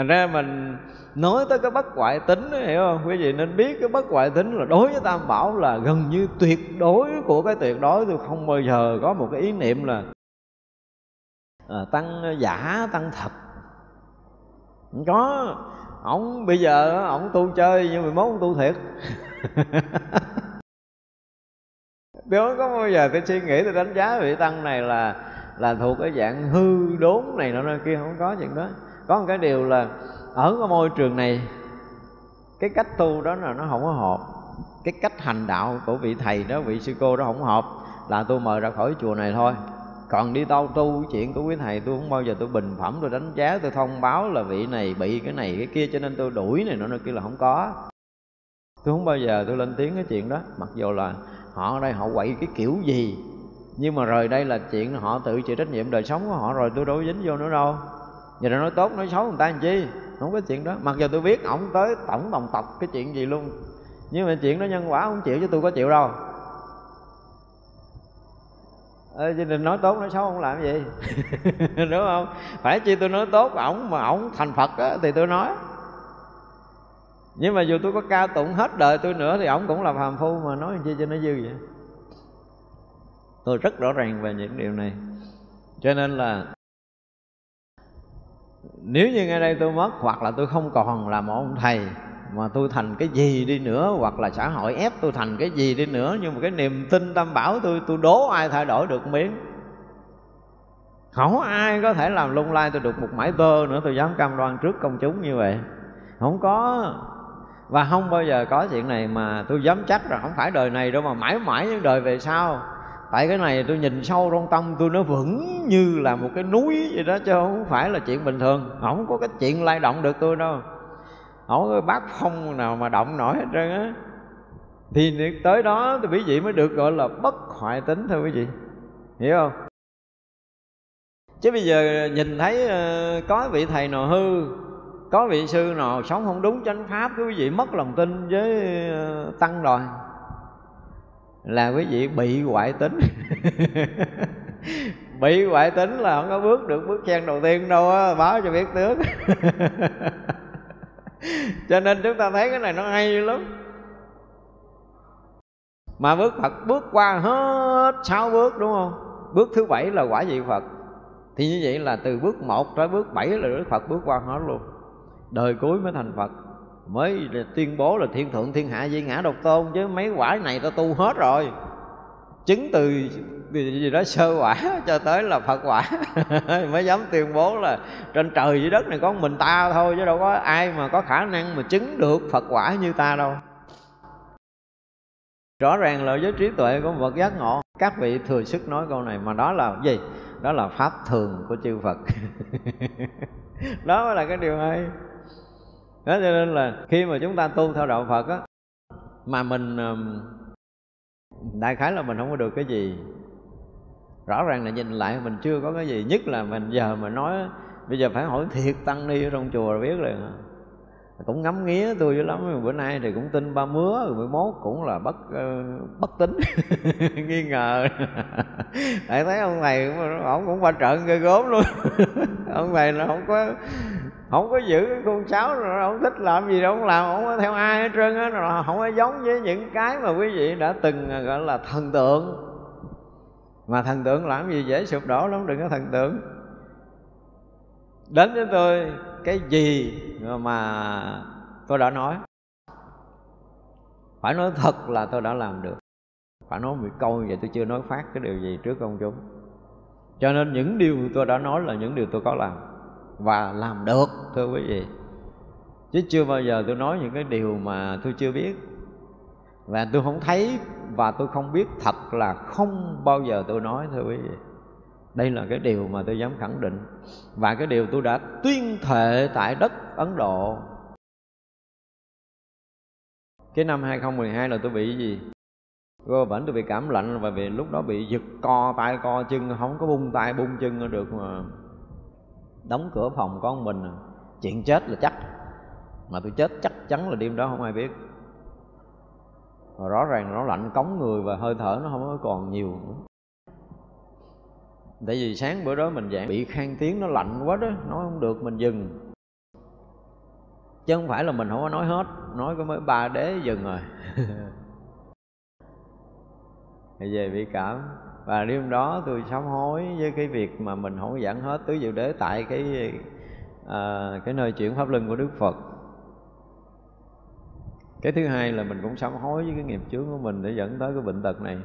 thành ra mình nói tới cái bất hoại tính hiểu không? Quý vị nên biết cái bất hoại tính là đối với tam bảo là gần như tuyệt đối của cái tuyệt đối. Tôi không bao giờ có một cái ý niệm là à, tăng giả tăng thật. Không có. Ổng bây giờ ổng tu chơi nhưng mà mốt ông tu thiệt. Tôi có bao giờ tôi suy nghĩ tôi đánh giá vị tăng này là là thuộc cái dạng hư đốn này nọ kia? Không có chuyện đó có một cái điều là ở cái môi trường này, cái cách tu đó là nó không có hợp. Cái cách hành đạo của vị thầy đó, vị sư cô đó không hợp. Là tôi mời ra khỏi chùa này thôi. Còn đi tao tu chuyện của quý thầy, tôi không bao giờ tôi bình phẩm, tôi đánh giá, tôi thông báo là vị này bị cái này, cái kia, cho nên tôi đuổi này nọ kia là không có. Tôi không bao giờ tôi lên tiếng cái chuyện đó. Mặc dù là họ ở đây họ quậy cái kiểu gì, nhưng mà rời đây là chuyện họ tự chịu trách nhiệm đời sống của họ rồi, tôi đâu có dính vô nữa đâu giờ nó nói tốt nói xấu người ta làm chi? Không có chuyện đó. Mặc dù tôi biết ổng tới tổng đồng tộc cái chuyện gì luôn. Nhưng mà chuyện đó nhân quả không chịu chứ tôi có chịu đâu. Ê, cho nên nói tốt nói xấu không làm gì. Đúng không? Phải chi tôi nói tốt ổng mà ổng thành phật á, thì tôi nói. Nhưng mà dù tôi có cao tụng hết đời tôi nữa thì ổng cũng là phàm phu mà nói chi cho nó dư vậy? Tôi rất rõ ràng về những điều này. Cho nên là nếu như ngay đây tôi mất, hoặc là tôi không còn là một ông thầy, mà tôi thành cái gì đi nữa, hoặc là xã hội ép tôi thành cái gì đi nữa, nhưng mà cái niềm tin tâm bảo tôi tôi đố ai thay đổi được miếng. Không ai có thể làm lung lay tôi được một mãi tơ nữa, tôi dám cam đoan trước công chúng như vậy. Không có. Và không bao giờ có chuyện này mà tôi dám chắc là không phải đời này đâu, mà mãi mãi những đời về sau tại cái này tôi nhìn sâu trong tâm, tôi nó vững như là một cái núi vậy đó, chứ không phải là chuyện bình thường. Không có cái chuyện lay động được tôi đâu. Không có bác phong nào mà động nổi hết trơn á. Thì tới đó thì quý vị mới được gọi là bất hoại tính thôi quý vị. Hiểu không? Chứ bây giờ nhìn thấy ờ, có vị thầy nào hư, có vị sư nào sống không đúng chánh pháp, quý vị mất lòng tin với ờ, tăng rồi là quý vị bị ngoại tính. Bị ngoại tính là không có bước được bước chân đầu tiên đâu á, báo cho biết tướng. Cho nên chúng ta thấy cái này nó hay lắm. Mà bước Phật bước qua hết sáu bước đúng không? Bước thứ bảy là quả vị Phật. Thì như vậy là từ bước một tới bước bảy là Đức Phật bước qua hết luôn. Đời cuối mới thành Phật mới tuyên bố là thiên thượng, thiên hạ di ngã độc tôn, chứ mấy quả này ta tu hết rồi. Chứng từ gì đó sơ quả cho tới là phật quả. Mới dám tuyên bố là trên trời dưới đất này có mình ta thôi, chứ đâu có ai mà có khả năng mà chứng được phật quả như ta đâu. Rõ ràng là với trí tuệ của một giác ngộ. Các vị thừa sức nói câu này mà đó là gì? Đó là pháp thường của chư phật. Đó mới là cái điều hay đó cho nên là khi mà chúng ta tu theo đạo phật á, mà mình đại khái là mình không có được cái gì. Rõ ràng là nhìn lại mình chưa có cái gì, nhất là mình giờ mà nói, bây giờ phải hỏi thiệt tăng ni ở trong chùa rồi biết rồi cũng ngắm nghía tôi dữ lắm bữa nay thì cũng tin ba mứa rồi mười mốt cũng là bất uh, bất tính. Nghi ngờ. Lại thấy ông này ông cũng qua trận ghê gốm luôn. Ông này là không có không có giữ cái con sáo rồi ông thích làm gì đâu ông làm không có theo ai hết trơn á rồi không có giống với những cái mà quý vị đã từng à, gọi là thần tượng. Mà thần tượng làm gì dễ sụp đổ lắm đừng có thần tượng. Đến với tôi cái gì mà tôi đã nói? Phải nói thật là tôi đã làm được. Phải nói một câu vậy tôi chưa nói phát cái điều gì trước công chúng. Cho nên những điều tôi đã nói là những điều tôi có làm và làm được, thưa quý vị. Chứ chưa bao giờ tôi nói những cái điều mà tôi chưa biết. Và tôi không thấy và tôi không biết thật là không bao giờ tôi nói, thưa quý vị đây là cái điều mà tôi dám khẳng định. Và cái điều tôi đã tuyên thệ tại đất Ấn Độ. Cái năm 2012 là tôi bị gì? Cơ bản tôi bị cảm lạnh và vì lúc đó bị giật co tay co chân, không có bung tay bung chân được mà. Đóng cửa phòng con mình à. chuyện chết là chắc. Mà tôi chết chắc chắn là đêm đó không ai biết. Và rõ ràng nó lạnh cống người và hơi thở nó không có còn nhiều nữa tại vì sáng bữa đó mình dạng bị khang tiếng nó lạnh quá đó nói không được mình dừng. Chứ không phải là mình không có nói hết nói có mới ba đế dừng rồi. Thì về bị cảm. Và đêm đó tôi sám hối với cái việc mà mình không giảng hết tứ diệu đế tại cái à, cái nơi chuyển pháp luân của đức phật. Cái thứ hai là mình cũng sám hối với cái nghiệp chướng của mình để dẫn tới cái bệnh tật này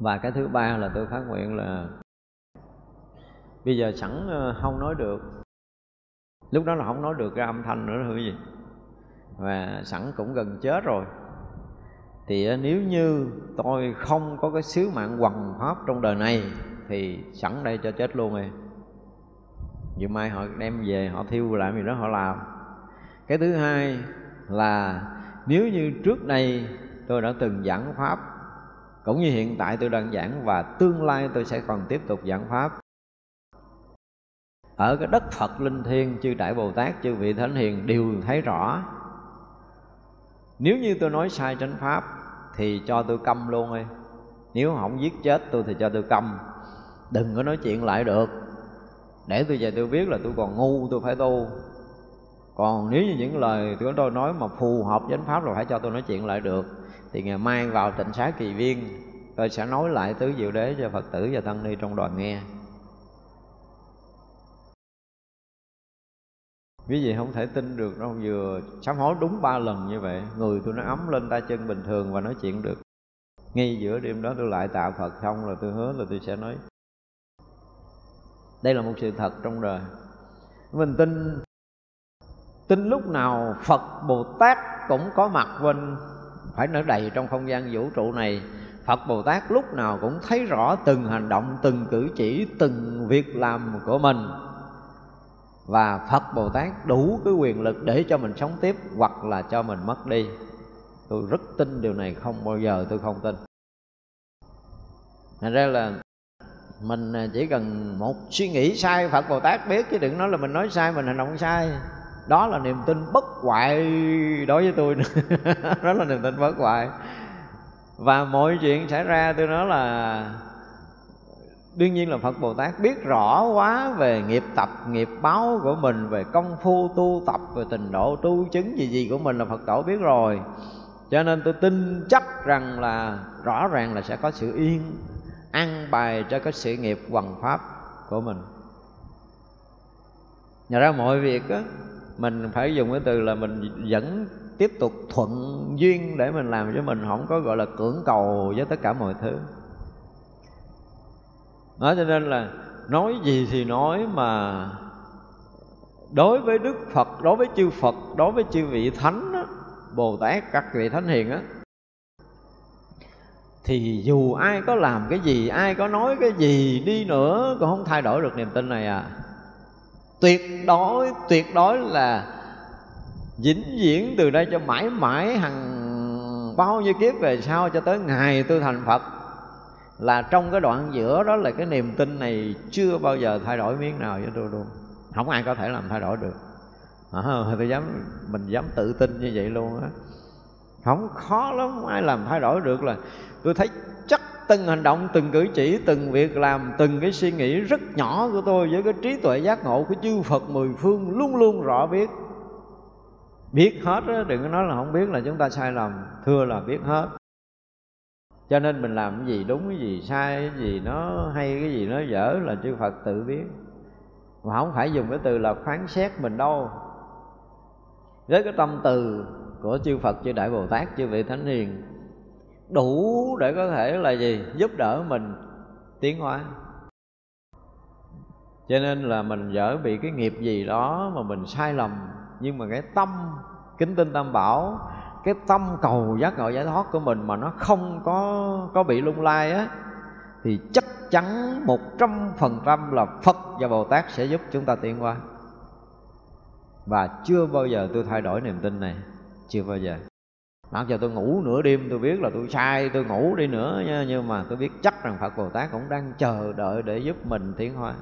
và cái thứ ba là tôi phát nguyện là bây giờ sẵn ờ, không nói được. Lúc đó là không nói được ra âm thanh nữa thưa gì? Và sẵn cũng gần chết rồi. Thì ờ, nếu như tôi không có cái sứ mạng hoằng pháp trong đời này, thì sẵn đây cho chết luôn rồi. Dù mai họ đem về, họ thiêu lại gì đó họ làm. Cái thứ hai là nếu như trước đây tôi đã từng giảng pháp cũng như hiện tại tôi đang giảng và tương lai tôi sẽ còn tiếp tục giảng pháp. Ở cái đất Phật linh thiêng, chư đại Bồ Tát, chư vị thánh hiền đều thấy rõ. Nếu như tôi nói sai chánh pháp, thì cho tôi câm luôn đi. Nếu không giết chết tôi thì cho tôi câm. Đừng có nói chuyện lại được. Để tôi về tôi biết là tôi còn ngu, tôi phải tu. Còn nếu như những lời tôi tôi nói mà phù hợp với chánh pháp rồi phải cho tôi nói chuyện lại được thì ngày mai vào tịnh xá kỳ viên, tôi sẽ nói lại tứ diệu đế cho phật tử và tăng ni trong đoàn nghe. Quý vị không thể tin được đâu, vừa sám hối đúng ba lần như vậy, người tôi nó ấm lên tay chân bình thường và nói chuyện được. Ngay giữa đêm đó tôi lại tạo phật xong rồi tôi hứa là tôi sẽ nói. Đây là một sự thật trong đời. Mình tin tin lúc nào phật bồ tát cũng có mặt bên phải nở đầy trong không gian vũ trụ này, phật bồ tát lúc nào cũng thấy rõ từng hành động, từng cử chỉ, từng việc làm của mình. Và phật bồ tát đủ cái quyền lực để cho mình sống tiếp hoặc là cho mình mất đi. Tôi rất tin điều này, không bao giờ tôi không tin. Thành ra là mình chỉ cần một suy nghĩ sai, phật bồ tát biết, chứ đừng nói là mình nói sai, mình hành động sai đó là niềm tin bất hoại đối với tôi đó là niềm tin bất hoại. Và mọi chuyện xảy ra, tôi nói là đương nhiên là phật bồ tát biết rõ quá về nghiệp tập, nghiệp báo của mình, về công phu tu tập, về trình độ tu chứng gì gì của mình là phật tổ biết rồi. Cho nên tôi tin chắc rằng là rõ ràng là sẽ có sự yên ăn bài cho cái sự nghiệp hoằng pháp của mình. Nhờ ra mọi việc á mình phải dùng cái từ là mình vẫn tiếp tục thuận duyên để mình làm cho mình không có gọi là cưỡng cầu với tất cả mọi thứ. Đó cho nên là nói gì thì nói mà đối với đức phật đối với chư phật đối với chư vị thánh đó, bồ tát các vị thánh hiền á thì dù ai có làm cái gì ai có nói cái gì đi nữa cũng không thay đổi được niềm tin này à tuyệt đối tuyệt đối là vĩnh viễn từ đây cho mãi mãi hằng bao nhiêu kiếp về sau cho tới ngày tôi thành phật. Là trong cái đoạn giữa đó là cái niềm tin này chưa bao giờ thay đổi miếng nào với tôi luôn. Không ai có thể làm thay đổi được. À, tôi dám mình dám tự tin như vậy luôn á. Không khó lắm ai làm thay đổi được là tôi thấy từng hành động từng cử chỉ từng việc làm từng cái suy nghĩ rất nhỏ của tôi với cái trí tuệ giác ngộ của chư phật mười phương luôn luôn rõ biết. Biết hết đó, đừng có nói là không biết là chúng ta sai lầm thưa là biết hết. Cho nên mình làm cái gì đúng cái gì sai cái gì nó hay cái gì nó dở là chư phật tự biết. Mà không phải dùng cái từ là phán xét mình đâu. Với cái tâm từ của chư Phật chư Đại Bồ Tát chư vị Thánh Hiền đủ để có thể là gì? Giúp đỡ mình tiến hóa. Cho nên là mình dở bị cái nghiệp gì đó mà mình sai lầm, nhưng mà cái tâm, kính tinh tam bảo, cái tâm cầu giác ngộ giải thoát của mình mà nó không có có bị lung lai á, thì chắc chắn một trăm phần trăm là Phật và Bồ Tát sẽ giúp chúng ta tiến qua và chưa bao giờ tôi thay đổi niềm tin này, chưa bao giờ mặc giờ tôi ngủ nửa đêm, tôi biết là tôi sai, tôi ngủ đi nữa nha, nhưng mà tôi biết chắc rằng phật bồ tát cũng đang chờ đợi để giúp mình tiến hóa.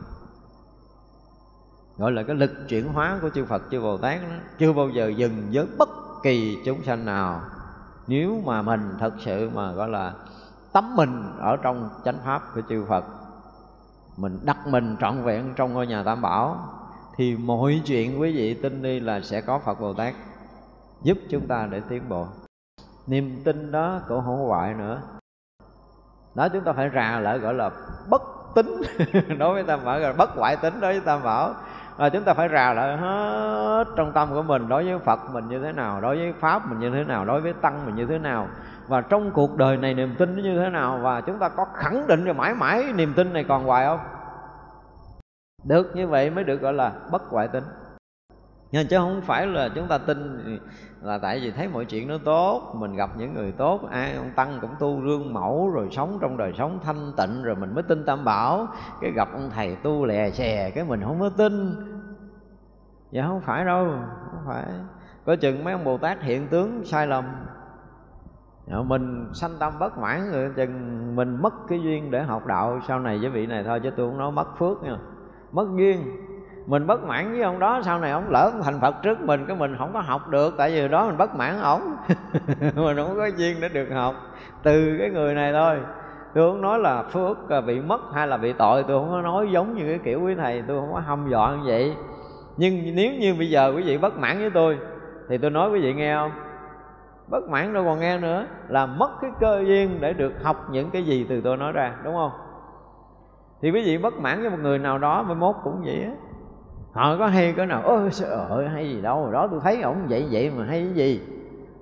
Gọi là cái lực chuyển hóa của chư phật, chư bồ tát đó, chưa bao giờ dừng với bất kỳ chúng sanh nào. Nếu mà mình thật sự mà gọi là tắm mình ở trong chánh pháp của chư phật, mình đặt mình trọn vẹn trong ngôi nhà tam bảo, thì mọi chuyện quý vị tin đi là sẽ có phật bồ tát giúp chúng ta để tiến bộ niềm tin đó cũng không hoại nữa. Đó, chúng ta phải rà lại, gọi là bất tính đối với tam bảo là bất hoại tính đối với tam bảo. Và chúng ta phải rà lại hết trong tâm của mình, đối với phật mình như thế nào, đối với pháp mình như thế nào, đối với tăng mình như thế nào. Và trong cuộc đời này niềm tin nó như thế nào, và chúng ta có khẳng định rồi mãi mãi niềm tin này còn hoài không? Được như vậy mới được gọi là bất hoại tính nhưng chứ không phải là chúng ta tin là tại vì thấy mọi chuyện nó tốt, mình gặp những người tốt, ai ông tăng cũng tu rương mẫu rồi sống trong đời sống thanh tịnh rồi mình mới tin tam bảo. Cái gặp ông thầy tu lè xè, cái mình không có tin. Dạ không phải đâu, không phải. Có chừng mấy ông bồ tát hiện tướng sai lầm. Dạ, mình sanh tâm bất mãn rồi, chừng mình mất cái duyên để học đạo, sau này với vị này thôi, chứ tôi không nói mất phước nha. Mất duyên mình bất mãn với ông đó, sau này ông lỡ thành phật trước mình, cái mình không có học được, tại vì đó mình bất mãn ổng. Mình không có duyên để được học. Từ cái người này thôi. Tôi không nói là phước à, bị mất hay là bị tội, tôi không có nói giống như cái kiểu quý thầy, tôi không có hâm dọa như vậy. Nhưng nếu như bây giờ quý vị bất mãn với tôi, thì tôi nói quý vị nghe không? Bất mãn đâu còn nghe nữa, là mất cái cơ duyên để được học những cái gì từ tôi nói ra, đúng không? Thì quý vị bất mãn với một người nào đó mới mốt cũng vậy á họ có hay cái nào, ôi, sợ ơi hay gì đâu, đó tôi thấy ổng vậy vậy mà hay cái gì?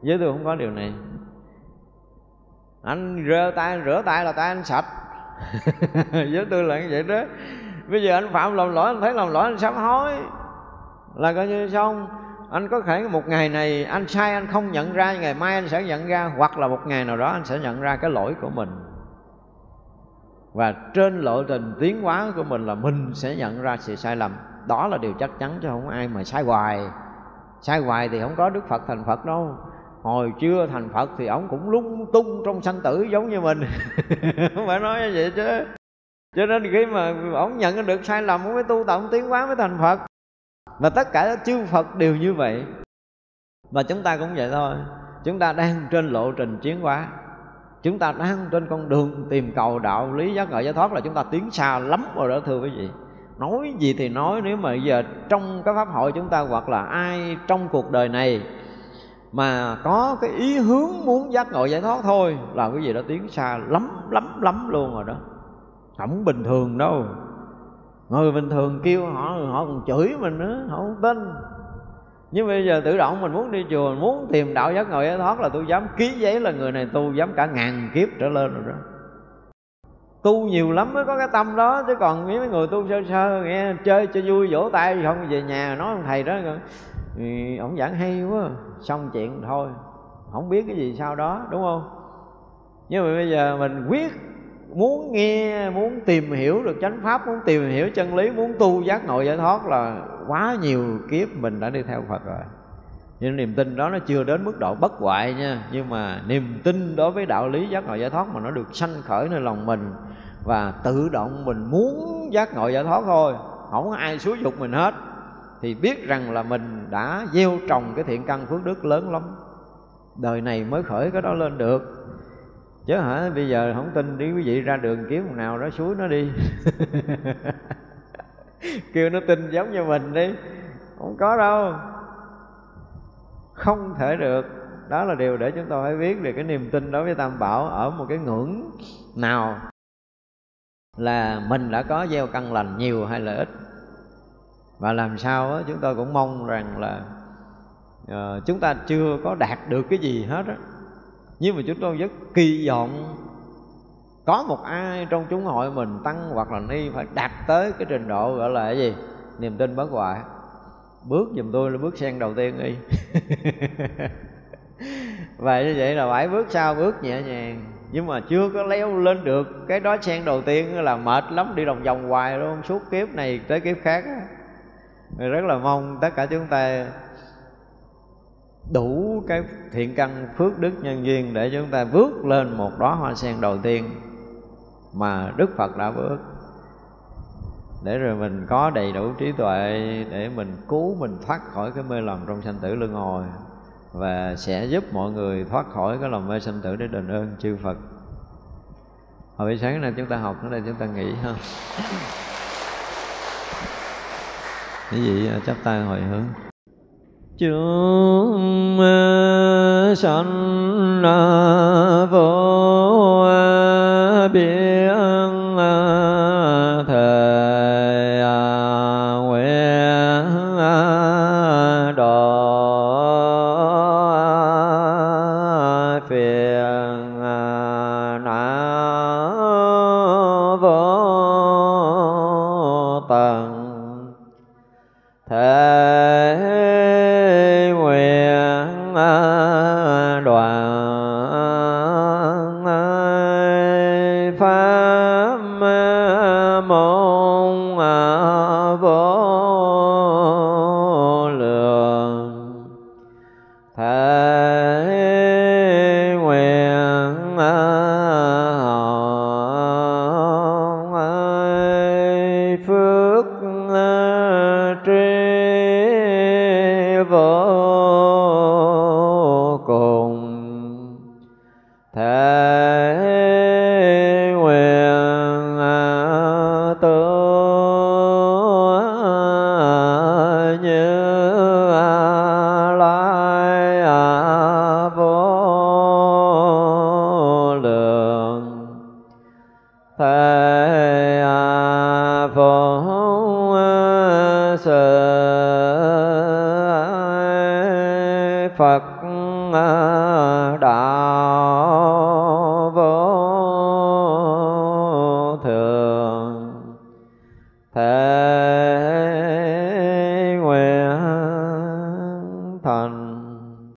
Với tôi không có điều này. Anh rơ tay, rửa tay là tay anh sạch. Với tôi là như vậy đó. Bây giờ anh phạm lòng lỗi, anh thấy lòng lỗi anh sám hối. Là coi như xong anh có thể một ngày này anh sai, anh không nhận ra, ngày mai anh sẽ nhận ra, hoặc là một ngày nào đó anh sẽ nhận ra cái lỗi của mình. Và trên lộ trình tiến hóa của mình là mình sẽ nhận ra sự sai lầm đó là điều chắc chắn chứ không ai mà sai hoài. Sai hoài thì không có đức phật thành phật đâu. Hồi chưa thành phật thì ông cũng lung tung trong sanh tử giống như mình. Không phải nói như vậy chứ. Cho nên khi mà ông nhận được sai lầm mới tu tập tiến hóa mới thành phật. Và tất cả chư phật đều như vậy. Và chúng ta cũng vậy thôi. Chúng ta đang trên lộ trình chiến hóa. Chúng ta đang trên con đường tìm cầu đạo lý, giác ngộ, giải thoát là chúng ta tiến xa lắm rồi đó, thưa quý vị nói gì thì nói, nếu mà giờ trong cái pháp hội chúng ta hoặc là ai trong cuộc đời này mà có cái ý hướng muốn giác ngộ giải thoát thôi là cái gì đó tiến xa lắm lắm lắm luôn rồi đó. Không bình thường đâu. Người bình thường kêu họ họ còn chửi mình nữa, họ không tin. Nhưng bây giờ tự động mình muốn đi chùa, mình muốn tìm đạo giác ngộ giải thoát là tôi dám ký giấy là người này tu dám cả ngàn kiếp trở lên rồi đó tu nhiều lắm mới có cái tâm đó, chứ còn mấy người tu sơ sơ, nghe chơi cho vui, vỗ tay không về nhà nói ông thầy đó thì ừ, ông giảng hay quá, xong chuyện thôi, không biết cái gì sau đó đúng không? Nhưng mà bây giờ mình quyết muốn nghe, muốn tìm hiểu được chánh pháp, muốn tìm hiểu chân lý, muốn tu giác ngộ giải thoát là quá nhiều kiếp mình đã đi theo phật rồi. Nhưng niềm tin đó nó chưa đến mức độ bất hoại nha, nhưng mà niềm tin đối với đạo lý giác ngộ giải thoát mà nó được sanh khởi nơi lòng mình và tự động mình muốn giác ngộ giải thoát thôi. Không có ai xúi dục mình hết. Thì biết rằng là mình đã gieo trồng cái thiện căn phước đức lớn lắm. Đời này mới khởi cái đó lên được. Chứ hả, bây giờ không tin đi quý vị ra đường kiếm một nào đó suối nó đi. Kêu nó tin giống như mình đi. Không có đâu. Không thể được. Đó là điều để chúng ta phải biết về cái niềm tin đối với tam bảo ở một cái ngưỡng nào là mình đã có gieo căn lành nhiều hay là ít? Và làm sao đó, chúng tôi cũng mong rằng là uh, chúng ta chưa có đạt được cái gì hết á. Nhưng mà chúng tôi rất kỳ vọng có một ai trong chúng hội mình tăng hoặc là ni phải đạt tới cái trình độ gọi là cái gì? Niềm tin bất hoại. Bước giùm tôi là bước sen đầu tiên đi và như vậy là phải bước sau bước nhẹ nhàng nhưng mà chưa có leo lên được. Cái đó sen đầu tiên là mệt lắm, đi đồng vòng hoài luôn. Suốt kiếp này tới kiếp khác rất là mong tất cả chúng ta đủ cái thiện căn, phước đức nhân duyên để chúng ta bước lên một đóa hoa sen đầu tiên mà Đức Phật đã bước để rồi mình có đầy đủ trí tuệ để mình cứu, mình thoát khỏi cái mê lầm trong sanh tử luân hồi và sẽ giúp mọi người thoát khỏi cái lòng mê sanh tử để đền ơn chư Phật. Hồi buổi sáng nay chúng ta học ở đây chúng ta nghỉ, ha. Cái gì à, chắp tay hồi hướng chúng sanh à,